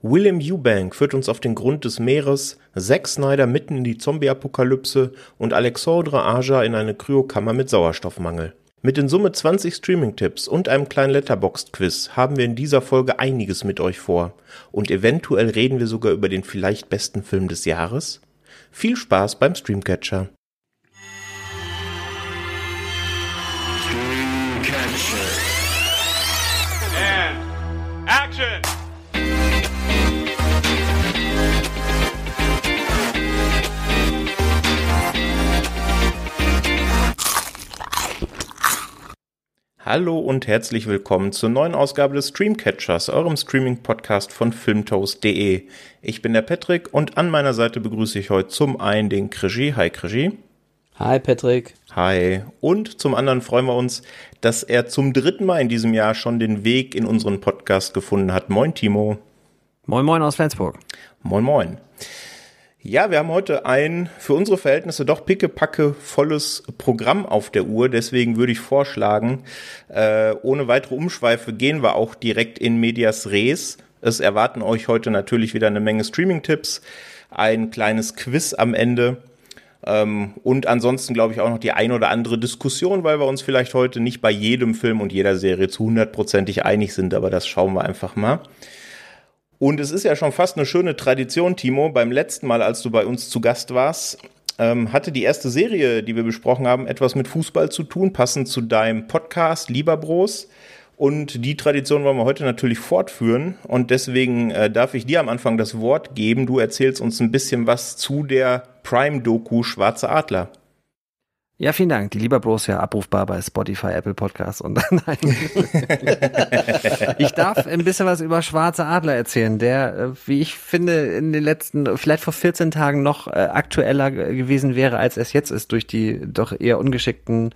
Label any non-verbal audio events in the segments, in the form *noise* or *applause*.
William Eubank führt uns auf den Grund des Meeres, Zack Snyder mitten in die Zombie-Apokalypse und Alexandre Aja in eine Kryokammer mit Sauerstoffmangel. Mit in Summe 20 Streaming-Tipps und einem kleinen Letterboxd-Quiz haben wir in dieser Folge einiges mit euch vor. Und eventuell reden wir sogar über den vielleicht besten Film des Jahres. Viel Spaß beim Streamcatcher. Hallo und herzlich willkommen zur neuen Ausgabe des Streamcatchers, eurem Streaming-Podcast von filmtoast.de. Ich bin der Patrick und an meiner Seite begrüße ich heute zum einen den Krigi. Hi Krigi. Hi Patrick. Hi. Und zum anderen freuen wir uns, dass er zum dritten Mal in diesem Jahr schon den Weg in unseren Podcast gefunden hat. Moin Timo. Moin Moin aus Flensburg. Moin Moin. Ja, wir haben heute ein für unsere Verhältnisse doch pickepacke volles Programm auf der Uhr. Deswegen würde ich vorschlagen, äh, ohne weitere Umschweife gehen wir auch direkt in Medias Res. Es erwarten euch heute natürlich wieder eine Menge Streaming-Tipps, ein kleines Quiz am Ende ähm, und ansonsten glaube ich auch noch die ein oder andere Diskussion, weil wir uns vielleicht heute nicht bei jedem Film und jeder Serie zu hundertprozentig einig sind, aber das schauen wir einfach mal. Und es ist ja schon fast eine schöne Tradition, Timo. Beim letzten Mal, als du bei uns zu Gast warst, ähm, hatte die erste Serie, die wir besprochen haben, etwas mit Fußball zu tun, passend zu deinem Podcast Lieber Bros. Und die Tradition wollen wir heute natürlich fortführen. Und deswegen äh, darf ich dir am Anfang das Wort geben. Du erzählst uns ein bisschen was zu der Prime-Doku Schwarze Adler. Ja, vielen Dank. Die Lieber Bros ja abrufbar bei Spotify, Apple Podcasts und nein. *laughs* ich darf ein bisschen was über Schwarze Adler erzählen, der, äh, wie ich finde, in den letzten, vielleicht vor 14 Tagen noch äh, aktueller gewesen wäre, als es jetzt ist, durch die doch eher ungeschickten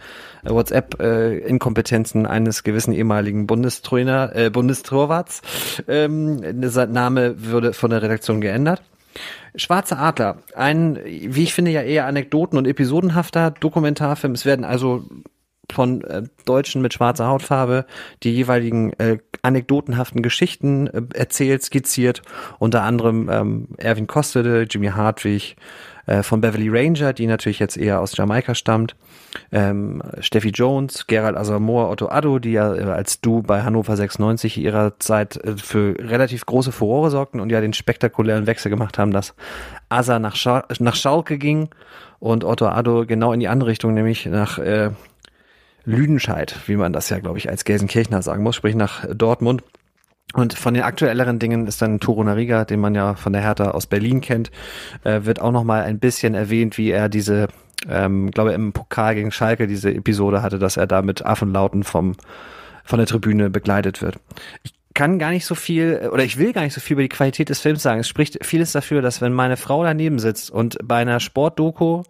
äh, WhatsApp-Inkompetenzen eines gewissen ehemaligen Bundestrainer, äh, Bundestorwarts. Ähm, der Name würde von der Redaktion geändert. Schwarze Adler, ein, wie ich finde, ja eher anekdoten- und episodenhafter Dokumentarfilm. Es werden also von äh, Deutschen mit schwarzer Hautfarbe die jeweiligen äh, anekdotenhaften Geschichten äh, erzählt, skizziert. Unter anderem ähm, Erwin Kostede, Jimmy Hartwig, äh, von Beverly Ranger, die natürlich jetzt eher aus Jamaika stammt. Ähm, Steffi Jones, Gerald Asamoah, Otto Addo, die ja äh, als Du bei Hannover 96 ihrer Zeit äh, für relativ große Furore sorgten und ja den spektakulären Wechsel gemacht haben, dass Asa nach, Scha nach Schalke ging und Otto Addo genau in die andere Richtung, nämlich nach Lüdenscheid, wie man das ja, glaube ich, als Gelsenkirchner sagen muss, sprich nach Dortmund. Und von den aktuelleren Dingen ist dann Turo Nariga, den man ja von der Hertha aus Berlin kennt, äh, wird auch noch mal ein bisschen erwähnt, wie er diese, ähm, glaube im Pokal gegen Schalke diese Episode hatte, dass er da mit Affenlauten vom von der Tribüne begleitet wird. Ich kann gar nicht so viel oder ich will gar nicht so viel über die Qualität des Films sagen. Es spricht vieles dafür, dass wenn meine Frau daneben sitzt und bei einer Sportdoku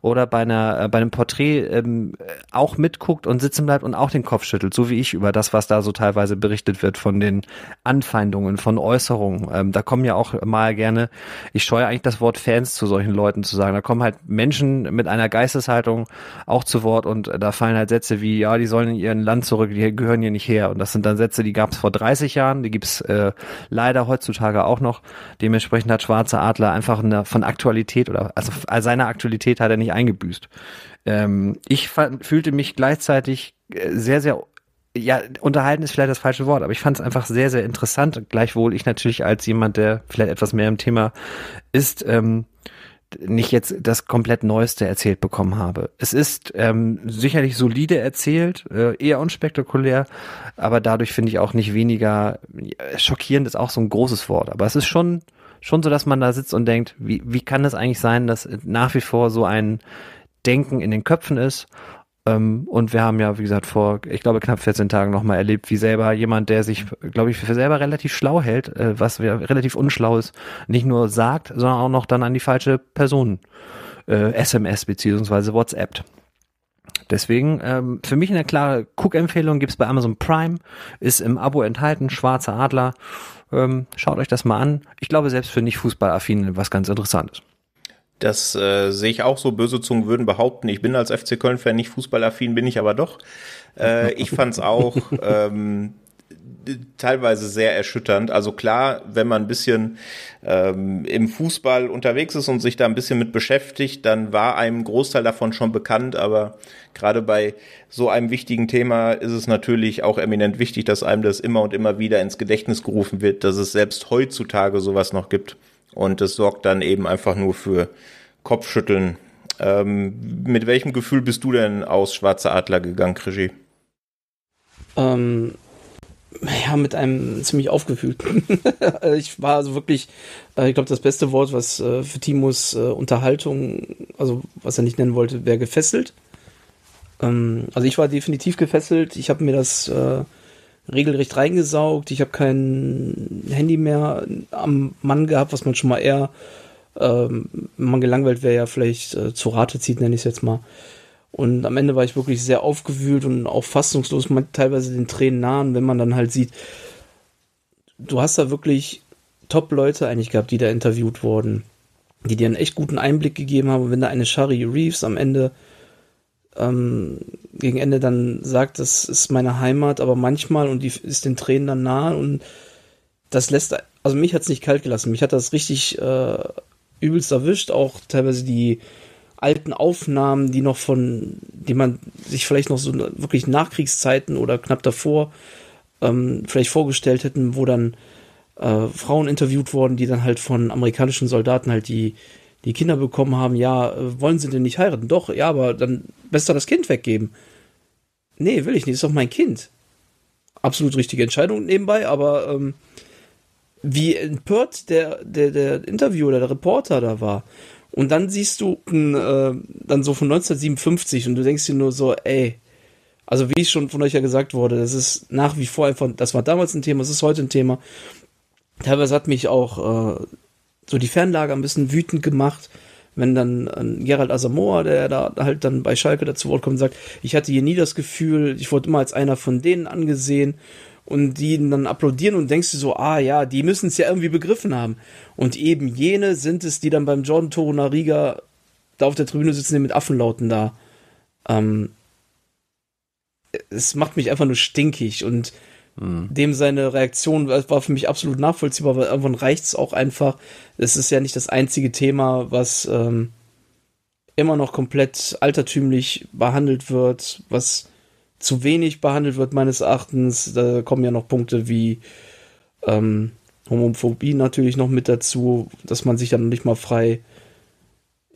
oder bei einer äh, bei einem Porträt ähm, auch mitguckt und sitzen bleibt und auch den Kopf schüttelt, so wie ich über das, was da so teilweise berichtet wird von den Anfeindungen, von Äußerungen. Ähm, da kommen ja auch mal gerne, ich scheue eigentlich das Wort Fans zu solchen Leuten zu sagen. Da kommen halt Menschen mit einer Geisteshaltung auch zu Wort und da fallen halt Sätze wie, ja, die sollen in ihren Land zurück, die gehören hier nicht her. Und das sind dann Sätze, die gab es vor 30 30 Jahren, die gibt's äh, leider heutzutage auch noch. Dementsprechend hat Schwarze Adler einfach eine, von Aktualität oder also seine Aktualität hat er nicht eingebüßt. Ähm, ich fühlte mich gleichzeitig äh, sehr, sehr ja, unterhalten ist vielleicht das falsche Wort, aber ich fand es einfach sehr, sehr interessant. Gleichwohl ich natürlich als jemand, der vielleicht etwas mehr im Thema ist, ähm, nicht jetzt das komplett Neueste erzählt bekommen habe. Es ist ähm, sicherlich solide erzählt, äh, eher unspektakulär, aber dadurch finde ich auch nicht weniger schockierend ist auch so ein großes Wort. Aber es ist schon schon so, dass man da sitzt und denkt, wie wie kann es eigentlich sein, dass nach wie vor so ein Denken in den Köpfen ist und wir haben ja, wie gesagt, vor, ich glaube, knapp 14 Tagen nochmal erlebt, wie selber jemand, der sich, glaube ich, für selber relativ schlau hält, äh, was relativ unschlau ist, nicht nur sagt, sondern auch noch dann an die falsche Person äh, SMS beziehungsweise WhatsApp. Deswegen ähm, für mich eine klare Cook-Empfehlung gibt's bei Amazon Prime, ist im Abo enthalten, Schwarzer Adler. Ähm, schaut euch das mal an. Ich glaube, selbst für nicht Fußballaffinen was ganz Interessantes. Das äh, sehe ich auch so. Böse Zungen würden behaupten, ich bin als FC Köln-Fan nicht fußballaffin, bin ich aber doch. Äh, *laughs* ich fand's auch. Ähm, teilweise sehr erschütternd. Also klar, wenn man ein bisschen ähm, im Fußball unterwegs ist und sich da ein bisschen mit beschäftigt, dann war einem Großteil davon schon bekannt, aber gerade bei so einem wichtigen Thema ist es natürlich auch eminent wichtig, dass einem das immer und immer wieder ins Gedächtnis gerufen wird, dass es selbst heutzutage sowas noch gibt. Und es sorgt dann eben einfach nur für Kopfschütteln. Ähm, mit welchem Gefühl bist du denn aus Schwarze Adler gegangen, Regie? Ähm, ja, mit einem ziemlich aufgefühlten. *laughs* ich war also wirklich, äh, ich glaube, das beste Wort, was äh, für Timos äh, Unterhaltung, also was er nicht nennen wollte, wäre gefesselt. Ähm, also ich war definitiv gefesselt. Ich habe mir das äh, regelrecht reingesaugt. Ich habe kein Handy mehr am Mann gehabt, was man schon mal eher, ähm, man gelangweilt wäre, ja vielleicht äh, zu Rate zieht, nenne ich es jetzt mal. Und am Ende war ich wirklich sehr aufgewühlt und auch fassungslos, teilweise den Tränen nahen, wenn man dann halt sieht, du hast da wirklich Top-Leute eigentlich gehabt, die da interviewt wurden, die dir einen echt guten Einblick gegeben haben. Und wenn da eine Shari Reeves am Ende ähm, gegen Ende dann sagt, das ist meine Heimat, aber manchmal und die ist den Tränen dann nahe und das lässt, also mich hat es nicht kalt gelassen, mich hat das richtig äh, übelst erwischt, auch teilweise die alten Aufnahmen, die noch von, die man sich vielleicht noch so wirklich Nachkriegszeiten oder knapp davor ähm, vielleicht vorgestellt hätten, wo dann äh, Frauen interviewt wurden, die dann halt von amerikanischen Soldaten halt die, die Kinder bekommen haben, ja, äh, wollen sie denn nicht heiraten? Doch, ja, aber dann besser das Kind weggeben. Nee, will ich nicht, ist doch mein Kind. Absolut richtige Entscheidung nebenbei, aber ähm, wie empört der, der, der Interviewer, der Reporter da war. Und dann siehst du äh, dann so von 1957 und du denkst dir nur so, ey, also wie schon von euch ja gesagt wurde, das ist nach wie vor einfach, das war damals ein Thema, es ist heute ein Thema. Teilweise hat mich auch äh, so die Fernlage ein bisschen wütend gemacht, wenn dann äh, Gerald Asamoah, der da halt dann bei Schalke dazu Wort kommt, sagt, ich hatte hier nie das Gefühl, ich wurde immer als einer von denen angesehen und die dann applaudieren und denkst du so, ah ja, die müssen es ja irgendwie begriffen haben. Und eben jene sind es, die dann beim Jordan Torunariga da auf der Tribüne sitzen, die mit Affenlauten da. Ähm, es macht mich einfach nur stinkig und mhm. dem seine Reaktion war für mich absolut nachvollziehbar, weil irgendwann reicht es auch einfach. Es ist ja nicht das einzige Thema, was ähm, immer noch komplett altertümlich behandelt wird, was zu wenig behandelt wird, meines Erachtens. Da kommen ja noch Punkte wie ähm, Homophobie natürlich noch mit dazu, dass man sich dann nicht mal frei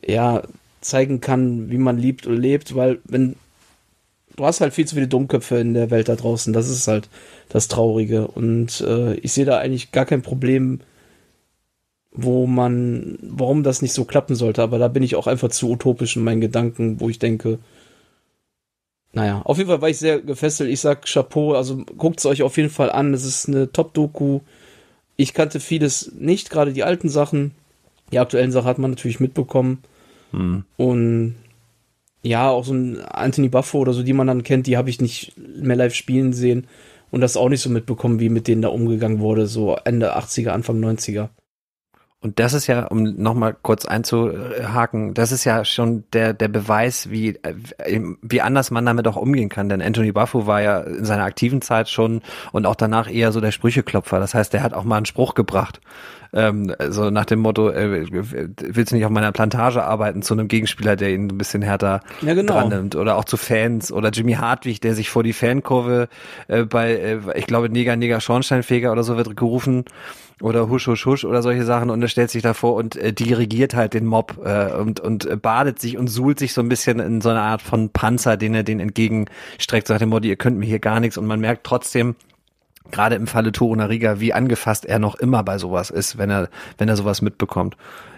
ja, zeigen kann, wie man liebt oder lebt, weil wenn du hast halt viel zu viele Dummköpfe in der Welt da draußen, das ist halt das Traurige und äh, ich sehe da eigentlich gar kein Problem, wo man, warum das nicht so klappen sollte, aber da bin ich auch einfach zu utopisch in meinen Gedanken, wo ich denke, naja, auf jeden Fall war ich sehr gefesselt. Ich sag Chapeau, also guckt es euch auf jeden Fall an. Es ist eine Top-Doku. Ich kannte vieles nicht, gerade die alten Sachen. Die aktuellen Sachen hat man natürlich mitbekommen. Hm. Und ja, auch so ein Anthony Buffo oder so, die man dann kennt, die habe ich nicht mehr live spielen sehen und das auch nicht so mitbekommen, wie mit denen da umgegangen wurde, so Ende 80er, Anfang 90er. Und das ist ja, um nochmal kurz einzuhaken, das ist ja schon der, der Beweis, wie, wie anders man damit auch umgehen kann. Denn Anthony Buffo war ja in seiner aktiven Zeit schon und auch danach eher so der Sprücheklopfer. Das heißt, der hat auch mal einen Spruch gebracht. Ähm, so nach dem Motto, äh, willst du nicht auf meiner Plantage arbeiten zu einem Gegenspieler, der ihn ein bisschen härter ja, genau. dran nimmt. Oder auch zu Fans. Oder Jimmy Hartwig, der sich vor die Fankurve äh, bei, äh, ich glaube, Neger, Neger, Schornsteinfeger oder so wird gerufen oder Husch, Husch, Husch oder solche Sachen und er stellt sich davor und äh, dirigiert halt den Mob äh, und, und äh, badet sich und suhlt sich so ein bisschen in so einer Art von Panzer, den er den entgegenstreckt, sagt dem Modi, ihr könnt mir hier gar nichts. Und man merkt trotzdem, gerade im Falle Toro Nariga, wie angefasst er noch immer bei sowas ist, wenn er, wenn er sowas mitbekommt.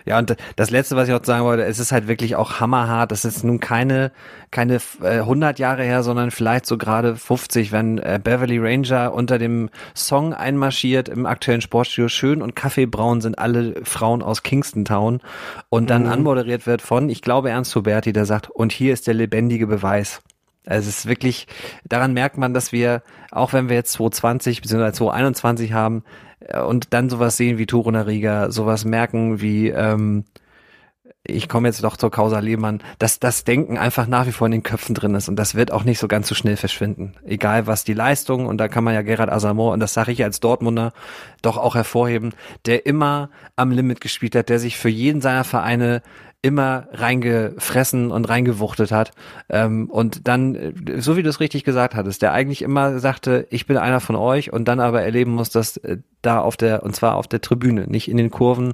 Ja, und das letzte, was ich auch sagen wollte, es ist halt wirklich auch hammerhart. Es ist nun keine, keine äh, 100 Jahre her, sondern vielleicht so gerade 50, wenn äh, Beverly Ranger unter dem Song einmarschiert im aktuellen Sportstudio. Schön und kaffeebraun sind alle Frauen aus Kingston Town und dann mhm. anmoderiert wird von, ich glaube, Ernst Huberti, der sagt, und hier ist der lebendige Beweis. Also es ist wirklich, daran merkt man, dass wir, auch wenn wir jetzt 2020 bzw. 2021 haben äh, und dann sowas sehen wie Torunariga, sowas merken wie, ähm, ich komme jetzt doch zur Causa Lehmann, dass das Denken einfach nach wie vor in den Köpfen drin ist und das wird auch nicht so ganz so schnell verschwinden. Egal was die Leistung, und da kann man ja Gerard Asamoah, und das sage ich als Dortmunder, doch auch hervorheben, der immer am Limit gespielt hat, der sich für jeden seiner Vereine immer reingefressen und reingewuchtet hat. Ähm, und dann, äh, so wie du es richtig gesagt hattest, der eigentlich immer sagte, ich bin einer von euch und dann aber erleben muss, dass äh, da auf der, und zwar auf der Tribüne, nicht in den Kurven,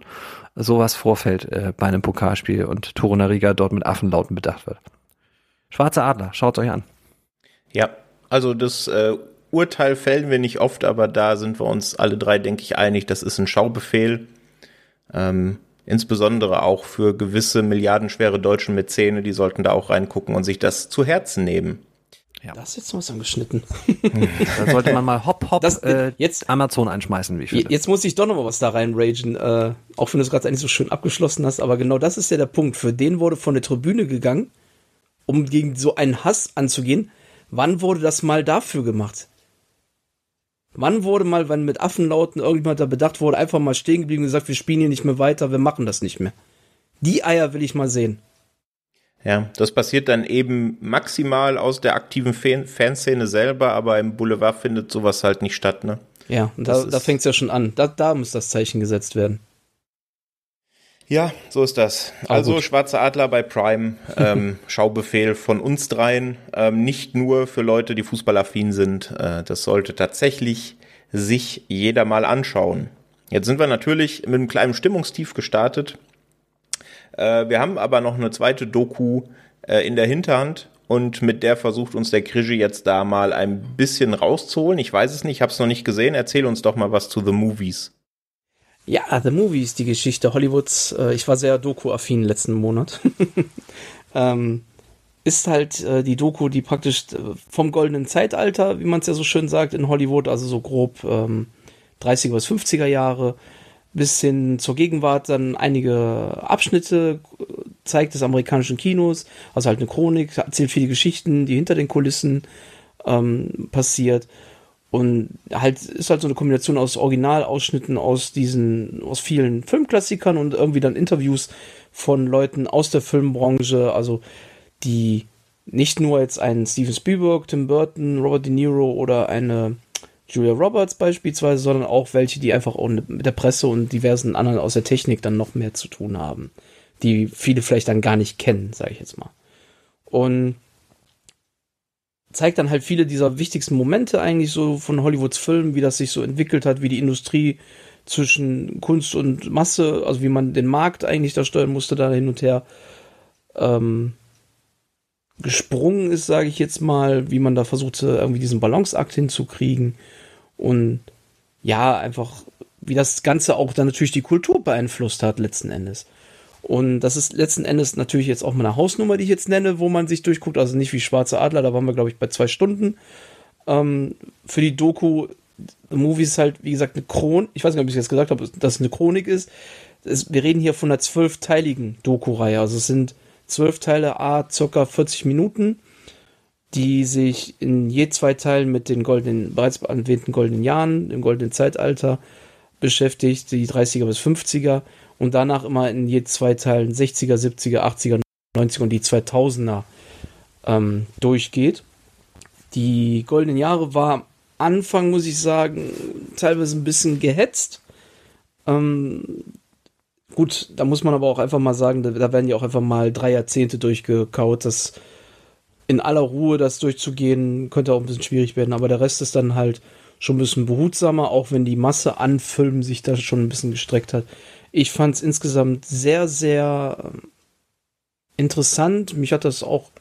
sowas vorfällt äh, bei einem Pokalspiel und Torunariga dort mit Affenlauten bedacht wird. Schwarze Adler, schaut euch an. Ja, also das äh, Urteil fällen wir nicht oft, aber da sind wir uns alle drei, denke ich, einig, das ist ein Schaubefehl. Ähm, insbesondere auch für gewisse milliardenschwere deutsche Mäzene, die sollten da auch reingucken und sich das zu Herzen nehmen. Ja. Da ist jetzt noch was angeschnitten. *laughs* da sollte man mal hopp hopp das, äh, jetzt, Amazon einschmeißen, wie ich finde. Jetzt muss ich doch noch mal was da reinragen, äh, auch wenn du es gerade eigentlich so schön abgeschlossen hast, aber genau das ist ja der Punkt. Für den wurde von der Tribüne gegangen, um gegen so einen Hass anzugehen. Wann wurde das mal dafür gemacht? Wann wurde mal, wenn mit Affenlauten irgendjemand da bedacht wurde, einfach mal stehen geblieben und gesagt, wir spielen hier nicht mehr weiter, wir machen das nicht mehr? Die Eier will ich mal sehen. Ja, das passiert dann eben maximal aus der aktiven Fan Fanszene selber, aber im Boulevard findet sowas halt nicht statt, ne? Ja, und da, da fängt es ja schon an. Da, da muss das Zeichen gesetzt werden. Ja, so ist das. Aber also gut. Schwarze Adler bei Prime, ähm, *laughs* Schaubefehl von uns dreien. Ähm, nicht nur für Leute, die fußballaffin sind. Äh, das sollte tatsächlich sich jeder mal anschauen. Jetzt sind wir natürlich mit einem kleinen Stimmungstief gestartet. Äh, wir haben aber noch eine zweite Doku äh, in der Hinterhand und mit der versucht uns der Krigi jetzt da mal ein bisschen rauszuholen. Ich weiß es nicht, ich habe es noch nicht gesehen. Erzähl uns doch mal was zu The Movies. Ja, The Movies, die Geschichte Hollywoods. Äh, ich war sehr Doku-affin letzten Monat. *laughs* ähm, ist halt äh, die Doku, die praktisch äh, vom goldenen Zeitalter, wie man es ja so schön sagt, in Hollywood, also so grob ähm, 30er bis 50er Jahre, bis hin zur Gegenwart dann einige Abschnitte zeigt des amerikanischen Kinos, also halt eine Chronik, erzählt viele Geschichten, die hinter den Kulissen ähm, passiert. Und halt ist halt so eine Kombination aus Originalausschnitten aus diesen, aus vielen Filmklassikern und irgendwie dann Interviews von Leuten aus der Filmbranche, also die nicht nur jetzt einen Steven Spielberg, Tim Burton, Robert De Niro oder eine Julia Roberts beispielsweise, sondern auch welche, die einfach auch mit der Presse und diversen anderen aus der Technik dann noch mehr zu tun haben, die viele vielleicht dann gar nicht kennen, sage ich jetzt mal. Und zeigt dann halt viele dieser wichtigsten Momente eigentlich so von Hollywoods Filmen, wie das sich so entwickelt hat, wie die Industrie zwischen Kunst und Masse, also wie man den Markt eigentlich da steuern musste, da hin und her ähm, gesprungen ist, sage ich jetzt mal, wie man da versuchte, irgendwie diesen Balanceakt hinzukriegen und ja, einfach, wie das Ganze auch dann natürlich die Kultur beeinflusst hat, letzten Endes. Und das ist letzten Endes natürlich jetzt auch mal eine Hausnummer, die ich jetzt nenne, wo man sich durchguckt. Also nicht wie Schwarze Adler, da waren wir, glaube ich, bei zwei Stunden. Ähm, für die Doku, The Movie ist halt, wie gesagt, eine Chronik. Ich weiß nicht, ob ich jetzt gesagt habe, dass es eine Chronik ist. Es, wir reden hier von einer zwölfteiligen Doku-Reihe. Also es sind zwölf Teile, a circa 40 Minuten, die sich in je zwei Teilen mit den goldenen, bereits erwähnten goldenen Jahren, dem goldenen Zeitalter beschäftigt, die 30er bis 50er und danach immer in je zwei Teilen 60er, 70er, 80er, 90er und die 2000er ähm, durchgeht. Die goldenen Jahre war am Anfang, muss ich sagen, teilweise ein bisschen gehetzt. Ähm, gut, da muss man aber auch einfach mal sagen, da, da werden ja auch einfach mal drei Jahrzehnte durchgekaut. Das in aller Ruhe das durchzugehen, könnte auch ein bisschen schwierig werden, aber der Rest ist dann halt schon ein bisschen behutsamer, auch wenn die Masse an Filmen sich da schon ein bisschen gestreckt hat. Ich fand es insgesamt sehr, sehr ähm, interessant. Mich hat das auch,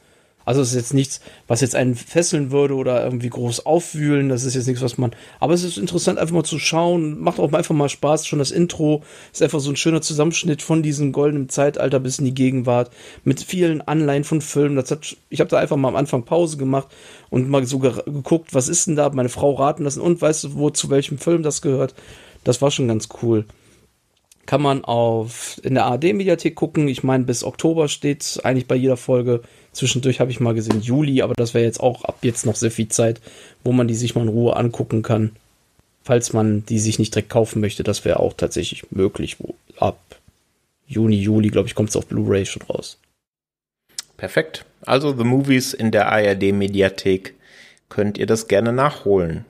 also es ist jetzt nichts, was jetzt einen fesseln würde oder irgendwie groß aufwühlen. Das ist jetzt nichts, was man, aber es ist interessant, einfach mal zu schauen. Macht auch einfach mal Spaß. Schon das Intro ist einfach so ein schöner Zusammenschnitt von diesem goldenen Zeitalter bis in die Gegenwart mit vielen Anleihen von Filmen. Das hat, ich habe da einfach mal am Anfang Pause gemacht und mal so ge geguckt, was ist denn da? Meine Frau raten lassen und weißt du, wo zu welchem Film das gehört. Das war schon ganz cool kann man auf in der ARD-Mediathek gucken. Ich meine, bis Oktober steht eigentlich bei jeder Folge. Zwischendurch habe ich mal gesehen Juli, aber das wäre jetzt auch ab jetzt noch sehr viel Zeit, wo man die sich mal in Ruhe angucken kann. Falls man die sich nicht direkt kaufen möchte, das wäre auch tatsächlich möglich, wo ab Juni, Juli, glaube ich, kommt es auf Blu-ray schon raus. Perfekt. Also The Movies in der ARD Mediathek könnt ihr das gerne nachholen.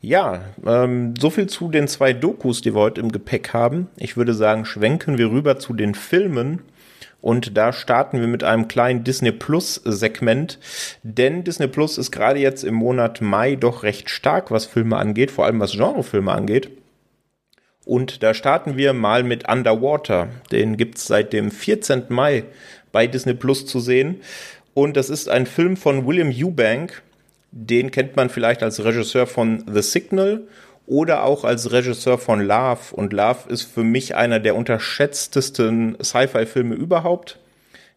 Ja, ähm, so viel zu den zwei Dokus, die wir heute im Gepäck haben. Ich würde sagen, schwenken wir rüber zu den Filmen. Und da starten wir mit einem kleinen Disney Plus Segment, denn Disney Plus ist gerade jetzt im Monat Mai doch recht stark, was Filme angeht, vor allem was Genrefilme angeht. Und da starten wir mal mit Underwater. Den gibt's seit dem 14. Mai bei Disney Plus zu sehen. Und das ist ein Film von William Eubank. Den kennt man vielleicht als Regisseur von The Signal oder auch als Regisseur von Love. Und Love ist für mich einer der unterschätztesten Sci-Fi-Filme überhaupt.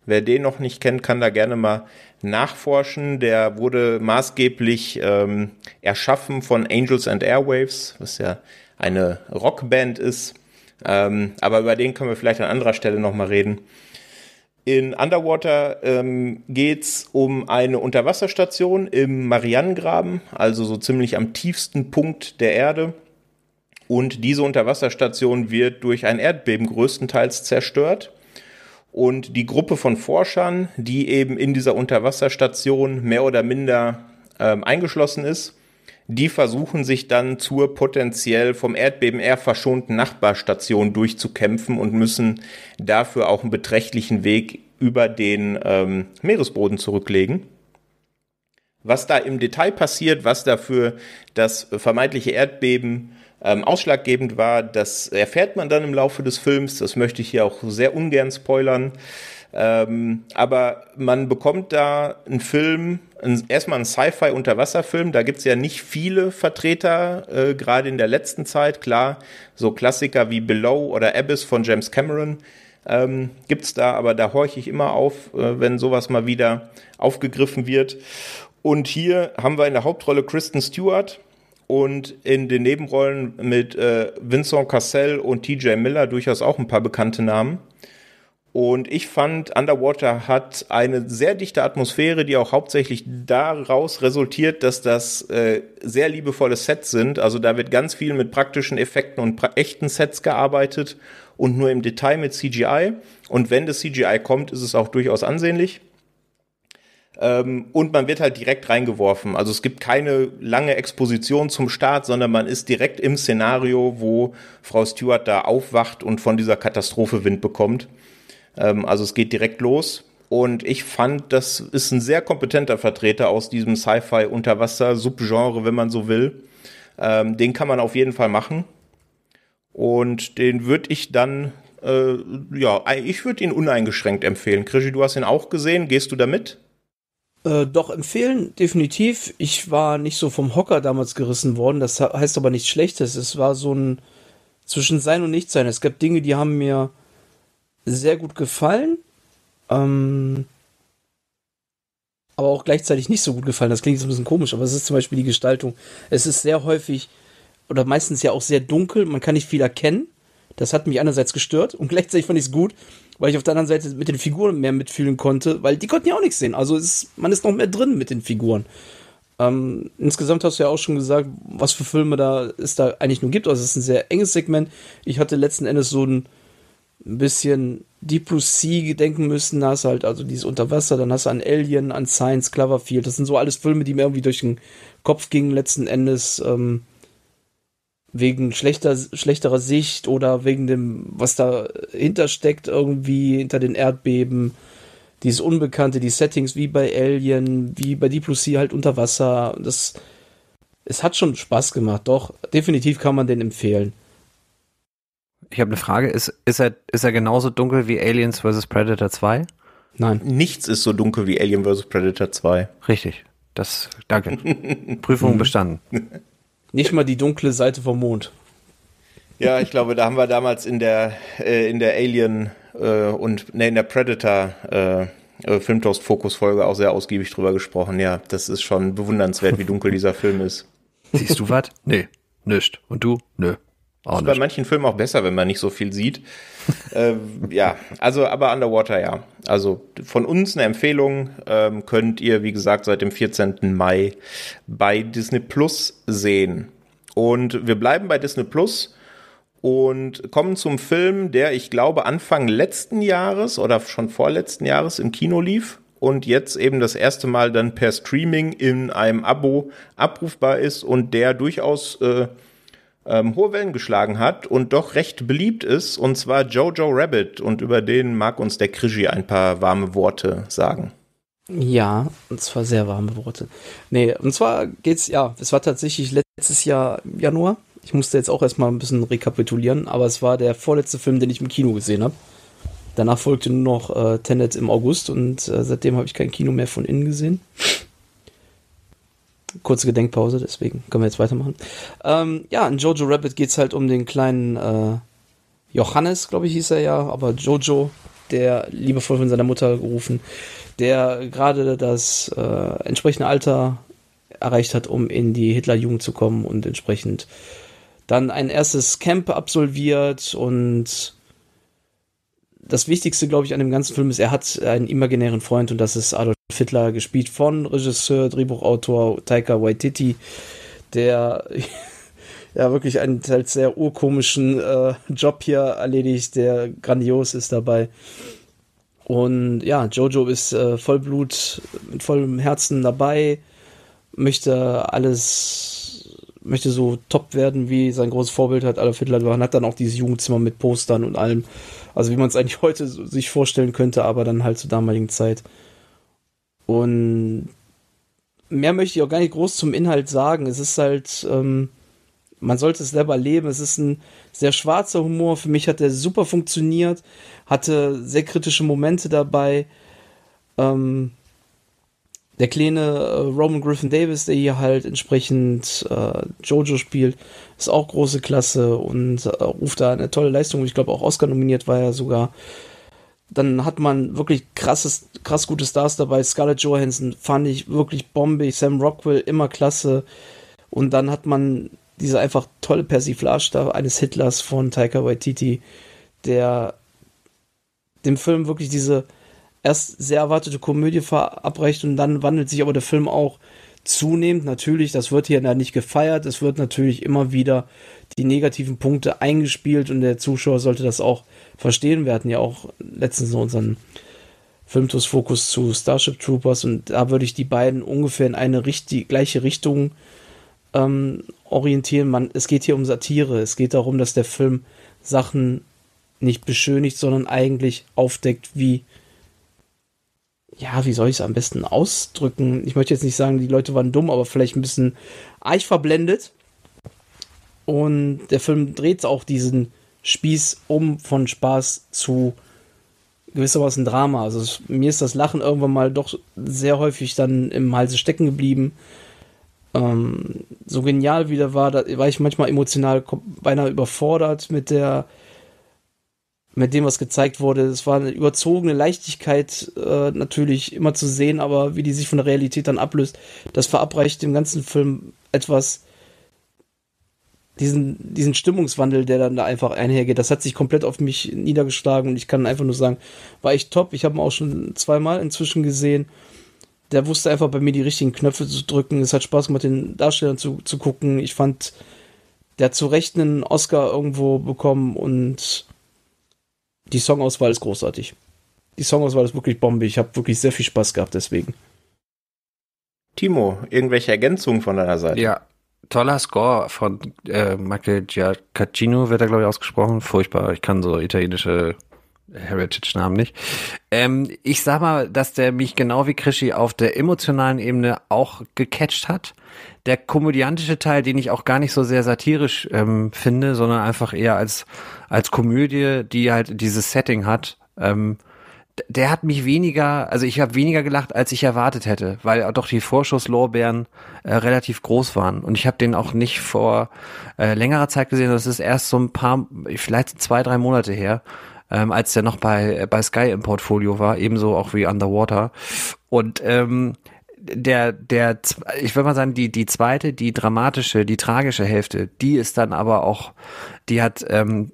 Wer den noch nicht kennt, kann da gerne mal nachforschen. Der wurde maßgeblich ähm, erschaffen von Angels and Airwaves, was ja eine Rockband ist. Ähm, aber über den können wir vielleicht an anderer Stelle nochmal reden. In Underwater ähm, geht es um eine Unterwasserstation im Marianengraben, also so ziemlich am tiefsten Punkt der Erde. Und diese Unterwasserstation wird durch ein Erdbeben größtenteils zerstört. Und die Gruppe von Forschern, die eben in dieser Unterwasserstation mehr oder minder ähm, eingeschlossen ist, die versuchen sich dann zur potenziell vom Erdbeben eher verschonten Nachbarstation durchzukämpfen und müssen dafür auch einen beträchtlichen Weg über den ähm, Meeresboden zurücklegen. Was da im Detail passiert, was dafür das vermeintliche Erdbeben ähm, ausschlaggebend war, das erfährt man dann im Laufe des Films. Das möchte ich hier auch sehr ungern spoilern. Ähm, aber man bekommt da einen Film, ein, erstmal einen Sci-Fi-Unterwasserfilm. Da gibt's ja nicht viele Vertreter, äh, gerade in der letzten Zeit. Klar, so Klassiker wie Below oder Abyss von James Cameron ähm, gibt's da, aber da horche ich immer auf, äh, wenn sowas mal wieder aufgegriffen wird. Und hier haben wir in der Hauptrolle Kristen Stewart und in den Nebenrollen mit äh, Vincent Cassell und TJ Miller durchaus auch ein paar bekannte Namen. Und ich fand, Underwater hat eine sehr dichte Atmosphäre, die auch hauptsächlich daraus resultiert, dass das äh, sehr liebevolle Sets sind. Also da wird ganz viel mit praktischen Effekten und pra echten Sets gearbeitet und nur im Detail mit CGI. Und wenn das CGI kommt, ist es auch durchaus ansehnlich. Ähm, und man wird halt direkt reingeworfen. Also es gibt keine lange Exposition zum Start, sondern man ist direkt im Szenario, wo Frau Stewart da aufwacht und von dieser Katastrophe Wind bekommt. Ähm, also es geht direkt los. Und ich fand, das ist ein sehr kompetenter Vertreter aus diesem Sci-Fi-Unterwasser-Subgenre, wenn man so will. Ähm, den kann man auf jeden Fall machen. Und den würde ich dann, äh, ja, ich würde ihn uneingeschränkt empfehlen. Krischi, du hast ihn auch gesehen. Gehst du damit? Äh, doch, empfehlen, definitiv. Ich war nicht so vom Hocker damals gerissen worden. Das heißt aber nichts Schlechtes. Es war so ein zwischen Sein und Nichtsein. Es gab Dinge, die haben mir sehr gut gefallen. Ähm, aber auch gleichzeitig nicht so gut gefallen. Das klingt jetzt ein bisschen komisch, aber es ist zum Beispiel die Gestaltung. Es ist sehr häufig oder meistens ja auch sehr dunkel. Man kann nicht viel erkennen. Das hat mich einerseits gestört und *laughs* gleichzeitig fand ich es gut, weil ich auf der anderen Seite mit den Figuren mehr mitfühlen konnte, weil die konnten ja auch nichts sehen. Also ist, man ist noch mehr drin mit den Figuren. Ähm, insgesamt hast du ja auch schon gesagt, was für Filme da es da eigentlich nur gibt. Also es ist ein sehr enges Segment. Ich hatte letzten Endes so ein ein bisschen Deep Blue Sea denken müssen, da hast halt also dieses Unterwasser, dann hast du an Alien, an Science, Cloverfield, das sind so alles Filme, die mir irgendwie durch den Kopf gingen letzten Endes, ähm, wegen schlechter, schlechterer Sicht oder wegen dem, was dahinter steckt, irgendwie hinter den Erdbeben, dieses Unbekannte, die Settings wie bei Alien, wie bei Deep Blue Sea halt unter Wasser, das, es hat schon Spaß gemacht, doch, definitiv kann man den empfehlen. Ich habe eine Frage. Ist, ist, er, ist er genauso dunkel wie Aliens vs. Predator 2? Nein. Nichts ist so dunkel wie Alien vs. Predator 2. Richtig. Das, danke. *laughs* Prüfung bestanden. Nicht mal die dunkle Seite vom Mond. Ja, ich glaube, da haben wir damals in der, äh, in der Alien äh, und ne, in der Predator äh, äh Filmtoast Fokus Folge auch sehr ausgiebig drüber gesprochen. Ja, das ist schon bewundernswert, wie dunkel dieser Film ist. Siehst du was? Nee, nicht. Und du? Nö. Auch ist bei manchen Filmen auch besser, wenn man nicht so viel sieht. *laughs* äh, ja, also aber Underwater ja. Also von uns eine Empfehlung ähm, könnt ihr, wie gesagt, seit dem 14. Mai bei Disney Plus sehen. Und wir bleiben bei Disney Plus und kommen zum Film, der ich glaube Anfang letzten Jahres oder schon vorletzten Jahres im Kino lief und jetzt eben das erste Mal dann per Streaming in einem Abo abrufbar ist und der durchaus äh, ähm, hohe Wellen geschlagen hat und doch recht beliebt ist, und zwar Jojo Rabbit. Und über den mag uns der Krischi ein paar warme Worte sagen. Ja, und zwar sehr warme Worte. Nee, und zwar geht's, ja, es war tatsächlich letztes Jahr Januar. Ich musste jetzt auch erstmal ein bisschen rekapitulieren, aber es war der vorletzte Film, den ich im Kino gesehen habe. Danach folgte nur noch äh, Tenet im August und äh, seitdem habe ich kein Kino mehr von innen gesehen. Kurze Gedenkpause, deswegen können wir jetzt weitermachen. Ähm, ja, in Jojo Rabbit geht es halt um den kleinen äh, Johannes, glaube ich, hieß er ja, aber Jojo, der liebevoll von seiner Mutter gerufen, der gerade das äh, entsprechende Alter erreicht hat, um in die Hitlerjugend zu kommen und entsprechend dann ein erstes Camp absolviert und das Wichtigste, glaube ich, an dem ganzen Film ist, er hat einen imaginären Freund und das ist Adolf Hitler, gespielt von Regisseur, Drehbuchautor Taika Waititi, der *laughs* ja wirklich einen teils sehr urkomischen äh, Job hier erledigt, der grandios ist dabei. Und ja, Jojo ist äh, Vollblut, mit vollem Herzen dabei, möchte alles, möchte so top werden, wie sein großes Vorbild hat Adolf Hitler war, hat dann auch dieses Jugendzimmer mit Postern und allem. Also wie man es eigentlich *laughs* heute sich vorstellen könnte, aber dann halt zur damaligen Zeit. Und mehr möchte ich auch gar nicht groß zum Inhalt sagen. Es ist halt, ähm, man sollte es selber leben. Es ist ein sehr schwarzer Humor. Für mich hat der super funktioniert, hatte sehr kritische Momente dabei. Ähm, der kleine äh, Roman Griffin Davis, der hier halt entsprechend äh, Jojo spielt, ist auch große Klasse und äh, ruft da eine tolle Leistung. Ich glaube auch Oscar nominiert war er sogar. Dann hat man wirklich krasses, krass gute Stars dabei. Scarlett Johansson fand ich wirklich bombig. Sam Rockwell immer klasse. Und dann hat man diese einfach tolle Persiflage da eines Hitlers von Taika Waititi, der dem Film wirklich diese erst sehr erwartete Komödie verabreicht und dann wandelt sich aber der Film auch zunehmend. Natürlich, das wird hier nicht gefeiert, es wird natürlich immer wieder die negativen Punkte eingespielt und der Zuschauer sollte das auch verstehen. Wir hatten ja auch letztens so unseren Filmtus-Fokus zu Starship Troopers und da würde ich die beiden ungefähr in eine richtig, gleiche Richtung ähm, orientieren. Man, es geht hier um Satire. Es geht darum, dass der Film Sachen nicht beschönigt, sondern eigentlich aufdeckt, wie ja, wie soll ich es am besten ausdrücken? Ich möchte jetzt nicht sagen, die Leute waren dumm, aber vielleicht ein bisschen arg verblendet. Und der Film dreht auch diesen Spieß um von Spaß zu gewissermaßen Drama. Also es, mir ist das Lachen irgendwann mal doch sehr häufig dann im Halse stecken geblieben. Ähm, so genial wie der war, da war ich manchmal emotional beinahe überfordert mit der mit dem, was gezeigt wurde. Es war eine überzogene Leichtigkeit äh, natürlich immer zu sehen, aber wie die sich von der Realität dann ablöst, das verabreicht dem ganzen Film etwas, diesen, diesen Stimmungswandel, der dann da einfach einhergeht. Das hat sich komplett auf mich niedergeschlagen und ich kann einfach nur sagen, war echt top. Ich habe ihn auch schon zweimal inzwischen gesehen. Der wusste einfach bei mir die richtigen Knöpfe zu drücken. Es hat Spaß gemacht, den Darstellern zu, zu gucken. Ich fand, der hat zu Recht einen Oscar irgendwo bekommen und die Songauswahl ist großartig. Die Songauswahl ist wirklich Bombe. Ich habe wirklich sehr viel Spaß gehabt deswegen. Timo, irgendwelche Ergänzungen von deiner Seite? Ja, toller Score von äh, Michael Giacchino wird er, glaube ich, ausgesprochen. Furchtbar. Ich kann so italienische Heritage-Namen nicht. Ähm, ich sag mal, dass der mich genau wie Krischi auf der emotionalen Ebene auch gecatcht hat. Der komödiantische Teil, den ich auch gar nicht so sehr satirisch ähm, finde, sondern einfach eher als, als Komödie, die halt dieses Setting hat, ähm, der hat mich weniger, also ich habe weniger gelacht, als ich erwartet hätte, weil doch die Vorschusslorbeeren äh, relativ groß waren. Und ich habe den auch nicht vor äh, längerer Zeit gesehen, das ist erst so ein paar, vielleicht zwei, drei Monate her ähm, als der noch bei, bei Sky im Portfolio war, ebenso auch wie Underwater. Und ähm, der, der, ich würde mal sagen, die, die zweite, die dramatische, die tragische Hälfte, die ist dann aber auch, die hat ähm,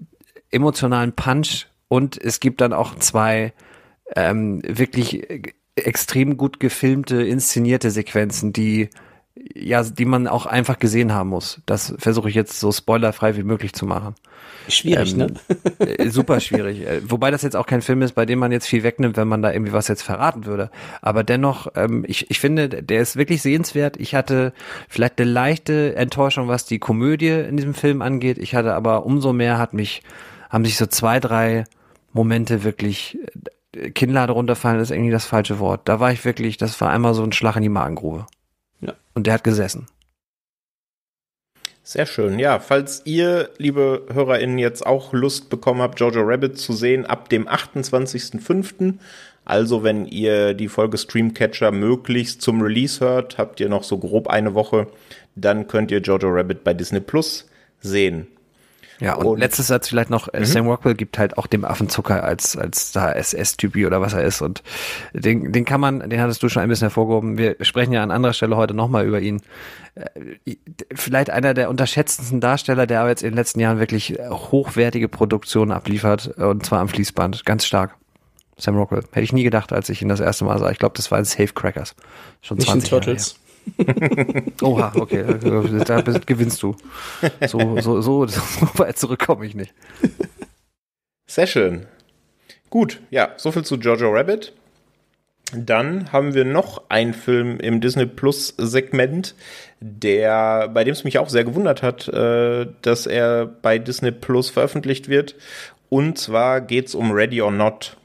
emotionalen Punch und es gibt dann auch zwei ähm, wirklich extrem gut gefilmte, inszenierte Sequenzen, die ja, die man auch einfach gesehen haben muss. Das versuche ich jetzt so spoilerfrei wie möglich zu machen. Schwierig, ähm, ne? Äh, super schwierig. Äh, wobei das jetzt auch kein Film ist, bei dem man jetzt viel wegnimmt, wenn man da irgendwie was jetzt verraten würde. Aber dennoch, ähm, ich, ich finde, der ist wirklich sehenswert. Ich hatte vielleicht eine leichte Enttäuschung, was die Komödie in diesem Film angeht. Ich hatte aber umso mehr hat mich, haben sich so zwei, drei Momente wirklich äh, Kinnlade runterfallen ist irgendwie das falsche Wort. Da war ich wirklich, das war einmal so ein Schlag in die Magengrube. Ja. Und der hat gesessen. Sehr schön. Ja, falls ihr, liebe HörerInnen, jetzt auch Lust bekommen habt, Jojo Rabbit zu sehen, ab dem 28.05., also wenn ihr die Folge Streamcatcher möglichst zum Release hört, habt ihr noch so grob eine Woche, dann könnt ihr Jojo Rabbit bei Disney Plus sehen. Ja, und, und letztes Satz vielleicht noch, äh, mhm. Sam Rockwell gibt halt auch dem Affenzucker als, als da SS-Typi oder was er ist. Und den, den kann man, den hattest du schon ein bisschen hervorgehoben. Wir sprechen ja an anderer Stelle heute nochmal über ihn. Äh, vielleicht einer der unterschätzendsten Darsteller, der aber jetzt in den letzten Jahren wirklich hochwertige Produktionen abliefert. Und zwar am Fließband. Ganz stark. Sam Rockwell. Hätte ich nie gedacht, als ich ihn das erste Mal sah. Ich glaube, das war in Safe Crackers. Schon Nicht 20 Turtles. *laughs* Oha, okay, da gewinnst du. So, so, so, so weit zurück komme ich nicht. Sehr schön. Gut, ja, soviel zu Jojo Rabbit. Dann haben wir noch einen Film im Disney Plus Segment, der, bei dem es mich auch sehr gewundert hat, äh, dass er bei Disney Plus veröffentlicht wird. Und zwar geht es um Ready or Not.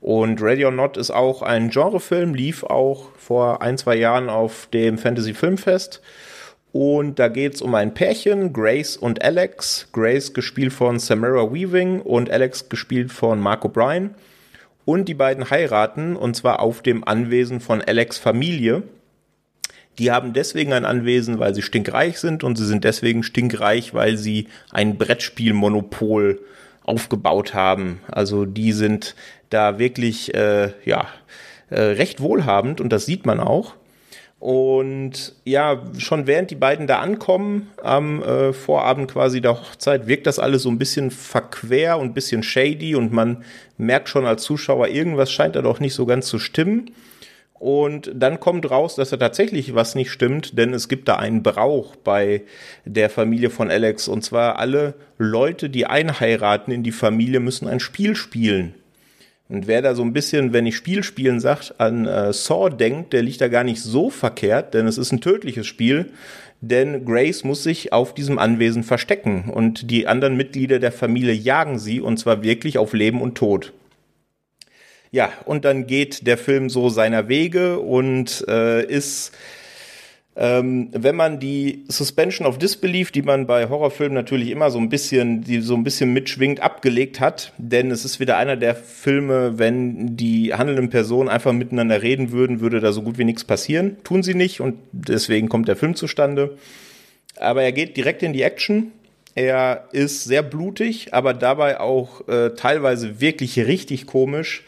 Und Ready or Not ist auch ein Genrefilm, lief auch vor ein, zwei Jahren auf dem Fantasy Filmfest. Und da geht es um ein Pärchen, Grace und Alex. Grace gespielt von Samara Weaving und Alex gespielt von Mark O'Brien. Und die beiden heiraten, und zwar auf dem Anwesen von Alex Familie. Die haben deswegen ein Anwesen, weil sie stinkreich sind und sie sind deswegen stinkreich, weil sie ein Brettspielmonopol aufgebaut haben. Also die sind da wirklich äh, ja äh, recht wohlhabend und das sieht man auch. Und ja, schon während die beiden da ankommen, am äh, Vorabend quasi der Hochzeit, wirkt das alles so ein bisschen verquer und ein bisschen shady und man merkt schon als Zuschauer, irgendwas scheint da doch nicht so ganz zu stimmen. Und dann kommt raus, dass da tatsächlich was nicht stimmt, denn es gibt da einen Brauch bei der Familie von Alex. Und zwar alle Leute, die einheiraten in die Familie, müssen ein Spiel spielen. Und wer da so ein bisschen, wenn ich Spiel spielen sagt, an äh, Saw denkt, der liegt da gar nicht so verkehrt, denn es ist ein tödliches Spiel. Denn Grace muss sich auf diesem Anwesen verstecken und die anderen Mitglieder der Familie jagen sie und zwar wirklich auf Leben und Tod. Ja, und dann geht der Film so seiner Wege und äh, ist ähm, wenn man die Suspension of Disbelief, die man bei Horrorfilmen natürlich immer so ein bisschen, die so ein bisschen mitschwingt, abgelegt hat, denn es ist wieder einer der Filme, wenn die handelnden Personen einfach miteinander reden würden, würde da so gut wie nichts passieren. Tun sie nicht und deswegen kommt der Film zustande. Aber er geht direkt in die Action. Er ist sehr blutig, aber dabei auch äh, teilweise wirklich richtig komisch.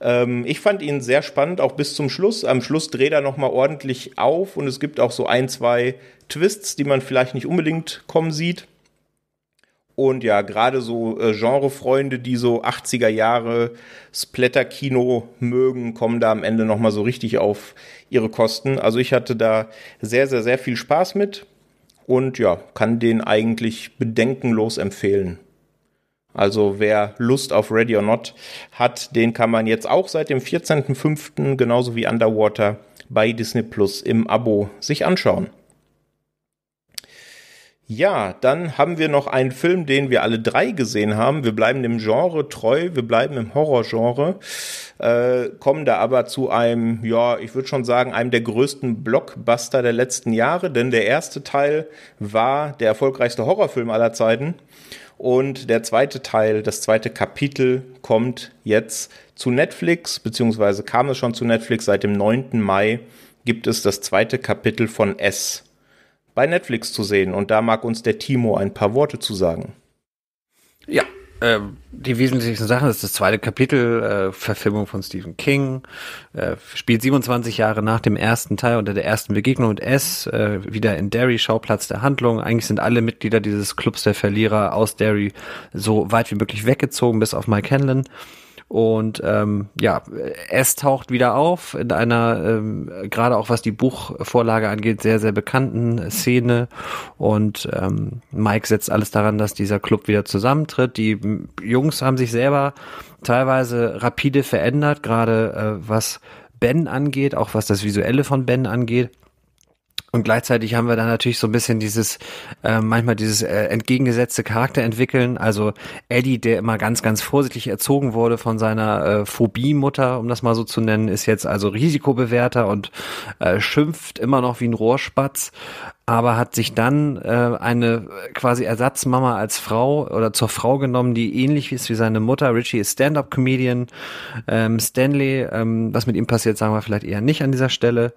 Ähm, ich fand ihn sehr spannend, auch bis zum Schluss. Am Schluss dreht er nochmal ordentlich auf und es gibt auch so ein, zwei Twists, die man vielleicht nicht unbedingt kommen sieht. Und ja, gerade so äh, Genrefreunde, die so 80er Jahre Splatter-Kino mögen, kommen da am Ende nochmal so richtig auf ihre Kosten. Also ich hatte da sehr, sehr, sehr viel Spaß mit und ja, kann den eigentlich bedenkenlos empfehlen. Also wer Lust auf Ready or Not hat, den kann man jetzt auch seit dem 14.05. genauso wie Underwater bei Disney Plus im Abo sich anschauen. Ja, dann haben wir noch einen Film, den wir alle drei gesehen haben. Wir bleiben dem Genre treu, wir bleiben im Horrorgenre, äh, kommen da aber zu einem, ja, ich würde schon sagen, einem der größten Blockbuster der letzten Jahre, denn der erste Teil war der erfolgreichste Horrorfilm aller Zeiten und der zweite Teil, das zweite Kapitel kommt jetzt zu Netflix, beziehungsweise kam es schon zu Netflix. Seit dem 9. Mai gibt es das zweite Kapitel von S bei Netflix zu sehen. Und da mag uns der Timo ein paar Worte zu sagen. Ja, ähm, die wesentlichsten Sachen ist das zweite Kapitel, äh, Verfilmung von Stephen King, äh, spielt 27 Jahre nach dem ersten Teil unter der ersten Begegnung mit S, äh, wieder in Derry, Schauplatz der Handlung. Eigentlich sind alle Mitglieder dieses Clubs der Verlierer aus Derry so weit wie möglich weggezogen, bis auf Mike Hanlon. Und ähm, ja, es taucht wieder auf in einer, ähm, gerade auch was die Buchvorlage angeht, sehr, sehr bekannten Szene. Und ähm, Mike setzt alles daran, dass dieser Club wieder zusammentritt. Die Jungs haben sich selber teilweise rapide verändert, gerade äh, was Ben angeht, auch was das Visuelle von Ben angeht. Und gleichzeitig haben wir dann natürlich so ein bisschen dieses, äh, manchmal dieses äh, entgegengesetzte Charakter entwickeln. Also Eddie, der immer ganz, ganz vorsichtig erzogen wurde von seiner äh, Phobie-Mutter, um das mal so zu nennen, ist jetzt also Risikobewerter und äh, schimpft immer noch wie ein Rohrspatz aber hat sich dann äh, eine quasi Ersatzmama als Frau oder zur Frau genommen, die ähnlich ist wie seine Mutter. Richie ist Stand-up-Comedian. Ähm, Stanley, ähm, was mit ihm passiert, sagen wir vielleicht eher nicht an dieser Stelle.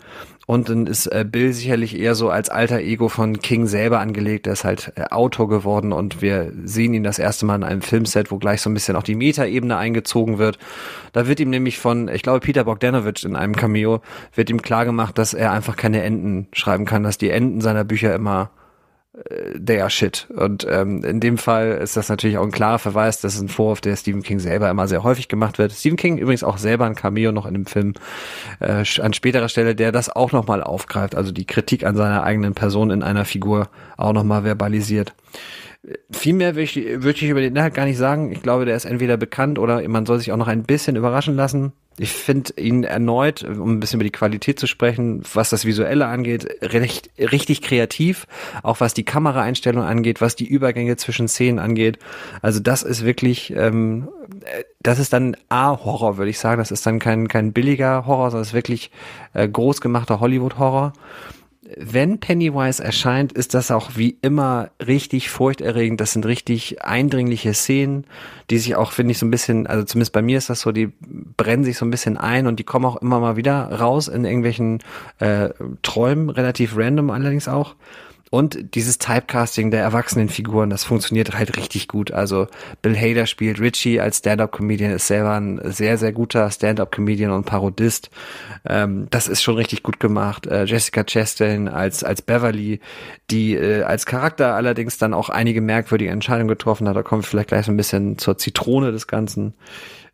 Und dann ist äh, Bill sicherlich eher so als alter Ego von King selber angelegt. Er ist halt äh, Autor geworden und wir sehen ihn das erste Mal in einem Filmset, wo gleich so ein bisschen auch die Metaebene eingezogen wird. Da wird ihm nämlich von, ich glaube, Peter Bogdanovich in einem Cameo, wird ihm klar gemacht, dass er einfach keine Enden schreiben kann, dass die Enden seiner Bücher immer äh, der shit. Und ähm, in dem Fall ist das natürlich auch ein klarer Verweis, das ist ein Vorwurf, der Stephen King selber immer sehr häufig gemacht wird. Stephen King übrigens auch selber ein Cameo noch in dem Film äh, an späterer Stelle, der das auch nochmal aufgreift, also die Kritik an seiner eigenen Person in einer Figur auch nochmal verbalisiert. Viel mehr würde ich, würd ich über den Inhalt gar nicht sagen. Ich glaube, der ist entweder bekannt oder man soll sich auch noch ein bisschen überraschen lassen. Ich finde ihn erneut, um ein bisschen über die Qualität zu sprechen, was das Visuelle angeht, recht, richtig kreativ. Auch was die Kameraeinstellung angeht, was die Übergänge zwischen Szenen angeht. Also das ist wirklich, ähm, das ist dann A-Horror, würde ich sagen. Das ist dann kein, kein billiger Horror, sondern es ist wirklich äh, groß gemachter Hollywood-Horror wenn Pennywise erscheint, ist das auch wie immer richtig furchterregend. Das sind richtig eindringliche Szenen, die sich auch, finde ich, so ein bisschen, also zumindest bei mir ist das so, die brennen sich so ein bisschen ein und die kommen auch immer mal wieder raus in irgendwelchen äh, Träumen, relativ random allerdings auch. Und dieses Typecasting der erwachsenen Figuren, das funktioniert halt richtig gut. Also Bill Hader spielt Richie als Stand-up-Comedian, ist selber ein sehr, sehr guter Stand-up-Comedian und Parodist. Ähm, das ist schon richtig gut gemacht. Äh, Jessica Chastain als, als Beverly, die äh, als Charakter allerdings dann auch einige merkwürdige Entscheidungen getroffen hat. Da kommen wir vielleicht gleich so ein bisschen zur Zitrone des Ganzen.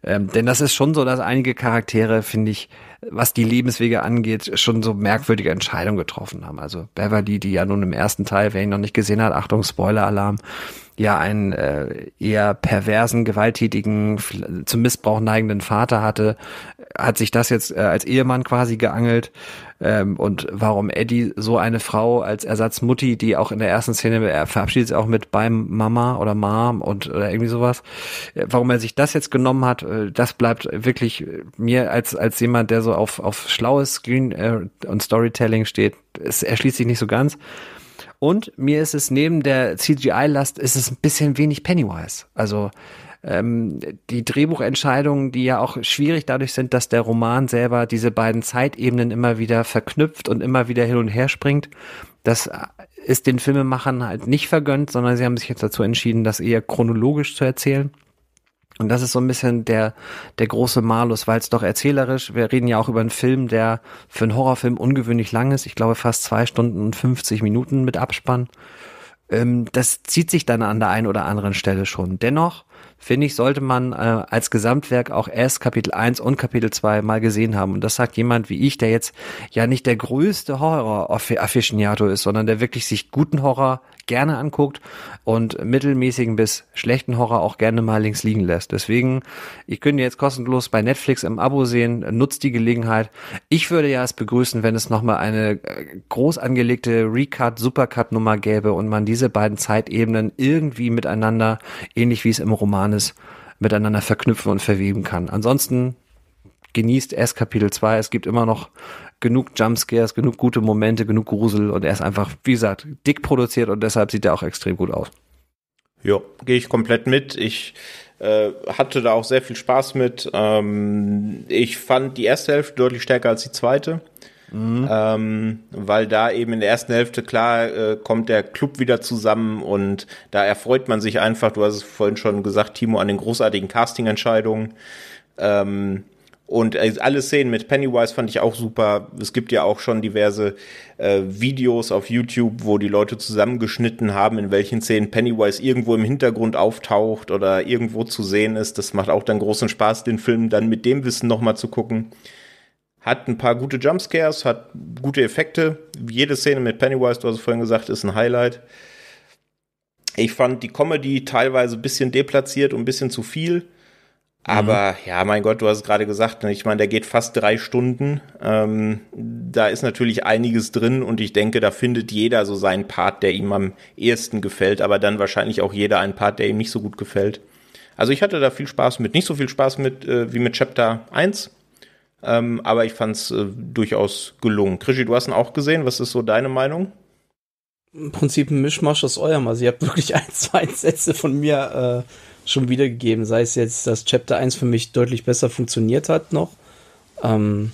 Ähm, denn das ist schon so, dass einige Charaktere, finde ich, was die Lebenswege angeht, schon so merkwürdige Entscheidungen getroffen haben. Also Beverly, die ja nun im ersten Teil, wer ihn noch nicht gesehen hat, Achtung, Spoiler-Alarm, ja einen äh, eher perversen, gewalttätigen, zum Missbrauch neigenden Vater hatte, hat sich das jetzt äh, als Ehemann quasi geangelt. Ähm, und warum Eddie so eine Frau als Ersatzmutti, die auch in der ersten Szene, er verabschiedet sich auch mit beim Mama oder Mom und oder irgendwie sowas, äh, warum er sich das jetzt genommen hat, äh, das bleibt wirklich mir als, als jemand, der so auf, auf schlaues Screen äh, und Storytelling steht, es erschließt sich nicht so ganz. Und mir ist es neben der CGI-Last ist es ein bisschen wenig Pennywise. Also ähm, die Drehbuchentscheidungen, die ja auch schwierig dadurch sind, dass der Roman selber diese beiden Zeitebenen immer wieder verknüpft und immer wieder hin und her springt. Das ist den Filmemachern halt nicht vergönnt, sondern sie haben sich jetzt dazu entschieden, das eher chronologisch zu erzählen. Und das ist so ein bisschen der, der große Malus, weil es doch erzählerisch, wir reden ja auch über einen Film, der für einen Horrorfilm ungewöhnlich lang ist. Ich glaube fast zwei Stunden und 50 Minuten mit Abspann. Ähm, das zieht sich dann an der einen oder anderen Stelle schon. Dennoch finde ich, sollte man äh, als Gesamtwerk auch erst Kapitel 1 und Kapitel 2 mal gesehen haben. Und das sagt jemand wie ich, der jetzt ja nicht der größte Horror-Afficionato ist, sondern der wirklich sich guten Horror gerne anguckt und mittelmäßigen bis schlechten Horror auch gerne mal links liegen lässt. Deswegen, ich könnte jetzt kostenlos bei Netflix im Abo sehen, nutzt die Gelegenheit. Ich würde ja es begrüßen, wenn es nochmal eine äh, groß angelegte Recut, Supercut Nummer gäbe und man diese beiden Zeitebenen irgendwie miteinander, ähnlich wie es im Roman ist, miteinander verknüpfen und verweben kann. Ansonsten genießt erst Kapitel 2. Es gibt immer noch genug Jumpscares, genug gute Momente, genug Grusel und er ist einfach, wie gesagt, dick produziert und deshalb sieht er auch extrem gut aus. Ja, gehe ich komplett mit. Ich äh, hatte da auch sehr viel Spaß mit. Ähm, ich fand die erste Hälfte deutlich stärker als die zweite. Mhm. Ähm, weil da eben in der ersten Hälfte klar äh, kommt der Club wieder zusammen und da erfreut man sich einfach, du hast es vorhin schon gesagt, Timo, an den großartigen Casting-Entscheidungen. Ähm, Und äh, alle Szenen mit Pennywise fand ich auch super. Es gibt ja auch schon diverse äh, Videos auf YouTube, wo die Leute zusammengeschnitten haben, in welchen Szenen Pennywise irgendwo im Hintergrund auftaucht oder irgendwo zu sehen ist. Das macht auch dann großen Spaß, den Film dann mit dem Wissen nochmal zu gucken. Hat ein paar gute Jumpscares, hat gute Effekte. Jede Szene mit Pennywise, du hast es vorhin gesagt, ist ein Highlight. Ich fand die Comedy teilweise ein bisschen deplatziert und ein bisschen zu viel. Aber mhm. ja, mein Gott, du hast es gerade gesagt, ne? ich meine, der geht fast drei Stunden. Ähm, da ist natürlich einiges drin und ich denke, da findet jeder so seinen Part, der ihm am ehesten gefällt, aber dann wahrscheinlich auch jeder einen Part, der ihm nicht so gut gefällt. Also ich hatte da viel Spaß mit, nicht so viel Spaß mit äh, wie mit Chapter 1, ähm, aber ich fand es äh, durchaus gelungen. Krischi, du hast ihn auch gesehen, was ist so deine Meinung? Im Prinzip ein Mischmasch aus eurem, also ihr habt *laughs* wirklich ein, zwei Sätze von mir äh schon wiedergegeben, sei es jetzt, dass Chapter 1 für mich deutlich besser funktioniert hat noch. Ähm,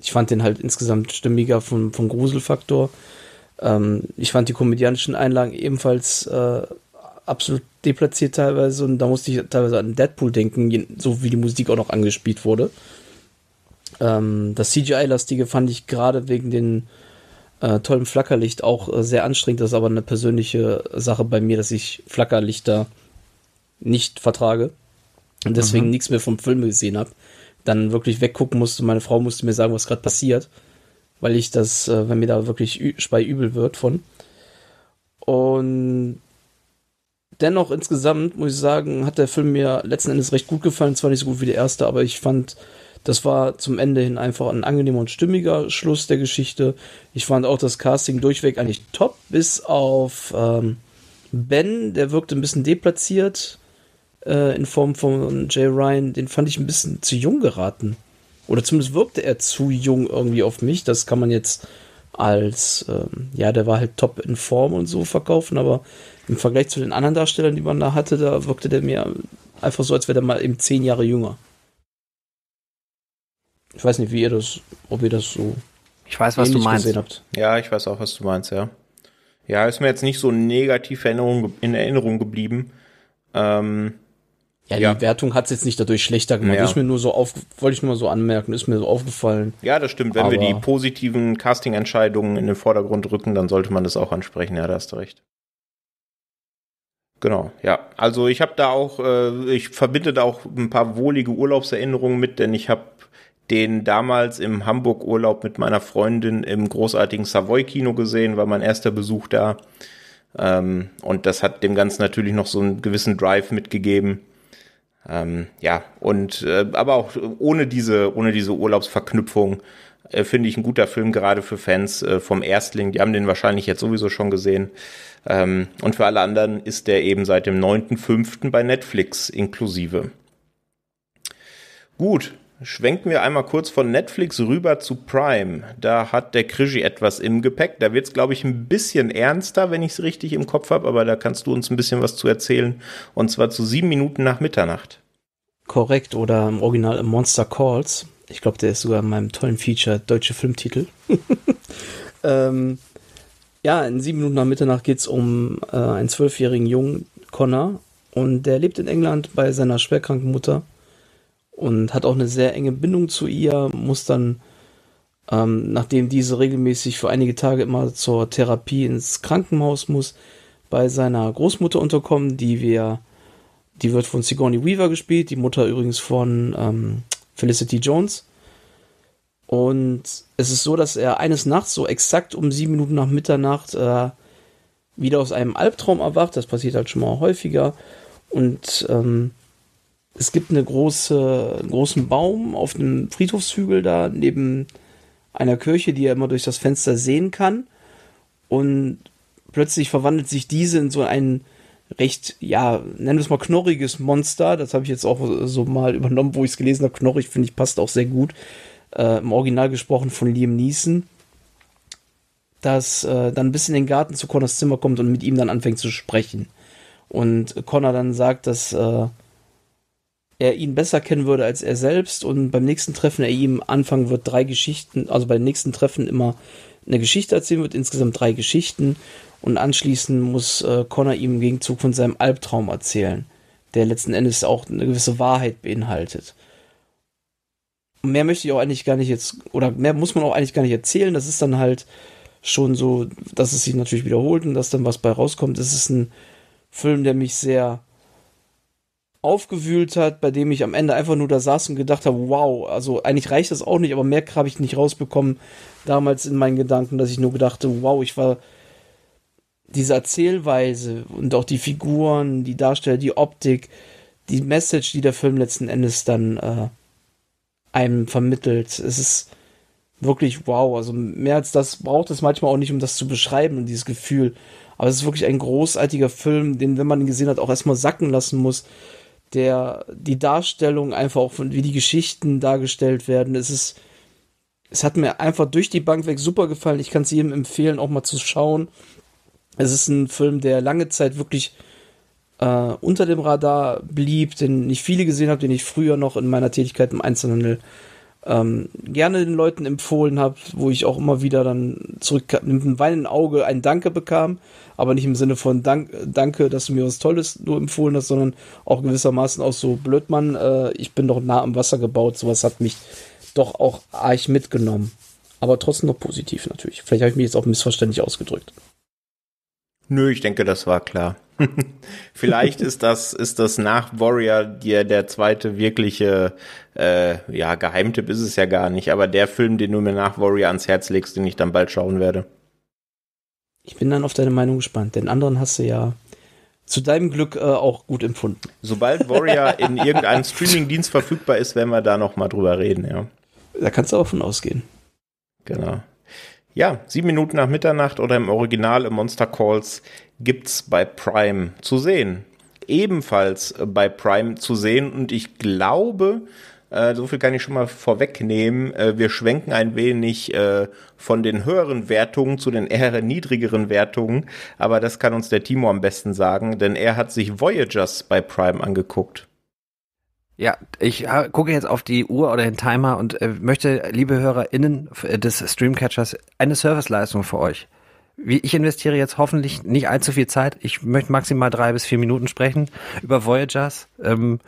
ich fand den halt insgesamt stimmiger vom, vom Gruselfaktor. Ähm, ich fand die komödianischen Einlagen ebenfalls äh, absolut deplatziert teilweise und da musste ich teilweise an Deadpool denken, so wie die Musik auch noch angespielt wurde. Ähm, das CGI-lastige fand ich gerade wegen den äh, tollen Flackerlicht auch äh, sehr anstrengend. Das ist aber eine persönliche Sache bei mir, dass ich Flackerlichter nicht vertrage und deswegen mhm. nichts mehr vom Film gesehen habe, dann wirklich weggucken musste. Meine Frau musste mir sagen, was gerade passiert, weil ich das, äh, wenn mir da wirklich Spei übel wird von. Und dennoch insgesamt muss ich sagen, hat der Film mir letzten Endes recht gut gefallen. Zwar nicht so gut wie der erste, aber ich fand, das war zum Ende hin einfach ein angenehmer und stimmiger Schluss der Geschichte. Ich fand auch das Casting durchweg eigentlich top, bis auf ähm, Ben, der wirkte ein bisschen deplatziert äh, in Form von Jay Ryan, den fand ich ein bisschen zu jung geraten. Oder zumindest wirkte er zu jung irgendwie auf mich. Das kann man jetzt als, ähm, ja, der war halt top in Form und so verkaufen, aber im Vergleich zu den anderen Darstellern, die man da hatte, da wirkte der mir einfach so, als wäre der mal eben zehn Jahre jünger. Ich weiß nicht, wie ihr das, ob ihr das so. Ich weiß, was du meinst. Habt. Ja, ich weiß auch, was du meinst, ja. Ja, ist mir jetzt nicht so negativ in Erinnerung, in Erinnerung geblieben. Ähm, ja, ja, die Wertung hat es jetzt nicht dadurch schlechter gemacht. Ja. Ist mir nur so auf, wollte ich nur mal so anmerken, ist mir so aufgefallen. Ja, das stimmt. Wenn Aber wir die positiven Casting-Entscheidungen in den Vordergrund rücken, dann sollte man das auch ansprechen. Ja, da hast du recht. Genau, ja. Also ich habe da auch, äh, ich verbinde da auch ein paar wohlige Urlaubserinnerungen mit, denn ich habe den damals im Hamburg-Urlaub mit meiner Freundin im großartigen Savoy-Kino gesehen, war mein erster Besuch da. Ähm, und das hat dem Ganzen natürlich noch so einen gewissen Drive mitgegeben. Ähm, ja, und äh, aber auch ohne diese, ohne diese Urlaubsverknüpfung äh, finde ich ein guter Film, gerade für Fans äh, vom Erstling. Die haben den wahrscheinlich jetzt sowieso schon gesehen. Ähm, und für alle anderen ist der eben seit dem 9.5. bei Netflix inklusive. Gut, Schwenken wir einmal kurz von Netflix rüber zu Prime. Da hat der Krischi etwas im Gepäck. Da wird es, glaube ich, ein bisschen ernster, wenn ich es richtig im Kopf habe, aber da kannst du uns ein bisschen was zu erzählen. Und zwar zu sieben Minuten nach Mitternacht. Korrekt, oder im Original Monster Calls. Ich glaube, der ist sogar in meinem tollen Feature deutsche Filmtitel. *laughs* ähm, ja, in sieben Minuten nach Mitternacht geht es um äh, einen zwölfjährigen Jungen, Connor. Und der lebt in England bei seiner schwerkranken Mutter und hat auch eine sehr enge Bindung zu ihr, muss dann, ähm, nachdem diese regelmäßig für einige Tage immer zur Therapie ins Krankenhaus muss, bei seiner Großmutter unterkommen, die wir, die wird von Sigourney Weaver gespielt, die Mutter übrigens von ähm, Felicity Jones. Und es ist so, dass er eines Nachts, so exakt um sieben Minuten nach Mitternacht, äh, wieder aus einem Albtraum erwacht. Das passiert halt schon mal häufiger. Und ähm, es gibt eine große, einen großen Baum auf einem Friedhofshügel da neben einer Kirche, die er immer durch das Fenster sehen kann. Und plötzlich verwandelt sich diese in so ein recht, ja, nennen wir es mal knorriges Monster. Das habe ich jetzt auch so mal übernommen, wo ich es gelesen habe. Knorrig, finde ich, passt auch sehr gut. Äh, Im Original gesprochen von Liam Neeson. Das äh, dann bis in den Garten zu Connors Zimmer kommt und mit ihm dann anfängt zu sprechen. Und Connor dann sagt, dass äh, er ihn besser kennen würde als er selbst und beim nächsten Treffen er ihm anfangen wird, drei Geschichten, also beim nächsten Treffen immer eine Geschichte erzählen wird, insgesamt drei Geschichten und anschließend muss äh, Connor ihm im Gegenzug von seinem Albtraum erzählen, der letzten Endes auch eine gewisse Wahrheit beinhaltet. mehr möchte ich auch eigentlich gar nicht jetzt, oder mehr muss man auch eigentlich gar nicht erzählen. Das ist dann halt schon so, dass es sich natürlich wiederholt und dass dann was bei rauskommt. Es ist ein Film, der mich sehr aufgewühlt hat, bei dem ich am Ende einfach nur da saß und gedacht habe, wow, also eigentlich reicht das auch nicht, aber mehr habe ich nicht rausbekommen damals in meinen Gedanken, dass ich nur gedachte, wow, ich war diese Erzählweise und auch die Figuren, die Darsteller, die Optik, die Message, die der Film letzten Endes dann äh, einem vermittelt. Es ist wirklich wow. Also mehr als das braucht es manchmal auch nicht, um das zu beschreiben und dieses Gefühl. Aber es ist wirklich ein großartiger Film, den, wenn man ihn gesehen hat, auch erstmal sacken lassen muss. Der, die Darstellung einfach auch von, wie die Geschichten dargestellt werden. Es ist, es hat mir einfach durch die Bank weg super gefallen. Ich kann es jedem empfehlen, auch mal zu schauen. Es ist ein Film, der lange Zeit wirklich äh, unter dem Radar blieb, den nicht viele gesehen habe, den ich früher noch in meiner Tätigkeit im Einzelhandel ähm, gerne den Leuten empfohlen habe, wo ich auch immer wieder dann zurück mit einem weinenden Auge ein Danke bekam, aber nicht im Sinne von Dank, Danke, dass du mir was Tolles nur empfohlen hast, sondern auch gewissermaßen auch so Blödmann, äh, ich bin doch nah am Wasser gebaut, sowas hat mich doch auch arg mitgenommen. Aber trotzdem noch positiv natürlich. Vielleicht habe ich mich jetzt auch missverständlich ausgedrückt. Nö, ich denke, das war klar. *laughs* Vielleicht ist das, ist das nach Warrior der, der zweite wirkliche, äh, ja, Geheimtipp ist es ja gar nicht, aber der Film, den du mir nach Warrior ans Herz legst, den ich dann bald schauen werde. Ich bin dann auf deine Meinung gespannt. Den anderen hast du ja zu deinem Glück äh, auch gut empfunden. Sobald Warrior in *laughs* irgendeinem Streamingdienst verfügbar ist, werden wir da noch mal drüber reden, ja. Da kannst du auch von ausgehen. Genau. Ja, sieben Minuten nach Mitternacht oder im Original im Monster Calls gibt's bei Prime zu sehen. Ebenfalls bei Prime zu sehen und ich glaube, äh, so viel kann ich schon mal vorwegnehmen, äh, wir schwenken ein wenig äh, von den höheren Wertungen zu den eher niedrigeren Wertungen, aber das kann uns der Timo am besten sagen, denn er hat sich Voyagers bei Prime angeguckt. Ja, ich gucke jetzt auf die Uhr oder den Timer und äh, möchte, liebe HörerInnen äh, des Streamcatchers, eine Serviceleistung für euch. Ich investiere jetzt hoffentlich nicht allzu viel Zeit. Ich möchte maximal drei bis vier Minuten sprechen über Voyagers. Ähm,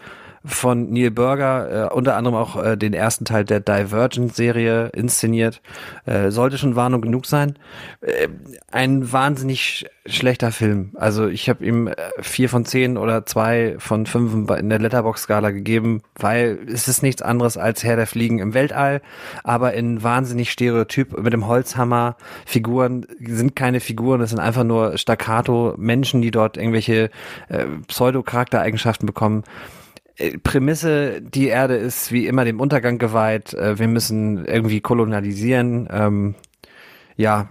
von Neil Burger, äh, unter anderem auch äh, den ersten Teil der Divergent-Serie inszeniert. Äh, sollte schon Warnung genug sein. Äh, ein wahnsinnig schlechter Film. Also ich habe ihm äh, vier von zehn oder zwei von fünf in der Letterbox-Skala gegeben, weil es ist nichts anderes als Herr der Fliegen im Weltall, aber in wahnsinnig Stereotyp mit dem Holzhammer. Figuren sind keine Figuren, es sind einfach nur Staccato Menschen, die dort irgendwelche äh, Pseudo-Charaktereigenschaften bekommen. Äh, Prämisse, die Erde ist wie immer dem Untergang geweiht. Äh, wir müssen irgendwie kolonialisieren. Ähm, ja,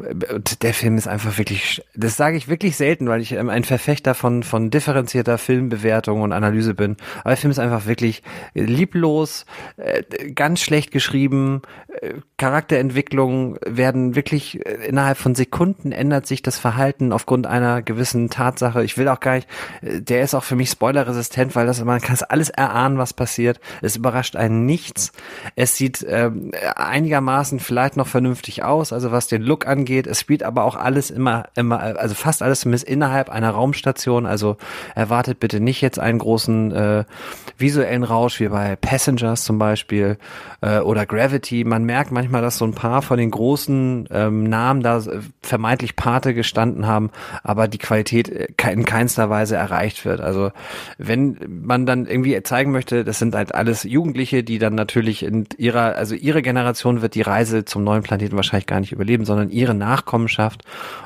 der Film ist einfach wirklich, das sage ich wirklich selten, weil ich ähm, ein Verfechter von, von differenzierter Filmbewertung und Analyse bin. Aber der Film ist einfach wirklich lieblos, äh, ganz schlecht geschrieben. Äh, Charakterentwicklungen werden wirklich äh, innerhalb von Sekunden ändert sich das Verhalten aufgrund einer gewissen Tatsache. Ich will auch gar nicht, der ist auch für mich spoilerresistent, weil das, man kann es alles erahnen, was passiert. Es überrascht einen nichts. Es sieht ähm, einigermaßen vielleicht noch vernünftig aus, also was den Look Look angeht. Es spielt aber auch alles immer, immer, also fast alles zumindest innerhalb einer Raumstation. Also erwartet bitte nicht jetzt einen großen äh, visuellen Rausch wie bei Passengers zum Beispiel äh, oder Gravity. Man merkt manchmal, dass so ein paar von den großen ähm, Namen da vermeintlich Pate gestanden haben, aber die Qualität äh, in keinster Weise erreicht wird. Also wenn man dann irgendwie zeigen möchte, das sind halt alles Jugendliche, die dann natürlich in ihrer, also ihre Generation wird die Reise zum neuen Planeten wahrscheinlich gar nicht überleben, sondern ihre Nachkommenschaft.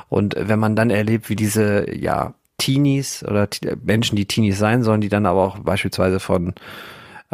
Und wenn man dann erlebt, wie diese, ja, Teenies oder Menschen, die Teenies sein sollen, die dann aber auch beispielsweise von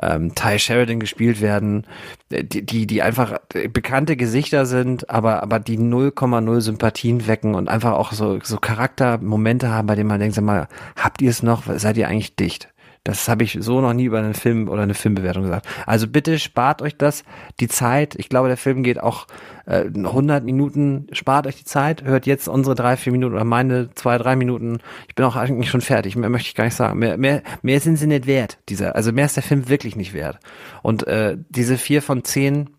ähm, Ty Sheridan gespielt werden, die, die, die einfach bekannte Gesichter sind, aber, aber die 0,0 Sympathien wecken und einfach auch so, so Charaktermomente haben, bei denen man denkt, sag mal, habt ihr es noch? Seid ihr eigentlich dicht? Das habe ich so noch nie über einen Film oder eine Filmbewertung gesagt. Also bitte spart euch das, die Zeit. Ich glaube, der Film geht auch äh, 100 Minuten. Spart euch die Zeit. Hört jetzt unsere drei, vier Minuten oder meine zwei, drei Minuten. Ich bin auch eigentlich schon fertig. Mehr möchte ich gar nicht sagen. Mehr, mehr, mehr sind sie nicht wert. Dieser, also mehr ist der Film wirklich nicht wert. Und äh, diese vier von zehn,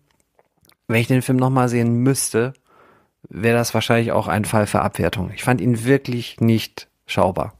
wenn ich den Film nochmal sehen müsste, wäre das wahrscheinlich auch ein Fall für Abwertung. Ich fand ihn wirklich nicht schaubar.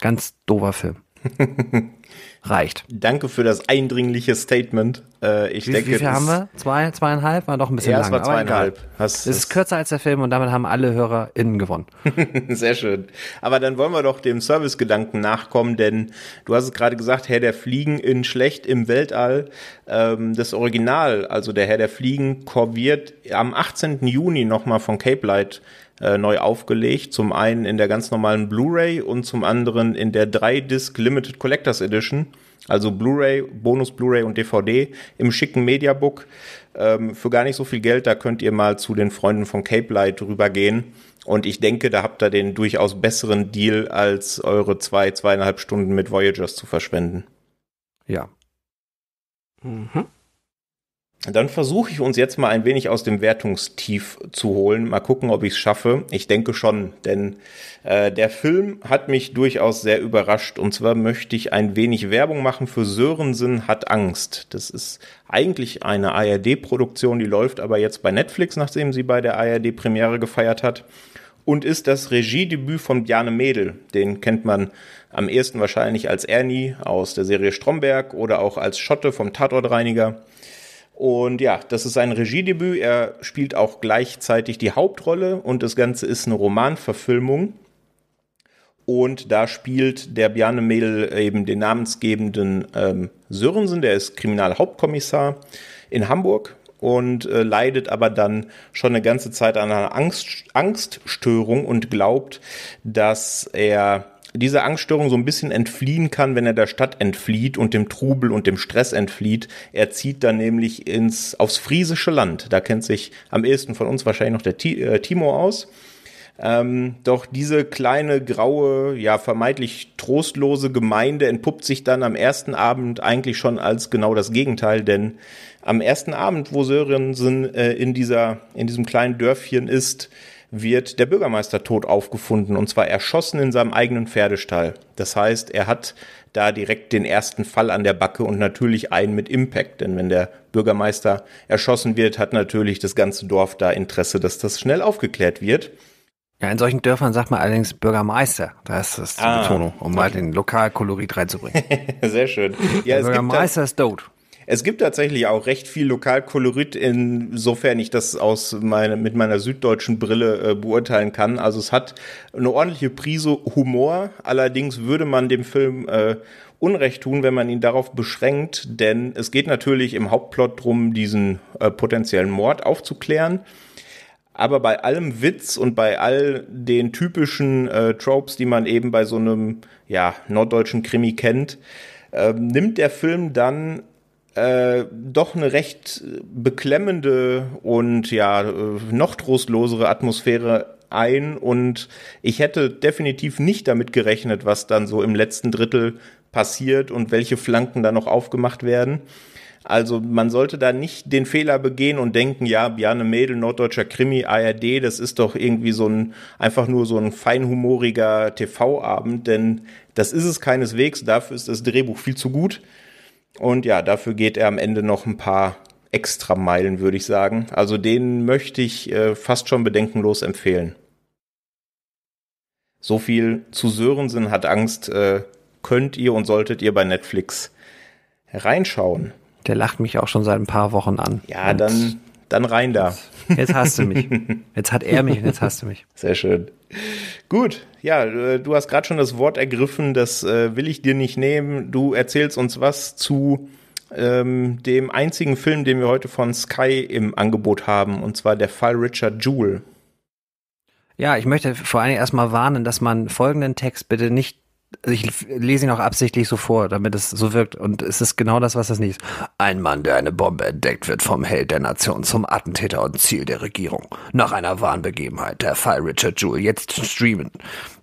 Ganz dover Film. *laughs* reicht. Danke für das eindringliche Statement. Äh, ich Wie, denke, wie viel das- haben wir? Zwei, zweieinhalb? War doch ein bisschen Ja, lang. es war zweieinhalb. Es ist kürzer als der Film und damit haben alle HörerInnen gewonnen. *laughs* Sehr schön. Aber dann wollen wir doch dem Servicegedanken nachkommen, denn du hast es gerade gesagt, Herr der Fliegen in schlecht im Weltall. Ähm, das Original, also der Herr der Fliegen, wird am 18. Juni nochmal von Cape Light äh, neu aufgelegt. Zum einen in der ganz normalen Blu-ray und zum anderen in der 3-Disc Limited Collectors Edition. Also Blu-ray, Bonus Blu-ray und DVD im schicken Mediabook. Ähm, für gar nicht so viel Geld, da könnt ihr mal zu den Freunden von Cape Light rübergehen. Und ich denke, da habt ihr den durchaus besseren Deal, als eure zwei, zweieinhalb Stunden mit Voyagers zu verschwenden. Ja. Mhm. Dann versuche ich uns jetzt mal ein wenig aus dem Wertungstief zu holen. Mal gucken, ob ich es schaffe. Ich denke schon, denn äh, der Film hat mich durchaus sehr überrascht. Und zwar möchte ich ein wenig Werbung machen für Sörensen hat Angst. Das ist eigentlich eine ARD-Produktion, die läuft aber jetzt bei Netflix, nachdem sie bei der ARD-Premiere gefeiert hat. Und ist das Regiedebüt von Bjarne Mädel. Den kennt man am ehesten wahrscheinlich als Ernie aus der Serie Stromberg oder auch als Schotte vom Tatortreiniger. Und ja, das ist sein Regiedebüt. Er spielt auch gleichzeitig die Hauptrolle und das Ganze ist eine Romanverfilmung. Und da spielt der Bjarne Mädel eben den namensgebenden ähm, Sörensen, der ist Kriminalhauptkommissar in Hamburg und äh, leidet aber dann schon eine ganze Zeit an einer Angst, Angststörung und glaubt, dass er dieser Angststörung so ein bisschen entfliehen kann, wenn er der Stadt entflieht und dem Trubel und dem Stress entflieht. Er zieht dann nämlich ins, aufs friesische Land. Da kennt sich am ehesten von uns wahrscheinlich noch der Ti- äh, Timo aus. Ähm, doch diese kleine, graue, ja vermeintlich trostlose Gemeinde entpuppt sich dann am ersten Abend eigentlich schon als genau das Gegenteil, denn am ersten Abend, wo Sörensen äh, in dieser, in diesem kleinen Dörfchen ist, wird der Bürgermeister tot aufgefunden und zwar erschossen in seinem eigenen Pferdestall. Das heißt, er hat da direkt den ersten Fall an der Backe und natürlich einen mit Impact, denn wenn der Bürgermeister erschossen wird, hat natürlich das ganze Dorf da Interesse, dass das schnell aufgeklärt wird. Ja, in solchen Dörfern sagt man allerdings Bürgermeister. Da ist das die Ah, Betonung, um mal den Lokalkolorit reinzubringen. *laughs* Sehr schön. Ja, Bürgermeister ist tot. Es gibt tatsächlich auch recht viel Lokalkolorit, insofern ich das aus meine, mit meiner süddeutschen Brille äh, beurteilen kann. Also es hat eine ordentliche Prise Humor, allerdings würde man dem Film äh, Unrecht tun, wenn man ihn darauf beschränkt, denn es geht natürlich im Hauptplot drum, diesen äh, potenziellen Mord aufzuklären. Aber bei allem Witz und bei all den typischen äh, Tropes, die man eben bei so einem ja, norddeutschen Krimi kennt, äh, nimmt der Film dann äh, doch eine recht beklemmende und ja äh, noch trostlosere Atmosphäre ein und ich hätte definitiv nicht damit gerechnet, was dann so im letzten Drittel passiert und welche Flanken da noch aufgemacht werden. Also man sollte da nicht den Fehler begehen und denken, ja, Bjarne Mädel, norddeutscher Krimi, ARD, das ist doch irgendwie so ein, einfach nur so ein feinhumoriger TV-Abend, denn das ist es keineswegs, dafür ist das Drehbuch viel zu gut. Und ja, dafür geht er am Ende noch ein paar extra Meilen, würde ich sagen. Also den möchte ich äh, fast schon bedenkenlos empfehlen. So viel zu Sörensen hat Angst, äh, könnt ihr und solltet ihr bei Netflix reinschauen. Der lacht mich auch schon seit ein paar Wochen an. Ja, dann, dann rein da. Jetzt hasst du mich. Jetzt hat er mich und jetzt hasst du mich. Sehr schön. Gut, ja, äh, du hast gerade schon das Wort ergriffen, das äh, will ich dir nicht nehmen. Du erzählst uns was zu ähm, dem einzigen Film, den wir heute von Sky im Angebot haben, und zwar der Fall Richard Jewell. Ja, ich möchte vor Dingen erstmal warnen, dass man folgenden Text bitte nicht also ich lese ihn auch absichtlich so vor, damit es so wirkt. Und es ist genau das, was das nicht ist. Ein Mann, der eine Bombe entdeckt, wird vom Held der Nation zum Attentäter und Ziel der Regierung. Nach einer wahren Begebenheit, der Fall Richard Jewell, jetzt streamen.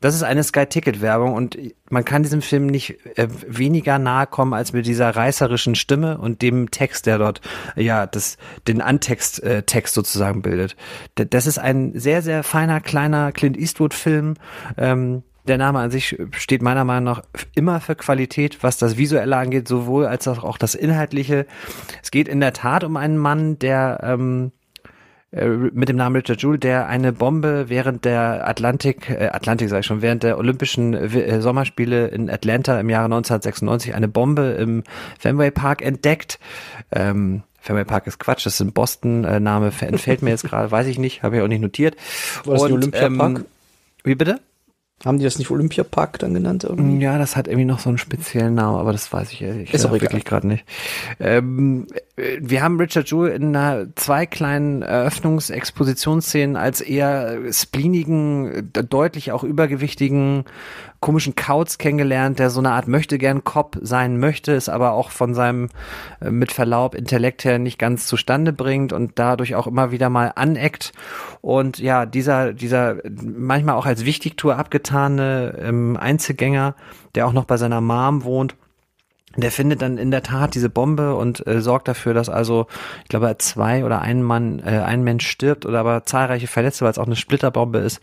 Das ist eine Sky-Ticket-Werbung und man kann diesem Film nicht äh, weniger nahe kommen als mit dieser reißerischen Stimme und dem Text, der dort, ja, das, den Antext, äh, Text sozusagen bildet. Das ist ein sehr, sehr feiner, kleiner Clint Eastwood-Film, ähm, der Name an sich steht meiner Meinung nach immer für Qualität, was das Visuelle angeht, sowohl als auch das Inhaltliche. Es geht in der Tat um einen Mann, der ähm, äh, mit dem Namen Richard Jewell, der eine Bombe während der Atlantik, äh, Atlantik sag ich schon, während der Olympischen äh, Sommerspiele in Atlanta im Jahre 1996 eine Bombe im Fenway Park entdeckt. Ähm, Fenway Park ist Quatsch, das ist in Boston, äh, Name entfällt mir jetzt gerade, *laughs* weiß ich nicht, habe ich auch nicht notiert. War das Und, Olympiapark? Ähm, wie bitte? Haben die das nicht Olympiapark dann genannt? Irgendwie? Ja, das hat irgendwie noch so einen speziellen Namen, aber das weiß ich ehrlich Ist auch egal. wirklich gerade nicht. Ähm, äh, wir haben Richard Jewell in einer zwei kleinen Eröffnungsexpositionsszenen als eher spleenigen, äh, deutlich auch übergewichtigen, komischen Kauz kennengelernt, der so eine Art möchte gern Cop sein möchte, es aber auch von seinem äh, mit Verlaub Intellekt her nicht ganz zustande bringt und dadurch auch immer wieder mal aneckt. Und ja, dieser dieser manchmal auch als Wichtigtour abgetane ähm, Einzelgänger, der auch noch bei seiner Mom wohnt, der findet dann in der Tat diese Bombe und äh, sorgt dafür, dass also, ich glaube, zwei oder ein Mann, äh, ein Mensch stirbt oder aber zahlreiche Verletzte, weil es auch eine Splitterbombe ist.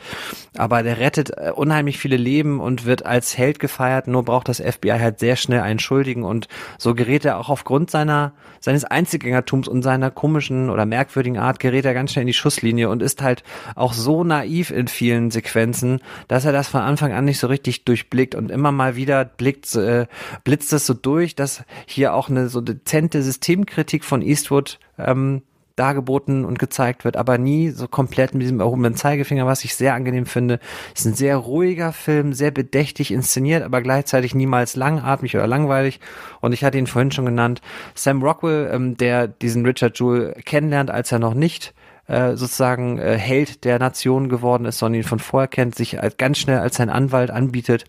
Aber der rettet äh, unheimlich viele Leben und wird als Held gefeiert. Nur braucht das FBI halt sehr schnell einen Schuldigen und so gerät er auch aufgrund seiner seines Einzelgängertums und seiner komischen oder merkwürdigen Art gerät er ganz schnell in die Schusslinie und ist halt auch so naiv in vielen Sequenzen, dass er das von Anfang an nicht so richtig durchblickt und immer mal wieder blickt, äh, blitzt es so durch, dass hier auch eine so dezente Systemkritik von Eastwood ähm, dargeboten und gezeigt wird, aber nie so komplett mit diesem erhobenen Zeigefinger, was ich sehr angenehm finde. Ist ein sehr ruhiger Film, sehr bedächtig inszeniert, aber gleichzeitig niemals langatmig oder langweilig. Und ich hatte ihn vorhin schon genannt, Sam Rockwell, ähm, der diesen Richard Jewell kennenlernt, als er noch nicht äh, sozusagen äh, Held der Nation geworden ist, sondern ihn von vorher kennt, sich als, ganz schnell als sein Anwalt anbietet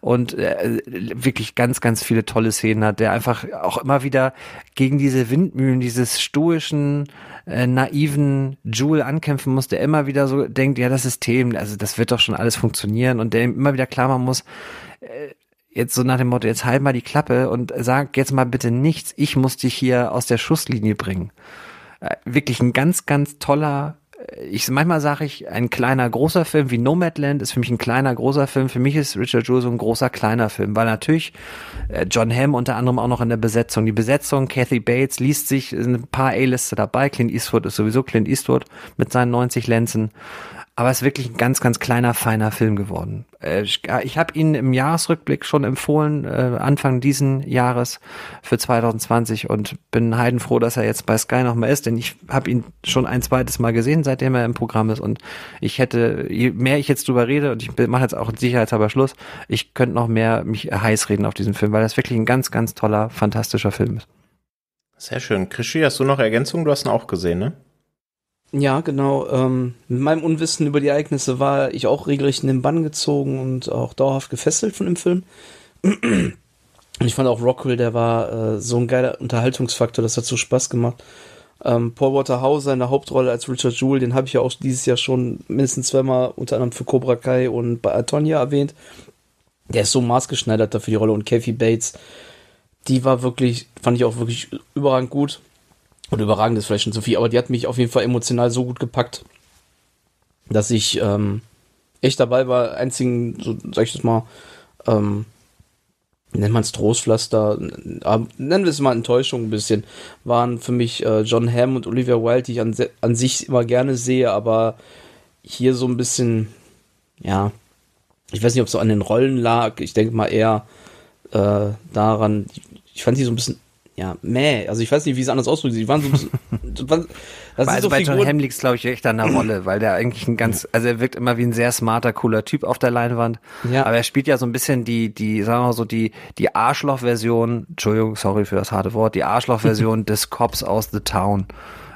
und äh, wirklich ganz, ganz viele tolle Szenen hat, der einfach auch immer wieder gegen diese Windmühlen, dieses stoischen, äh, naiven Jewel ankämpfen muss, der immer wieder so denkt, ja, das System, also das wird doch schon alles funktionieren und der ihm immer wieder klar machen muss, äh, jetzt so nach dem Motto, jetzt halt mal die Klappe und sag jetzt mal bitte nichts, ich muss dich hier aus der Schusslinie bringen wirklich ein ganz, ganz toller, äh, ich manchmal sage ich, ein kleiner, großer Film wie Nomadland ist für mich ein kleiner, großer Film. Für mich ist Richard Jewell so ein großer, kleiner Film, weil natürlich äh, John Hamm unter anderem auch noch in der Besetzung. Die Besetzung, Kathy Bates liest sich, ein paar A-Liste dabei. Clint Eastwood ist sowieso Clint Eastwood mit seinen 90 Lenzen. Aber es ist wirklich ein ganz, ganz kleiner, feiner Film geworden. Äh, Ich, ich habe ihn im Jahresrückblick schon empfohlen, äh, Anfang diesen Jahres für 2020 und bin heidenfroh, dass er jetzt bei Sky nochmal ist, denn ich habe ihn schon ein zweites Mal gesehen, seitdem er im Programm ist und ich hätte, je mehr ich jetzt drüber rede und ich mache jetzt auch sicherheitshalber Schluss, ich könnte noch mehr mich heiß reden auf diesen Film, weil das wirklich ein ganz, ganz toller, fantastischer Film ist. Sehr schön. Krischi, hast du noch Ergänzungen? Du hast ihn auch gesehen, ne? Ja, genau. Ähm, mit meinem Unwissen über die Ereignisse war ich auch regelrecht in den Bann gezogen und auch dauerhaft gefesselt von dem Film. Und ich fand auch Rockwell, der war äh, so ein geiler Unterhaltungsfaktor, das hat so Spaß gemacht. Ähm, Paul Walter Hauser in der Hauptrolle als Richard Jewell, den habe ich ja auch dieses Jahr schon mindestens zweimal unter anderem für Cobra Kai und bei Atonia erwähnt. Der ist so maßgeschneidert dafür die Rolle und Kathy Bates, die war wirklich, fand ich auch wirklich überragend gut. Und überragend ist vielleicht schon zu aber die hat mich auf jeden Fall emotional so gut gepackt, dass ich ähm, echt dabei war. Einzigen, so sag ich das mal, ähm, nennt man es Trostpflaster, äh, nennen wir es mal Enttäuschung ein bisschen, waren für mich äh, John Hamm und Olivia Wilde, die ich an, an sich immer gerne sehe, aber hier so ein bisschen, ja, ich weiß nicht, ob es so an den Rollen lag. Ich denke mal eher äh, daran, ich fand die so ein bisschen, ja, meh. Also ich weiß nicht, wie es anders ausdrückt. Die waren so waren- das also so bei John Hamm liegt glaube ich, echt an der Rolle, weil der eigentlich ein ganz, also er wirkt immer wie ein sehr smarter, cooler Typ auf der Leinwand. Ja. Aber er spielt ja so ein bisschen die, die, sagen wir mal so, die, die Arschloch-Version, Entschuldigung, sorry für das harte Wort, die Arschloch-Version *laughs* des Cops aus The Town.